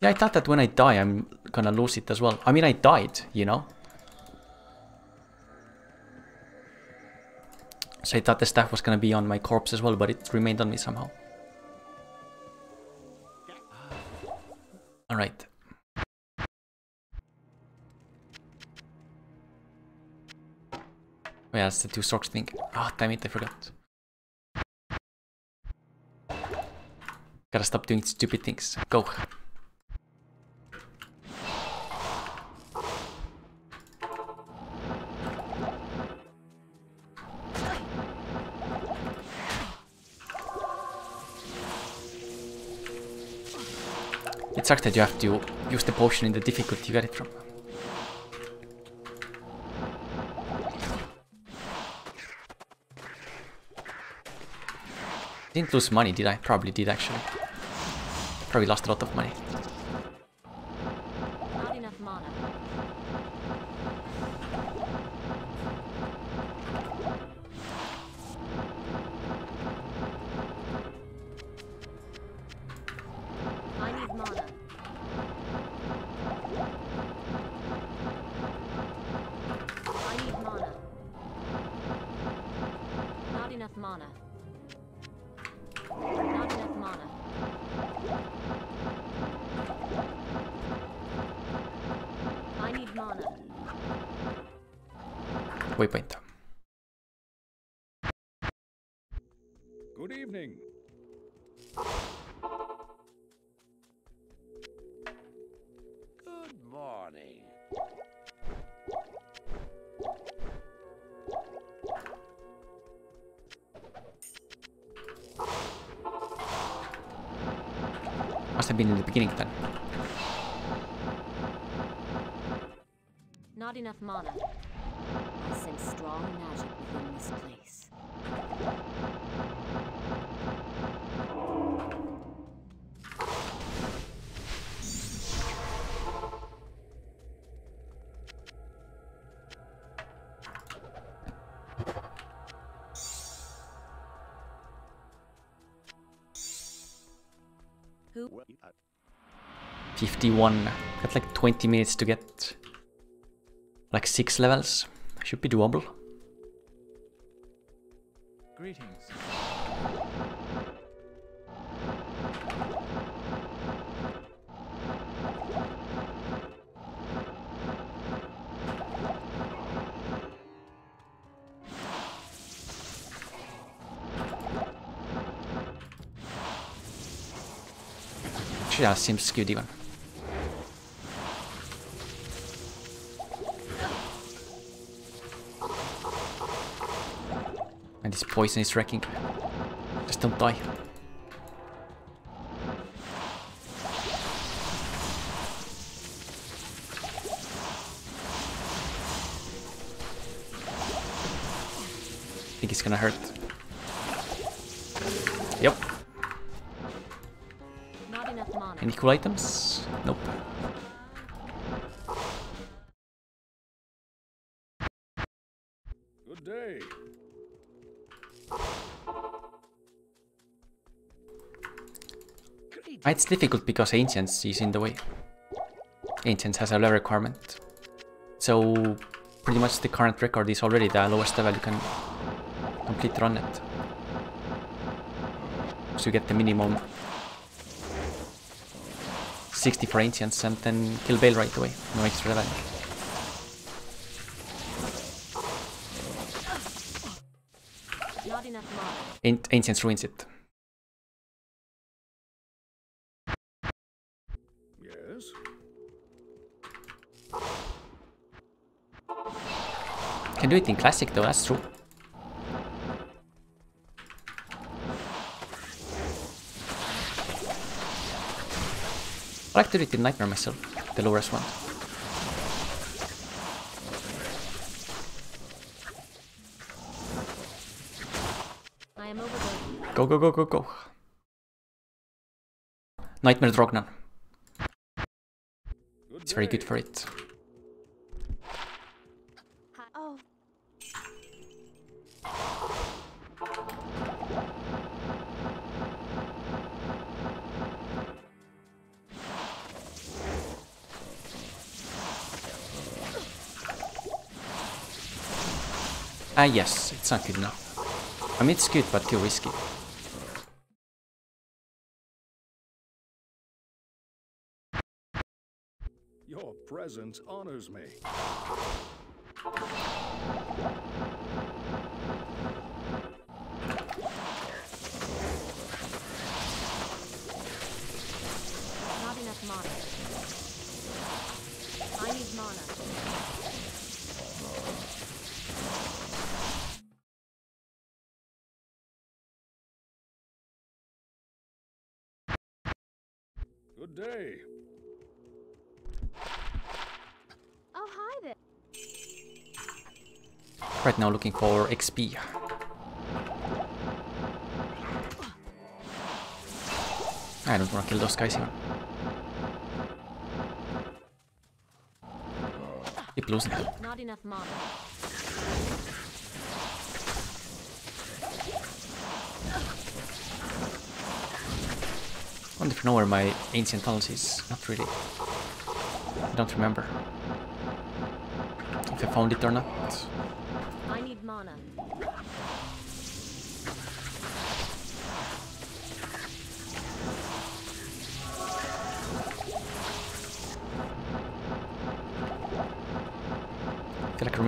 Yeah, I thought that when I die, I'm gonna lose it as well. I mean, I died, you know? So I thought the staff was gonna be on my corpse as well, but it remained on me somehow. Alright. Oh yeah, that's the two socks thing. Ah, damn it, I forgot. Gotta stop doing stupid things. Go. Sucks that you have to use the potion in the difficulty you get it from. Didn't lose money, did I? Probably did actually. Probably lost a lot of money. 51. Got like 20 minutes to get like 6 levels. Should be doable. Greetings. Seems good even. And this poison is wrecking. Just don't die. think it's gonna hurt. Yep. Not enough mana. Any cool items? Nope. It's difficult because Ancients is in the way. Ancients has a level requirement. So pretty much the current record is already the lowest level you can complete run it. So you get the minimum 60 for Ancients and then kill Baal right away. No extra level. An- Ancients ruins it. Do it in Classic though, that's true. I like to do it in Nightmare myself, the lowest one. I am overloaded. Go, go, go, go, go. Nightmare Drognan. It's very good for it. Ah yes, it's not good enough. I mean it's good but too risky. Your presence honors me. Looking for XP. I don't wanna kill those guys here. Keep losing. Not enough mana. wonder if you know where my ancient tunnels is. Not really. I don't remember. If I found it or not.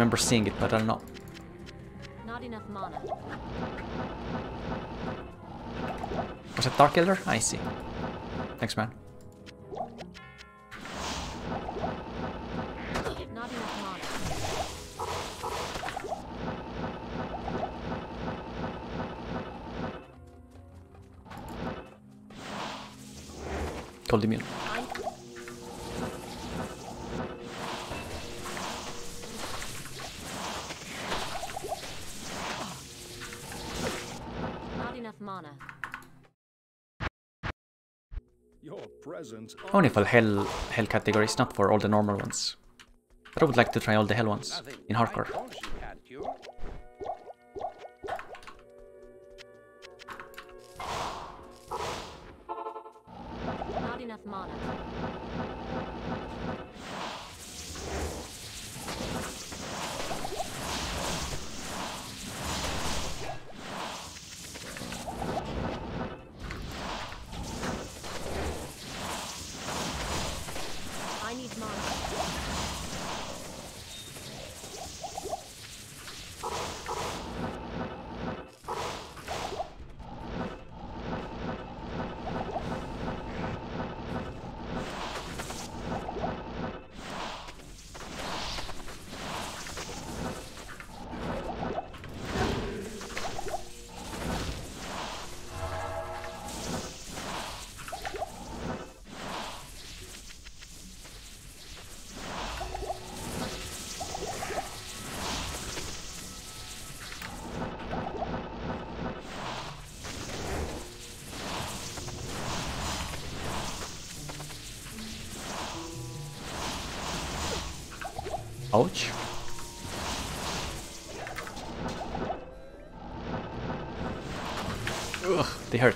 Remember seeing it, but I don't know. Not enough mana. Was it Dark Elder? I see. Thanks, man. Not enough mana. Cold immune. Only for hell hell categories, not for all the normal ones. But I would like to try all the hell ones in hardcore. Ouch. Ugh, they hurt.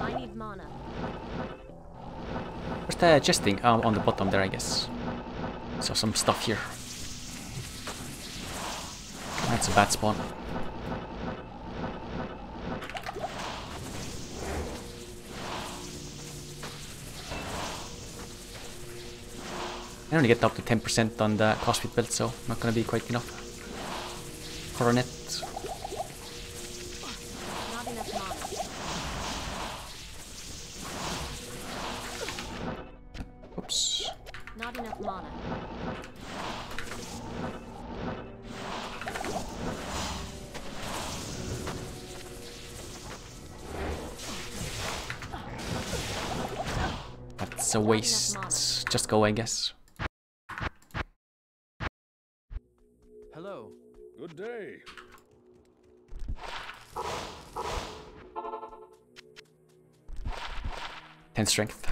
I need mana. Where's the chest thing? Um, on the bottom there, I guess. So some stuff here. That's a bad spawn. Only get up to 10% on the CrossFit belt, so not gonna be quite enough. Coronet. Oops. Not enough mana. That's a waste. Just go, I guess. Strength.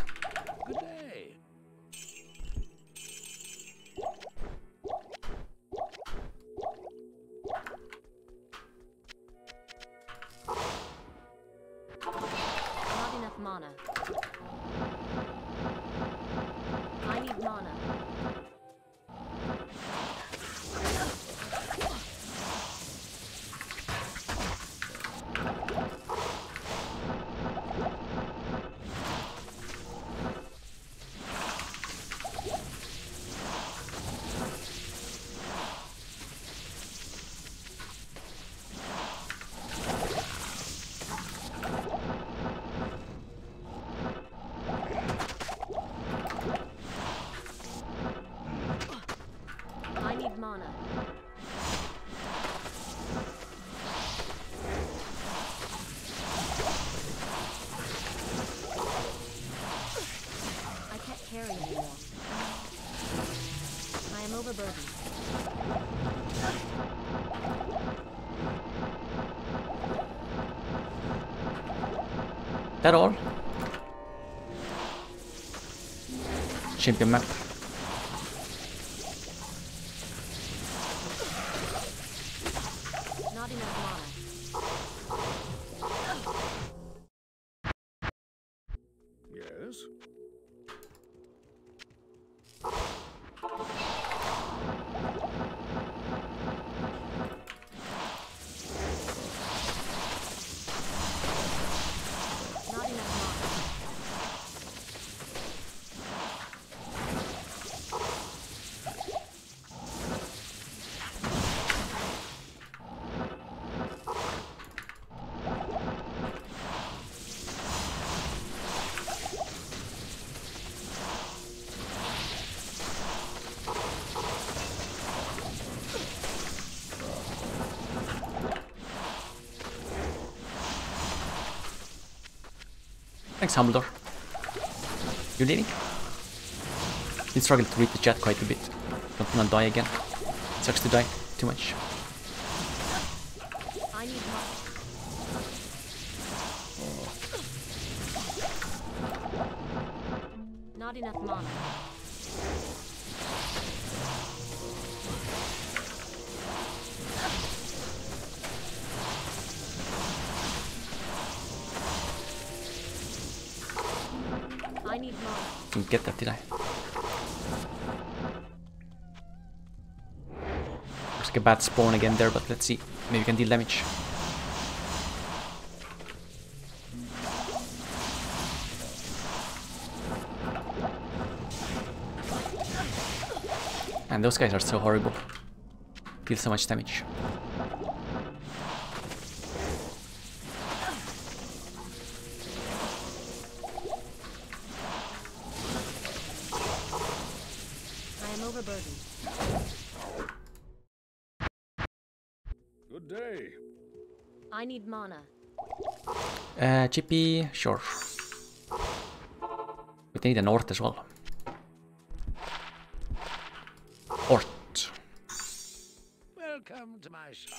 That all? Champion map. Thanks, Humbledore. You leading? Did struggle to read the chat quite a bit. Don't wanna die again. Sucks to die too much. Bad spawn again there, but let's see. Maybe we can deal damage. And those guys are so horrible. Deal so much damage. Uh, sure. We need an Ort as well. Ort. Welcome to my shop.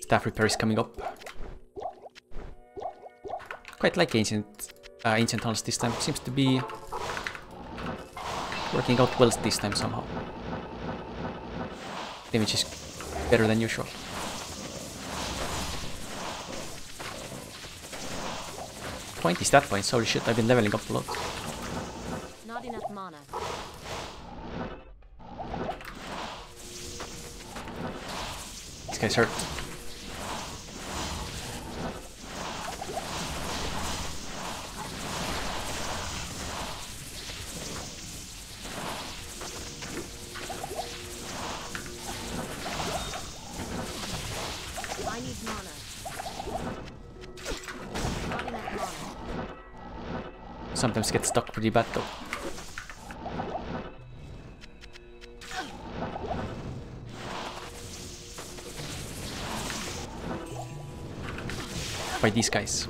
Staff repair is coming up. Quite like ancient uh, ancient halls this time. Seems to be working out well this time somehow. Damage is better than usual. Point is that point. Holy shit, I've been leveling up a lot. Not enough mana. This guy's hurt. Pretty bad though. By these guys.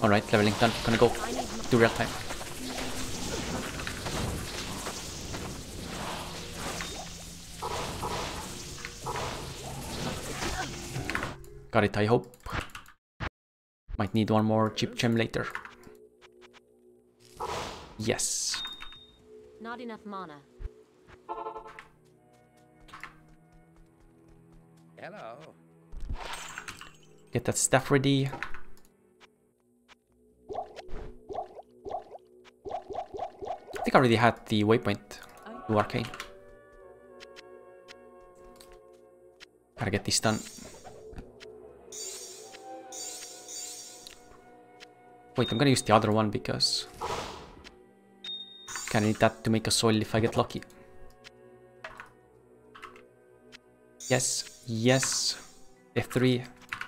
Alright, leveling done. Gonna go do real time. Got it, I hope. Might need one more chip gem later. Yes. Not enough mana. Hello. Get that stuff ready. I think I already had the waypoint to arcane. Gotta get this done. Wait, I'm gonna use the other one because kinda need that to make a Sol if I get lucky. Yes, yes. F3,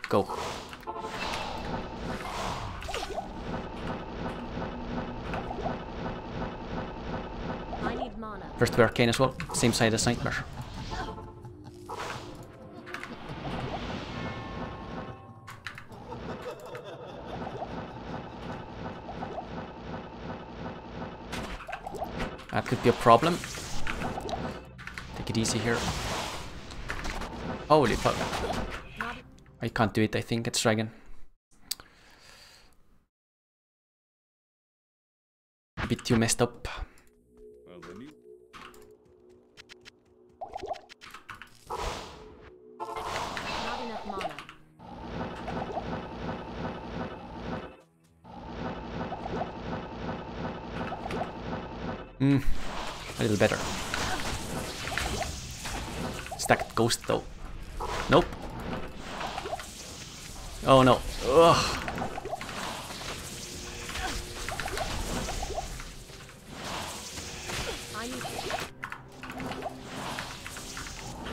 go. I need mana. First to arcane as well, same side as Nightmare. Could be a problem. Take it easy here. Holy fuck. I can't do it, I think it's dragon. A bit too messed up. Ghost though. Nope. Oh no. Ugh.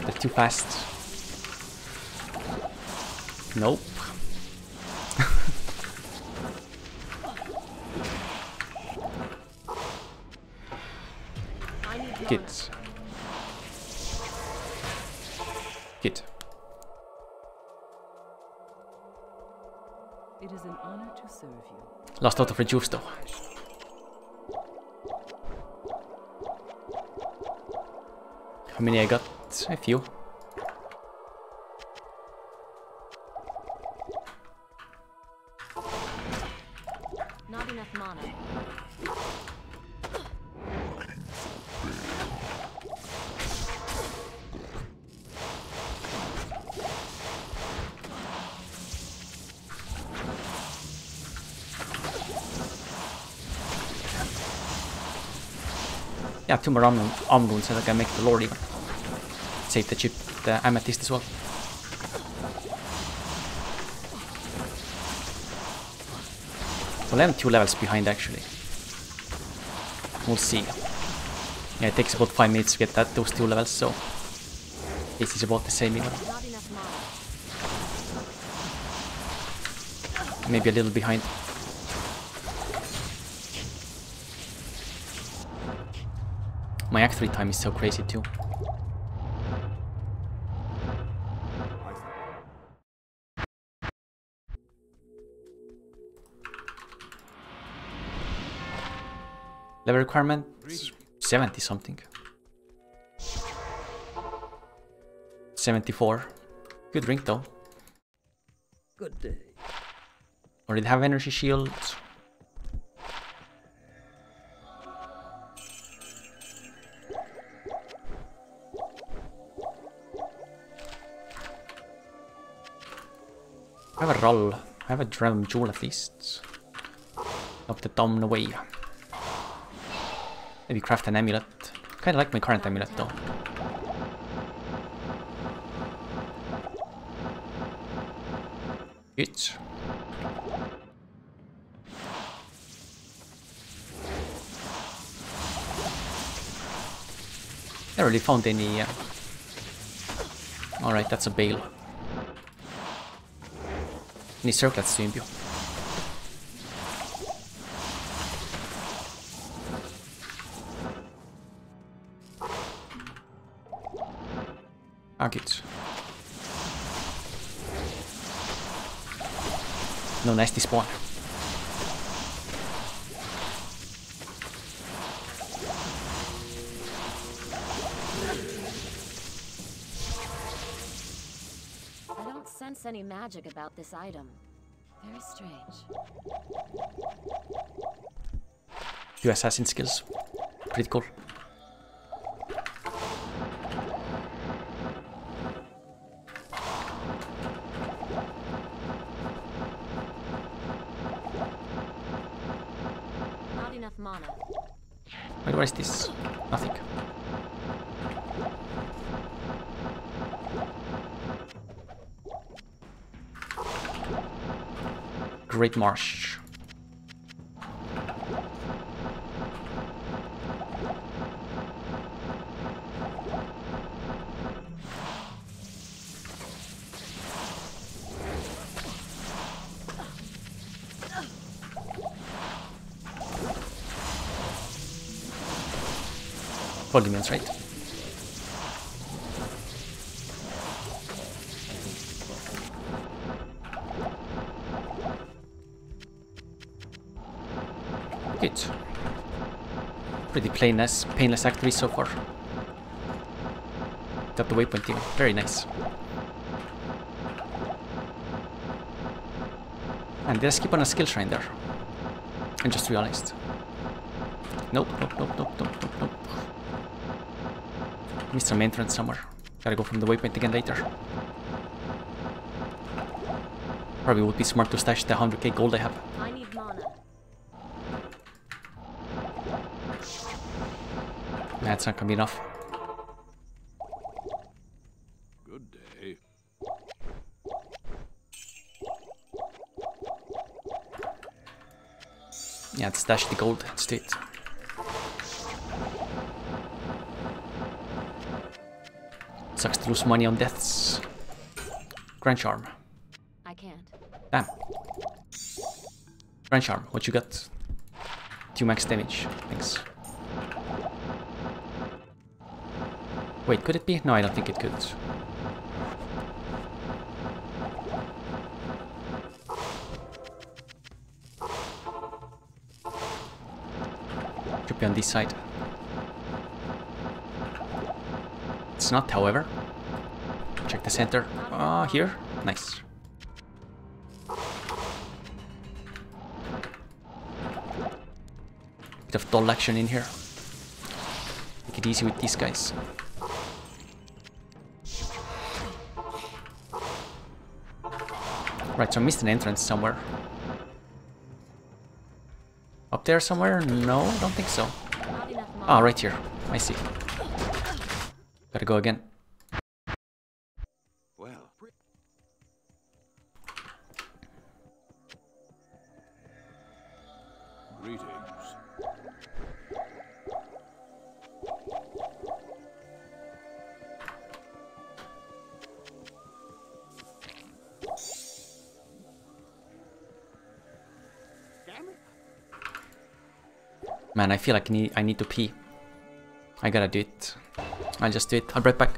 They're too fast. Reduce though. How many I got? A few. Two more arm, arm runes and I can make the lord even. Save the chip, the amethyst as well. Well, I'm two levels behind actually. We'll see. Yeah, it takes about five minutes to get that those two levels, so this is about the same even. Maybe a little behind. 3 time is so crazy too. Level requirement 70 something. 74. Good drink though. Good day. Or did it have energy shields? I have a. I drum jewel at least. Up the down away. Maybe craft an amulet. Kinda like my current amulet though. Good. Never really found any. Uh... Alright, that's a bale. Any circlets to imbue? Ah, good. No nasty spawn. This item. Very strange. Few assassin skills. Pretty cool. Great Marsh. Right? Painless, painless activity so far. Got the waypoint even. Very nice. And did I skip on a skill shrine there? I just realized. Nope, nope, nope, nope, nope, nope, nope. Missed some entrance somewhere. Gotta go from the waypoint again later. Probably would be smart to stash the 100k gold I have. That's not gonna be enough. Good day. Yeah, let's stash the gold. Let's it. Sucks to lose money on deaths. Grand Charm. I can't. Damn. Grand Charm, what you got? Two max damage. Thanks. Wait, could it be? No, I don't think it could. Should be on this side. It's not, however. Check the center. Ah, here. Nice. Bit of doll action in here. Take it easy with these guys. Right, so I missed an entrance somewhere. Up there somewhere? No, I don't think so. Ah, right here. I see. Gotta go again. Man, I feel like I need, I need to pee. I gotta do it. I'll just do it. I'll be right back.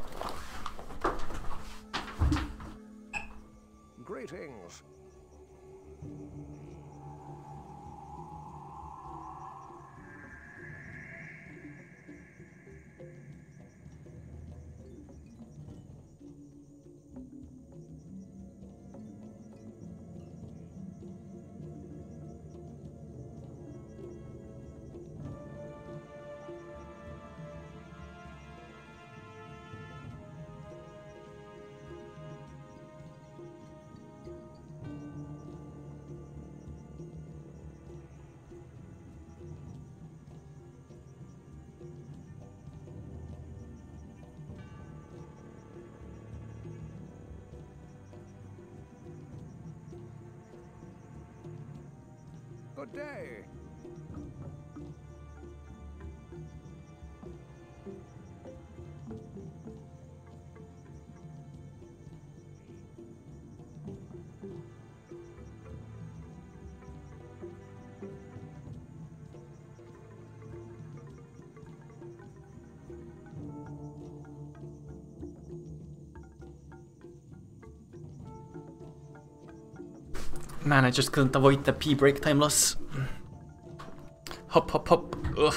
Man, I just couldn't avoid the P break time loss. Hop, hop, hop. Ugh.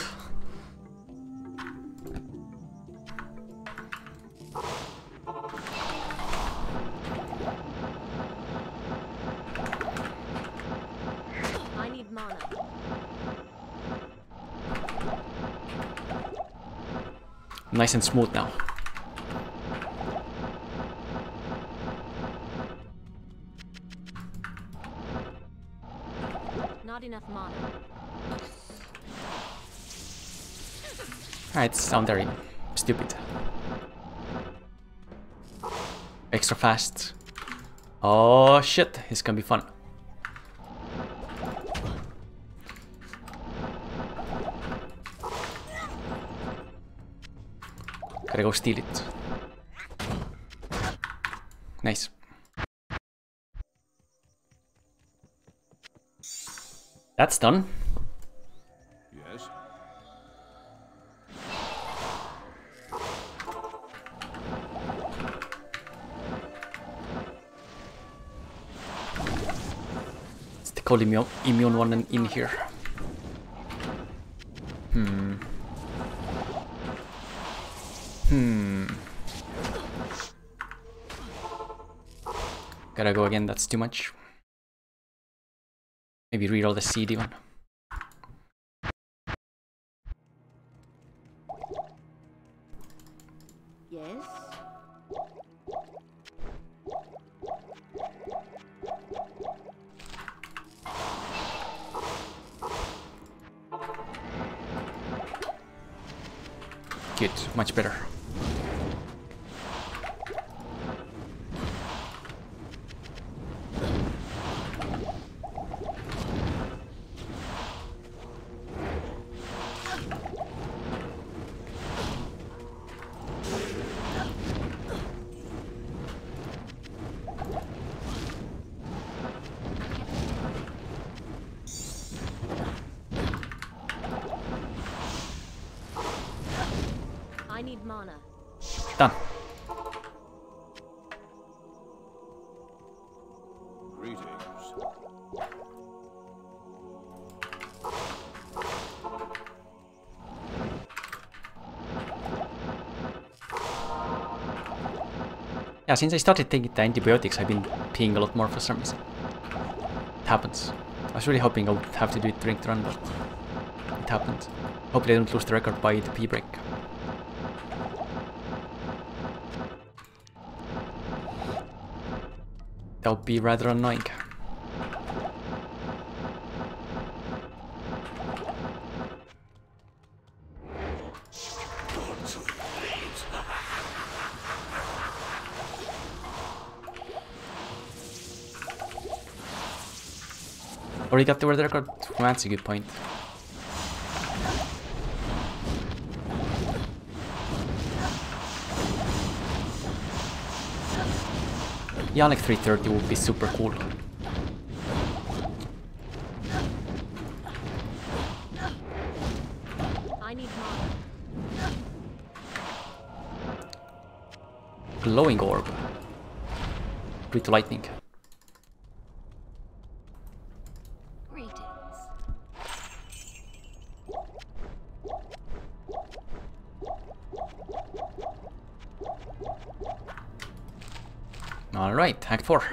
I need mana. Nice and smooth now. Alright, sound very stupid. Extra fast. Oh shit, it's gonna be fun. Gotta go steal it. Nice. That's done. The immune, immune one in, in here. Hmm. Hmm. Gotta go again, that's too much. Maybe read all the CD one. Since I started taking the antibiotics, I've been peeing a lot more for some reason. It happens. I was really hoping I would have to do it during the run, but it happened. Hopefully I don't lose the record by the pee break. That would be rather annoying. Or you got the world record? Well, that's a good point. Yeah, like 330 would be super cool. I. Glowing orb. Pretty lightning. 4.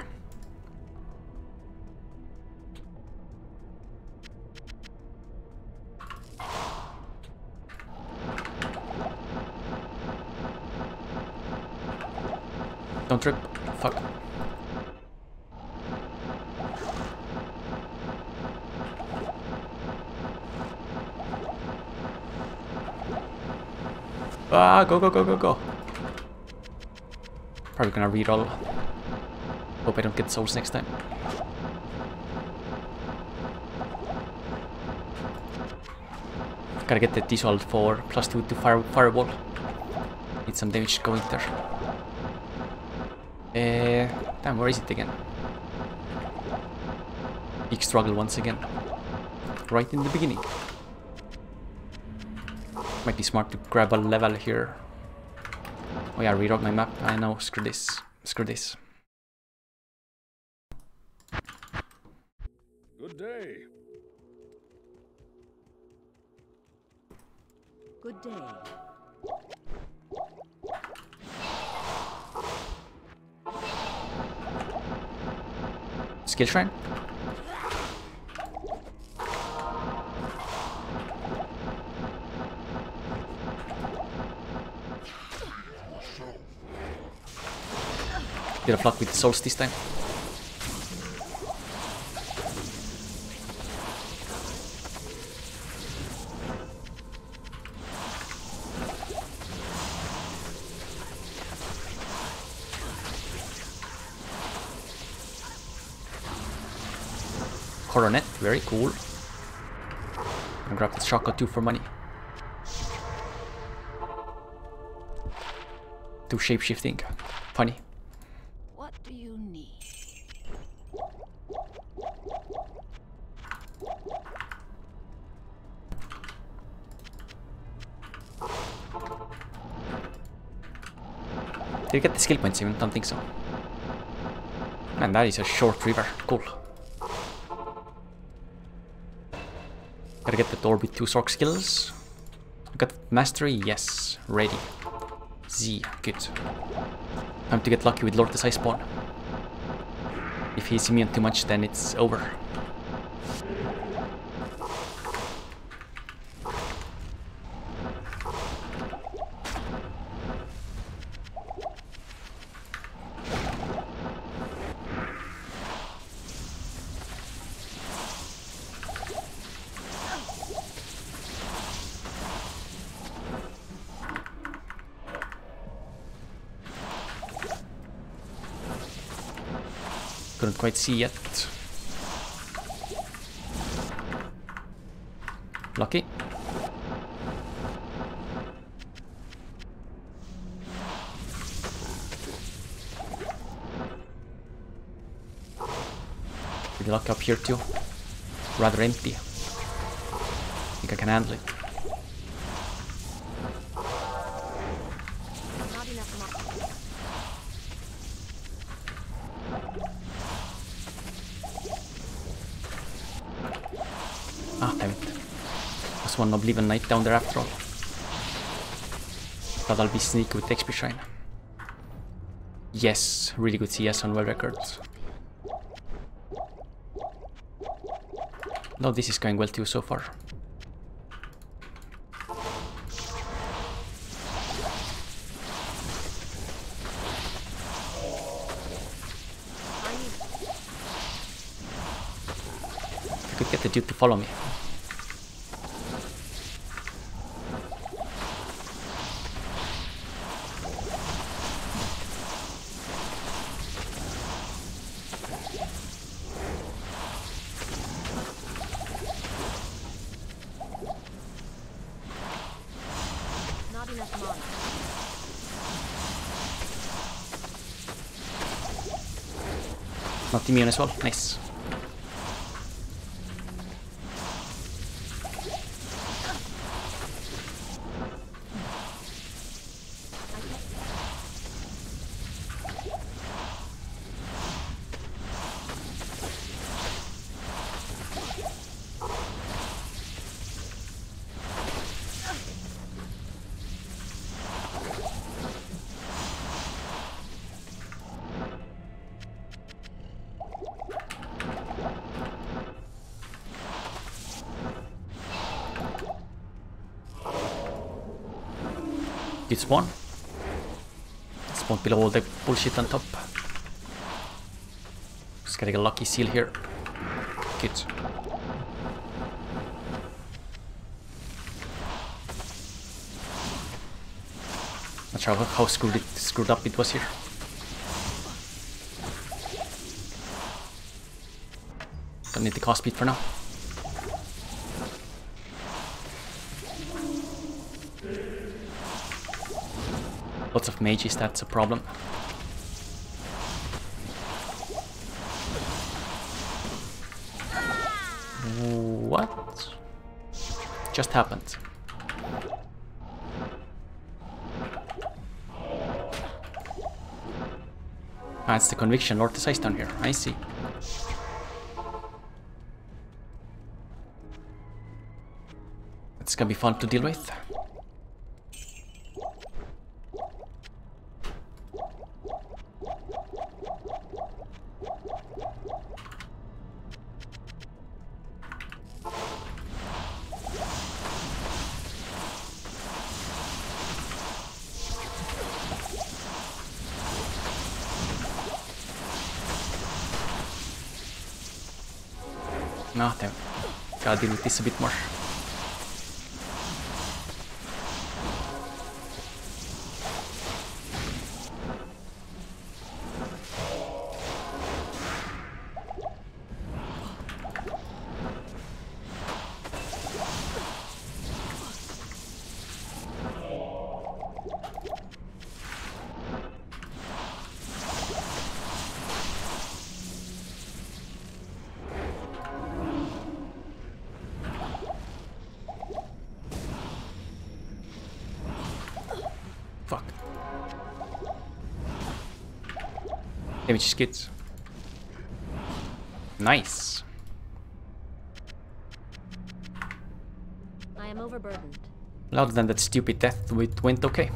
Don't trip. Fuck. Ah, go, go, go, go, go. Probably gonna reroll. Hope I don't get souls next time. Gotta get the Dissolve for plus 2 to fire Fireball. Need some damage going there. Uh, damn, where is it again? Big struggle once again. Right in the beginning. Might be smart to grab a level here. Oh yeah, reroute my map. I know, screw this. Screw this. Skill Shrine? Bit of luck with the souls this time. Coronet, very cool. And grab the Shaka 2 for money. Two shapeshifting. Funny. What do you need? Did you get the skill points even? Don't think so. Man, that is a short river. Cool. Gotta get the door with two Sorc skills. Got mastery? Yes. Ready. Z. Good. Time to get lucky with Lord De Seis spawn. If he he's immune too much, then it's over. Couldn't quite see yet. Lucky. Pretty lucky up here too. Rather empty. think I can handle it. One Oblivion Knight down there after all. Thought I'll be sneaky with XP Shrine. Yes, really good CS on world records. No, this is going well too so far. I could get the dude to follow me. Immune as well. Nice. Good spawn. Spawn below all the bullshit on top. Just getting a lucky seal here. Good. Not sure how, how screwed, it, screwed up it was here. Don't need the cast speed for now. Lots of mages, that's a problem. What? Just happened. Ah, the conviction Lord De Seis down here. I see. It's gonna be fun to deal with. This a bit more. Damage skits. Nice. I am overburdened. Other than that stupid death, it went okay.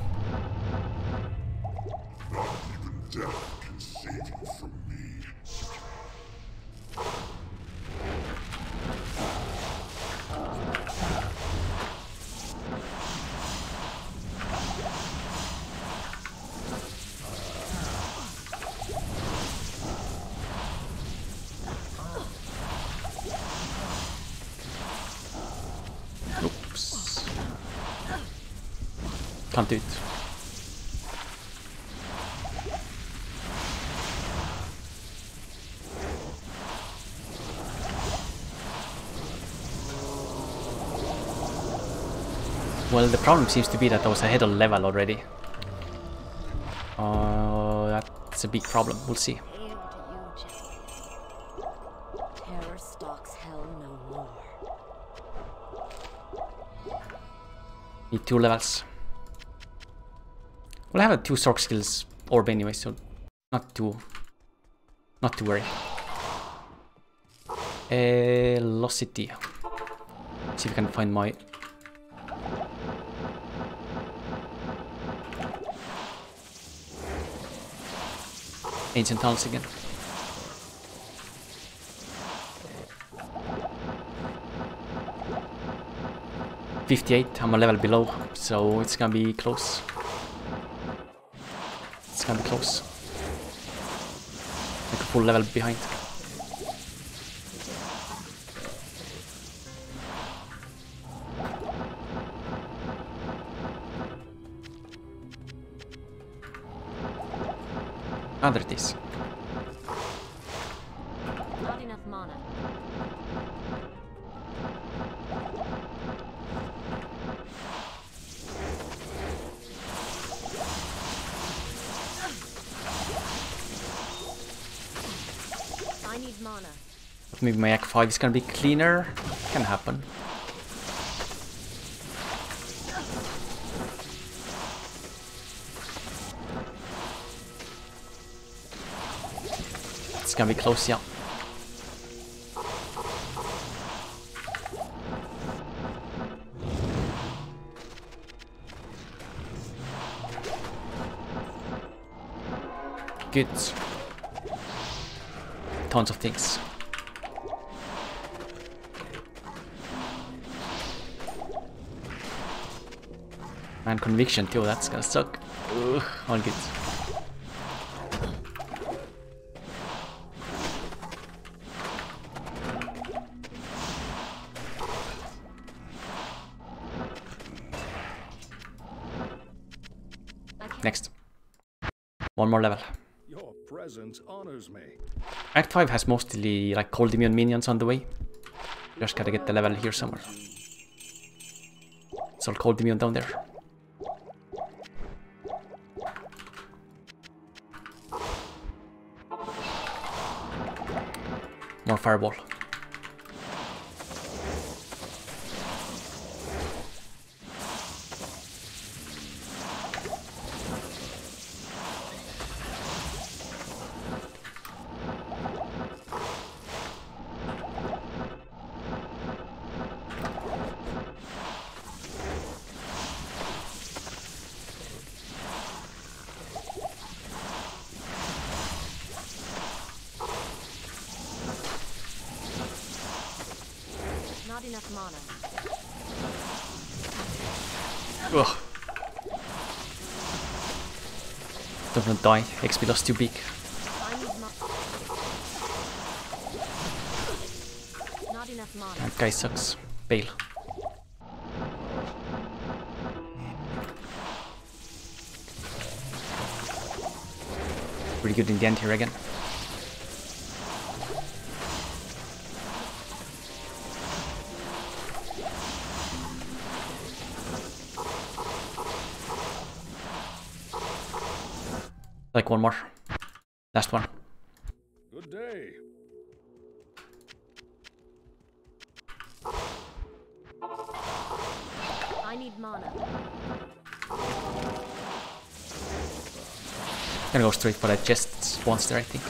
Problem seems to be that I was ahead of level already. Uh, that's a big problem. We'll see. Hail to you, Jesse. Terror stalks hell no more. Need two levels. Well, I have a two Sorc skills orb anyway, so not too, not to worry. Velocity. See if I can find my. Ancient tunnels again. Fifty-eight. I'm a level below, so it's gonna be close. It's gonna be close. Like a full level behind. Ah, there it is. Not enough mana. I need mana. Maybe my Act 5 is gonna be cleaner. Can happen. Gonna be close, yeah. Good. Tons of things. And conviction too, that's gonna suck. Ugh, all good. armor level. Your presence honors me. Act 5 has mostly like cold immune minions on the way. Just gotta get the level here somewhere. It's all cold immune down there. More fireball. Die. XP loss too big. That guy sucks. Bail. Pretty good in the end here again. One more. Last one. Good day. I need mana. Gonna go straight for that chest monster, I think.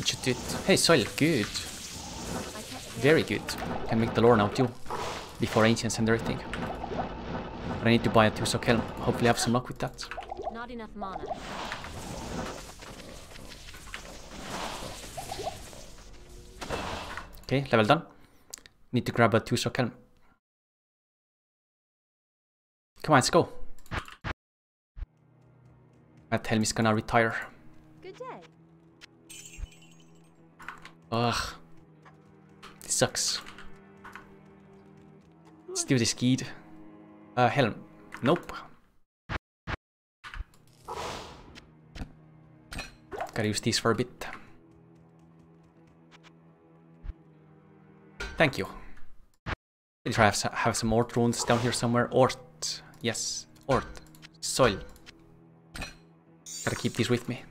It should do it. Hey, Sol, good. Very good. Can make the lore now too. Before ancients and everything. But I need to buy a Tusok helm. Hopefully I have some luck with that. Mana. Okay, level done. Need to grab a helm. Come on, let's go. That helm is gonna retire. Good day. Ugh. This sucks. Let's do this keyed. Uh, helm. Nope. Gotta use these for a bit. Thank you. Pretty sure I have, have some more runes down here somewhere. Ort. Yes. Ort. Sol. Gotta keep these with me.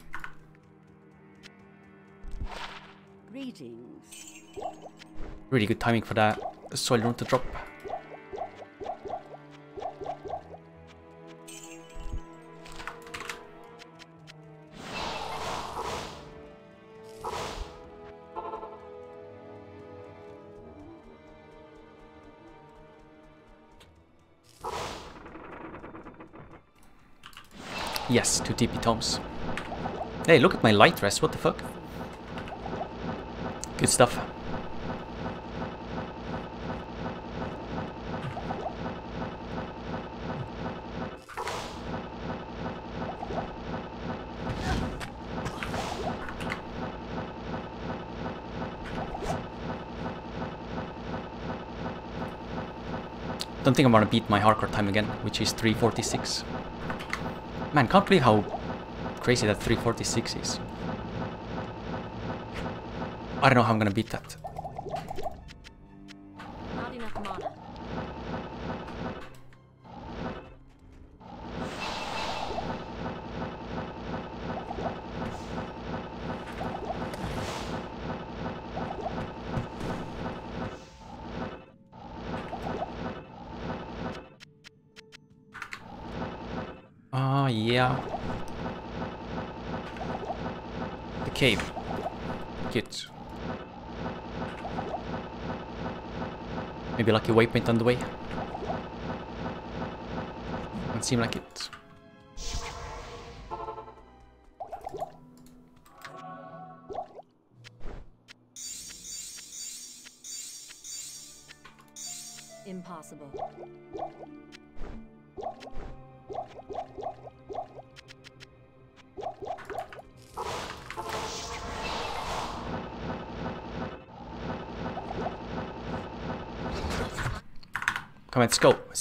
Greetings. Really good timing for that Sol rune to drop. Yes, two TP tomes. Hey, look at my light dress, what the fuck? Good stuff. Don't think I'm gonna beat my hardcore time again, which is 346. Man, can't believe how crazy that 346 is. I don't know how I'm gonna beat that.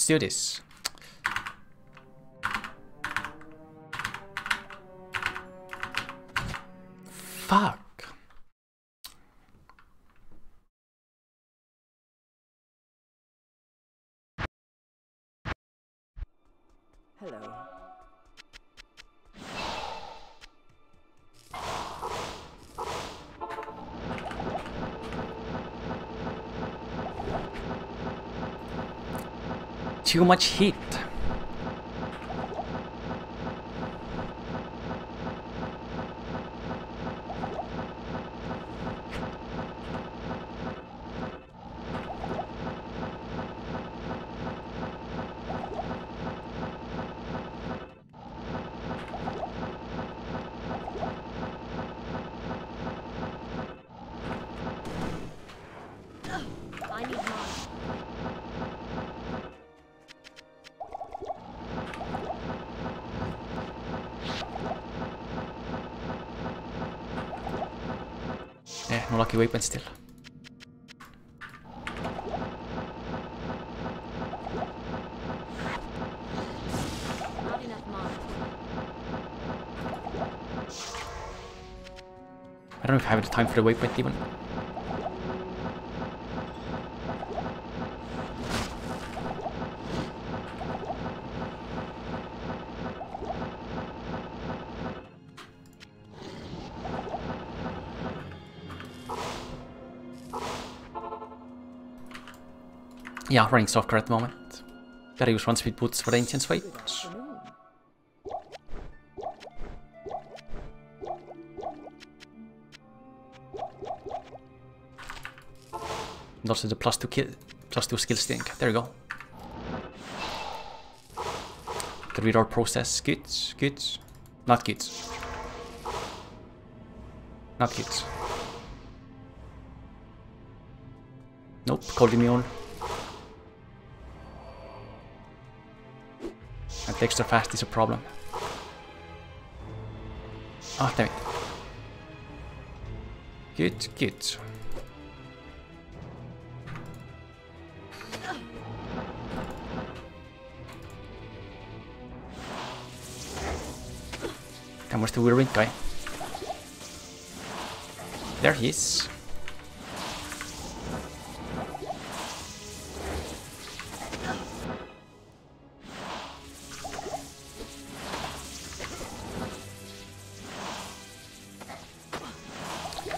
Do this. Too much heat. No weapon still. I don't know if I have the time for the waypoint even. Yeah, running softcore at the moment. Gotta use one speed boots for the ancient's weight. And also the plus two kill, plus two skill stink. There you go. The reroll process, good, good, not good, not good. Nope, cold immune. The extra fast is a problem. Ah, damn it. Good, good. Where's the weird guy? There he is.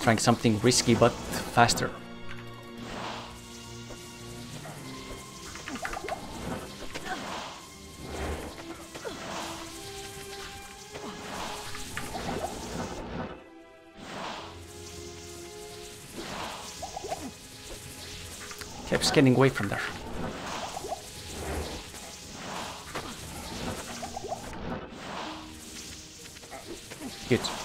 Trying something risky but faster. Keeps getting away from there. Good.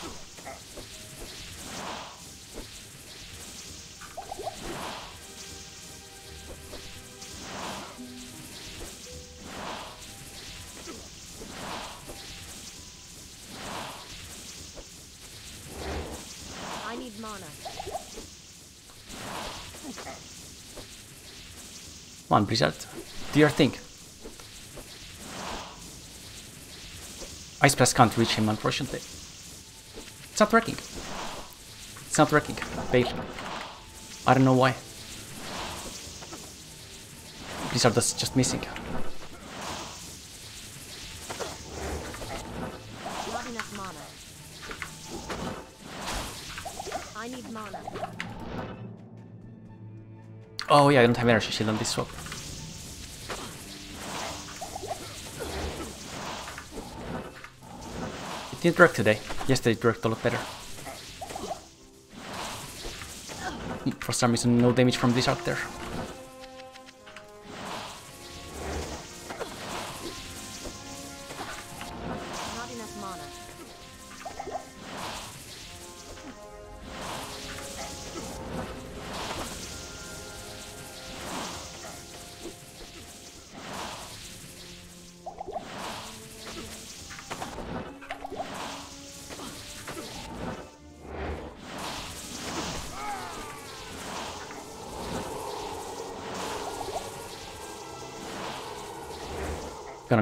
Come on, Blizzard. Do your thing. Ice Blast can't reach him, unfortunately. It's not working. It's not working. Fail. I don't know why. Blizzard is just missing. Not enough mana. I need mana. Oh yeah, I don't have energy shield on this swap. Didn't work today. Yesterday it worked a lot better. For some reason, no damage from this out there.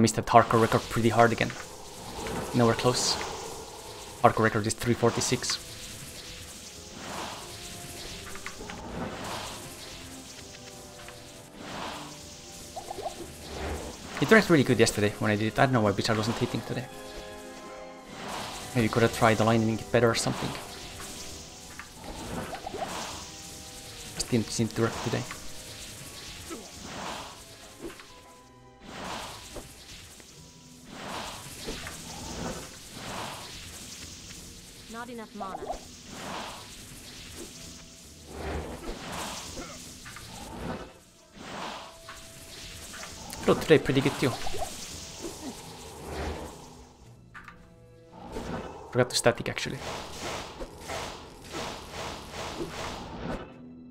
Gonna miss that hardcore record pretty hard again. Nowhere close. Hardcore record is 346. It worked really good yesterday when I did it. I don't know why Blizzard wasn't hitting today. Maybe could have tried aligning it better or something. Just didn't seem to work today. Pretty good too. Forgot to static actually.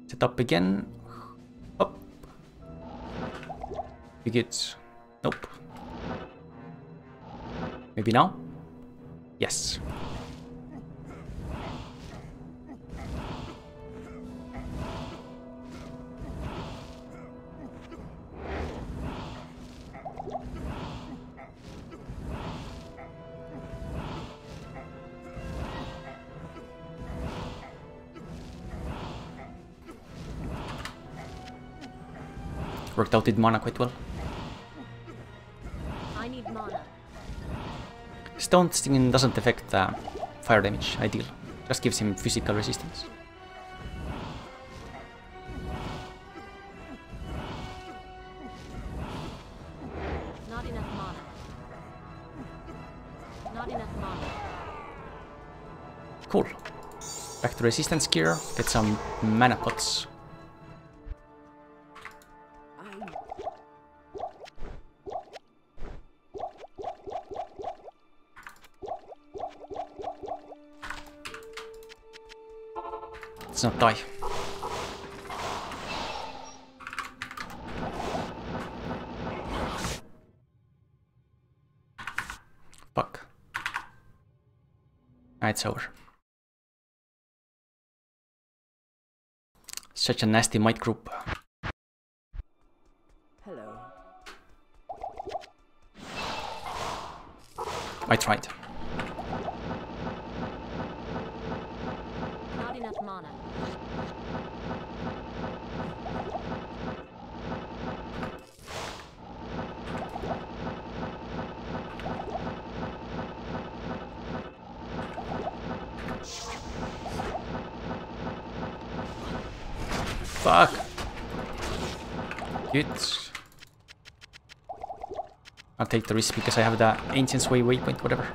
Set up again. Up. Be get. Nope. Maybe now? Yes. Worked out with mana quite well. I need mana. Stone Stinging doesn't affect uh, fire damage, ideal. Just gives him physical resistance. Not enough mana. Not enough mana. Cool. Back to resistance gear, get some mana pots. Let's not die. Fuck. Ah, it's over. Such a nasty might group. hello. I tried. Not enough mana. Fuck. Good. I'll take the risk because I have the Ancient's Way waypoint, whatever.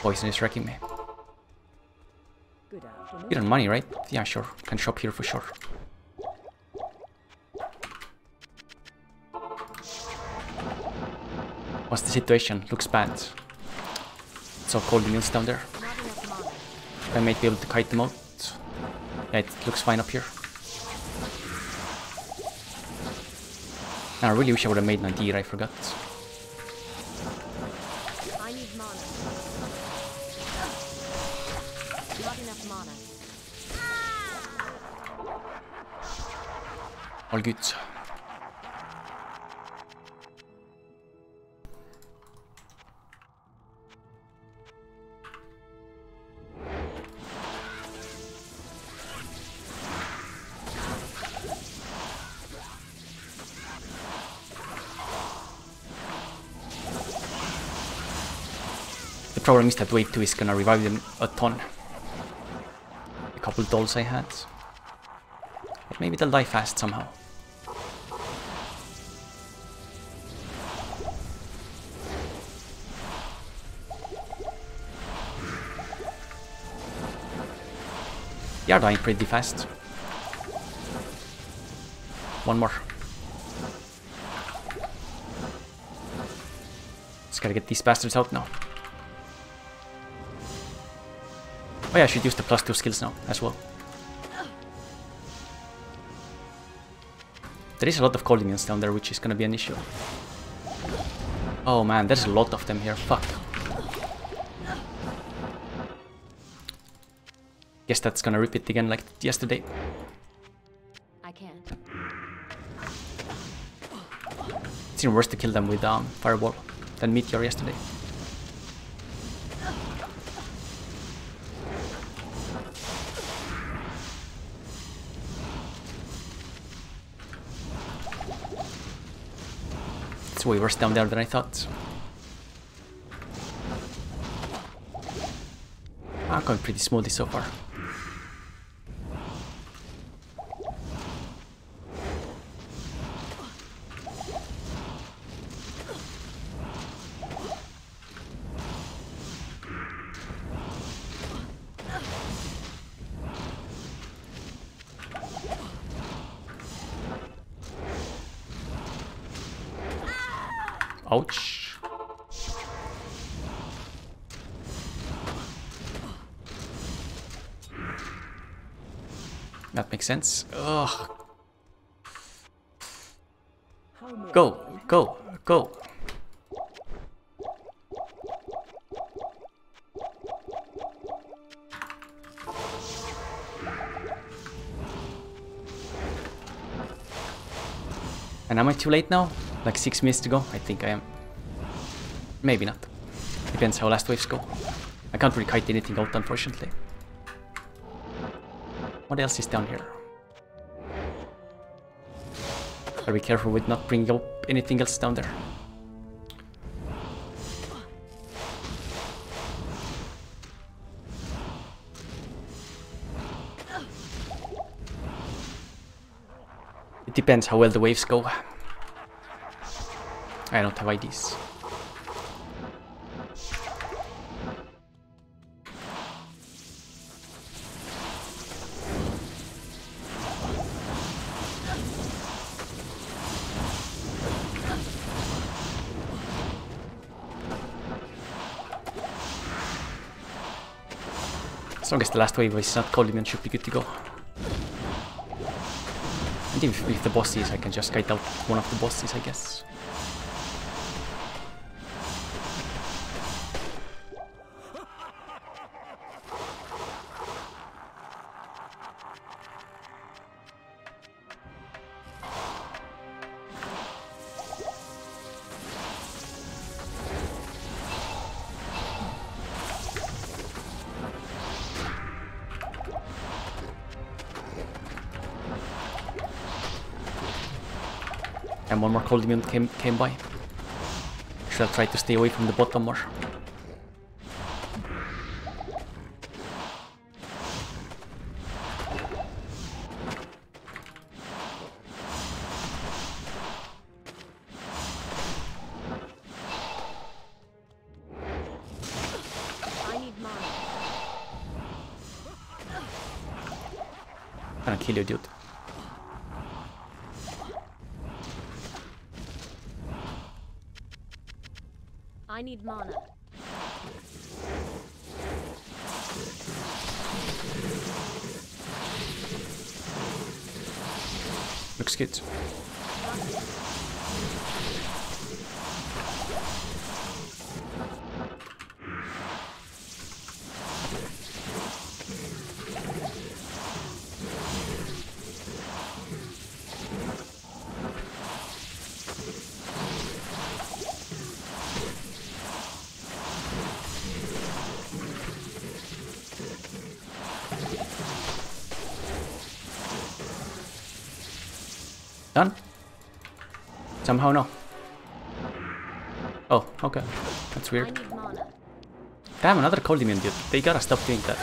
Poison is wrecking me. Good on money, right? Yeah, sure. Can shop here for sure. What's the situation? Looks bad. It's all cold mills down there. I might be able to kite them out. Yeah, it looks fine up here. I really wish I would have made Nadir, I forgot. Problem is that wave 2 is gonna revive them a ton. A couple dolls I had. But maybe they'll die fast somehow. They are dying pretty fast. One more. Just gotta get these bastards out now. Oh yeah, I should use the plus two skills now as well. There is a lot of cold down there, which is gonna be an issue. Oh man, there's a lot of them here. Fuck. Guess that's gonna repeat again like yesterday. I can't. It's even worse to kill them with um, Fireball than Meteor yesterday. It's way worse down there than I thought. I'm going pretty smoothly so far. Ouch. That makes sense. Ugh. Go, go, go. And am I too late now? Like six minutes to go? I think I am. Maybe not. Depends how last waves go. I can't really kite anything out unfortunately. What else is down here? Gotta be careful with not bringing up anything else down there. It depends how well the waves go. I don't have IDs. As long as the last wave is not Coleman should be good to go. And if, if the boss is, I can just kite out one of the bosses, I guess. One more cold immune came, came by. Should have tried to stay away from the bottom more. I mana. Looks good. Somehow no. Oh, okay. That's weird. Damn, another cold immune dude. They gotta stop doing that.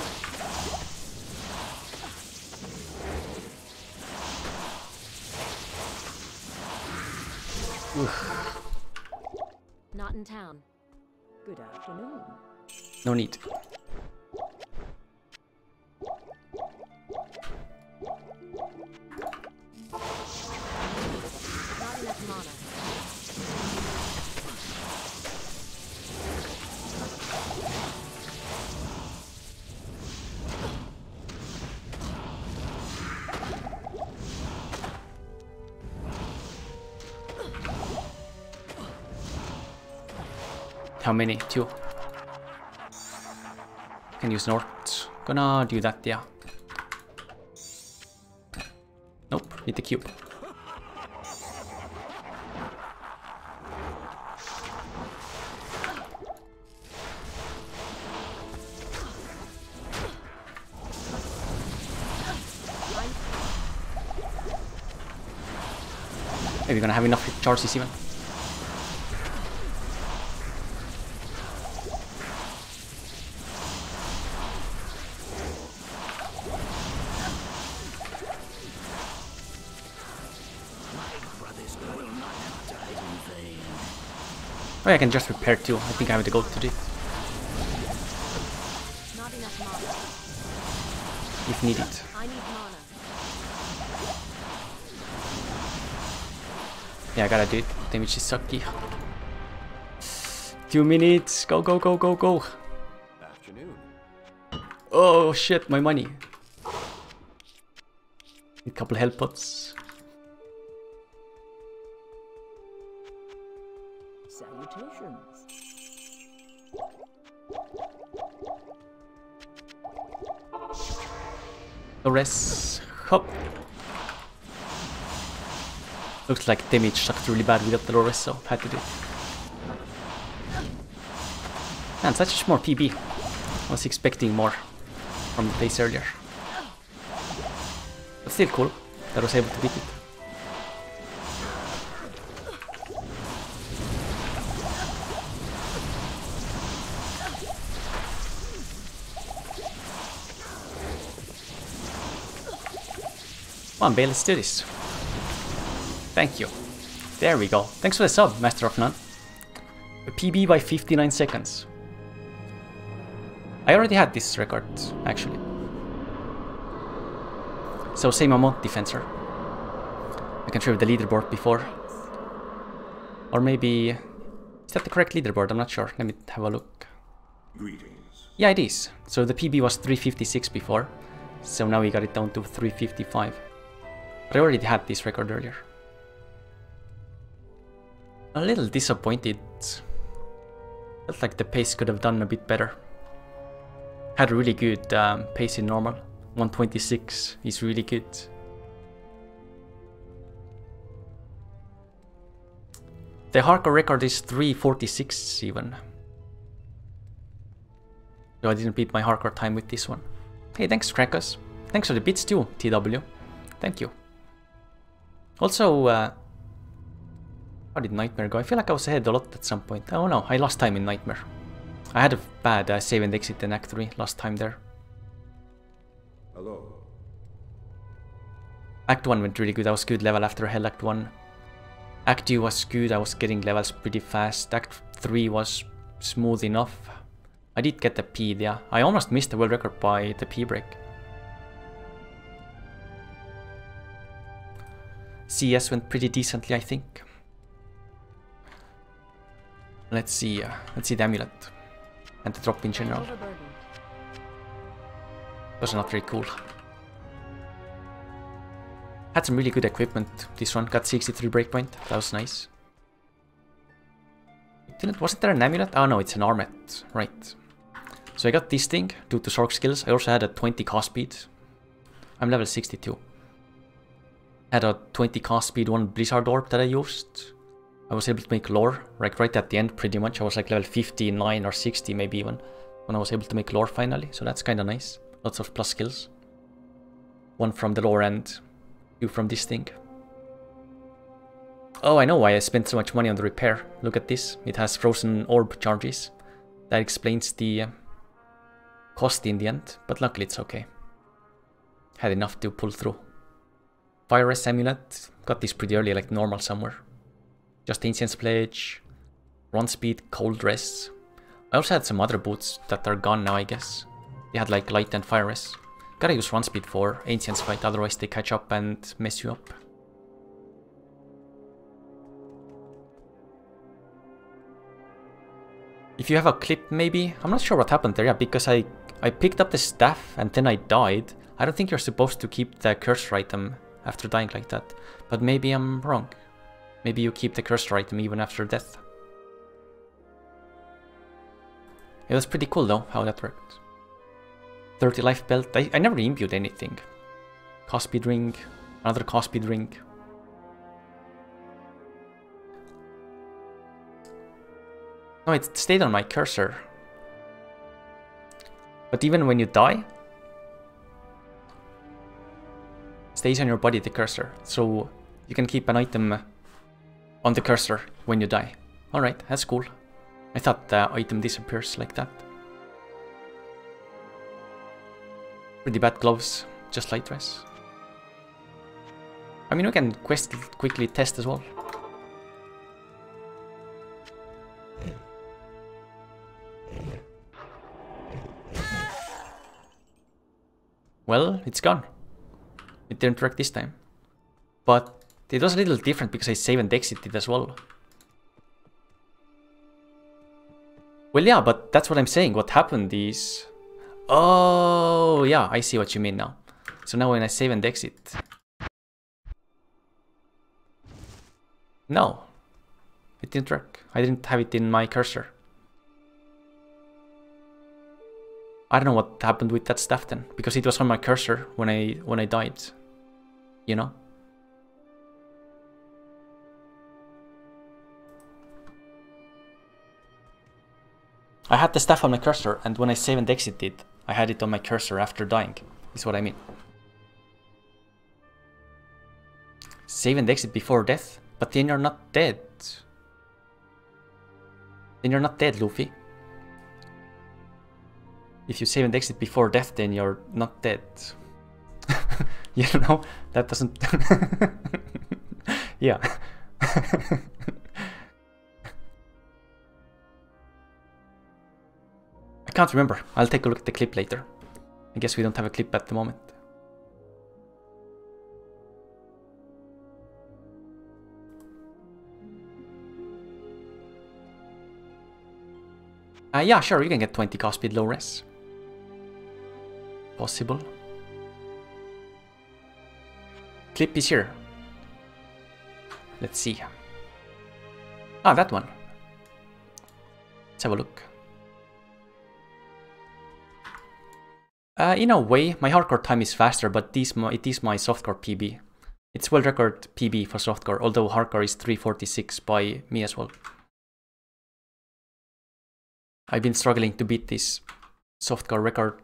Many? Two. Can use North. Gonna do that, yeah. Nope, need the cube. Are Maybe gonna have enough charges even. Oh, I can just repair too. I think I have to go to it Not enough mana. if needed. I need mana. Yeah, I gotta do it. Damage is sucky. Two minutes. Go, go, go, go, go. Afternoon. Oh shit, my money. A couple health pots. Torres. Hop. Looks like damage sucked really bad without the Lores, so had to do it. Man, such small PB. I was expecting more from the base earlier. But still cool that I was able to beat it. Come on, Baal, let's do this. Thank you. There we go. Thanks for the sub, Master of None. A PB by 59 seconds. I already had this record, actually. So same amount, Defensor. I can show you the leaderboard before. Or maybe... Is that the correct leaderboard? I'm not sure. Let me have a look. Greetings. Yeah, it is. So the PB was 356 before. So now we got it down to 355. But I already had this record earlier. A little disappointed. Felt like the pace could have done a bit better. Had a really good um, pace in normal. 126 is really good. The hardcore record is 346 even. So I didn't beat my hardcore time with this one. Hey, thanks Krakus. Thanks for the bits too, TW. Thank you. Also, uh, how did Nightmare go? I feel like I was ahead a lot at some point. Oh no, I lost time in Nightmare. I had a bad uh, save and exit in Act 3 last time there. Hello. Act 1 went really good, I was good level after Hell Act 1. Act 2 was good, I was getting levels pretty fast. Act 3 was smooth enough. I did get the P, yeah. I almost missed the world record by the P break. CS went pretty decently, I think. Let's see, uh, let's see the amulet and the drop in general. Was not very cool. Had some really good equipment. This one got 63 breakpoint. That was nice. Didn't wasn't there an amulet? Oh no, it's an armet. Right. So I got this thing due to Sorc skills. I also had a 20 cast speed. I'm level 62. Had a 20 cast speed one Blizzard orb that I used. I was able to make lore, like right at the end pretty much. I was like level 59 or 60 maybe even when I was able to make lore finally. So that's kind of nice. Lots of plus skills. One from the lore and two from this thing. Oh, I know why I spent so much money on the repair. Look at this. It has frozen orb charges. That explains the uh, cost in the end, but luckily it's okay. Had enough to pull through. Rest Amulet. Got this pretty early, like normal somewhere. Just Ancient's Pledge. Run Speed, Cold Res. I also had some other boots that are gone now, I guess. They had like Light and Rest. Gotta use Run Speed for Ancient's Fight, otherwise they catch up and mess you up. If you have a clip, maybe? I'm not sure what happened there, yeah, because I, I picked up the staff and then I died. I don't think you're supposed to keep the cursor item after dying like that. But maybe I'm wrong. Maybe you keep the cursor item even after death. It was pretty cool though, how that worked. 30 life belt. I, I never imbued anything. Cast speed ring, another cast speed ring. No, it stayed on my cursor. But even when you die, stays on your body, the cursor. So you can keep an item on the cursor when you die. Alright, that's cool. I thought the item disappears like that. Pretty bad gloves, just light dress. I mean, we can quest quickly test as well. Well, it's gone. It didn't work this time. But it was a little different because I save and exited as well. Well, yeah, but that's what I'm saying. What happened is... Oh, yeah, I see what you mean now. So now when I save and exit... No. It didn't work. I didn't have it in my cursor. I don't know what happened with that stuff then, because it was on my cursor when I when I died. You know? I had the stuff on my cursor, and when I save and exited, I had it on my cursor after dying, is what I mean. Save and exit before death, but then you're not dead. Then you're not dead, Luffy. If you save and exit before death, then you're not dead. you know, that doesn't... yeah. I can't remember. I'll take a look at the clip later. I guess we don't have a clip at the moment. Uh, yeah, sure, you can get 20 cast speed low res. Possible. Clip is here. Let's see. Ah, that one. Let's have a look. Uh, in a way, my hardcore time is faster, but this it is my softcore PB. It's world record PB for softcore, although hardcore is 346 by me as well. I've been struggling to beat this softcore record.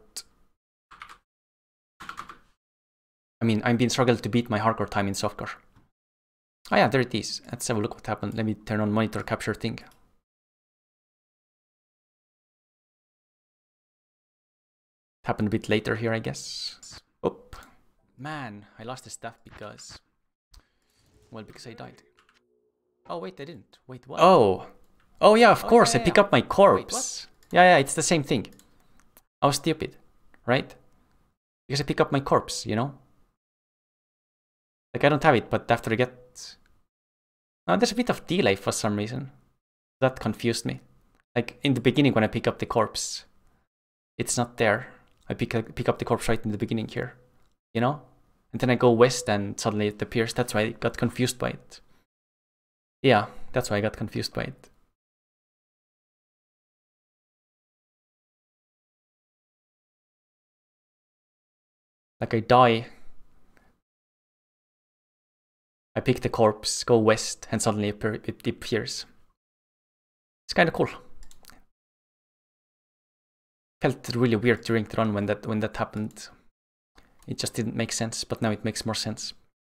I mean, I've been struggling to beat my hardcore time in softcore. Oh yeah, there it is. Let's have a look what happened. Let me turn on monitor capture thing. happened a bit later here, I guess. Oh, man, I lost the stuff because... Well, because I died. Oh, wait, I didn't. Wait, what? Oh. Oh, yeah, of Oh, course, yeah, I pick yeah. up my corpse. yeah, yeah, it's the same thing. I was stupid, right? Because I pick up my corpse, you know? Like, I don't have it, but after I get... Oh, there's a bit of delay for some reason. That confused me. Like, in the beginning when I pick up the corpse, it's not there. I pick, pick up the corpse right in the beginning here, you know? And then I go west and suddenly it appears. That's why I got confused by it. Yeah, that's why I got confused by it. Like I die. I pick the corpse, go west, and suddenly it appears. It's kind of cool felt really weird during the run when that when that happened. It just didn't make sense, but now it makes more sense.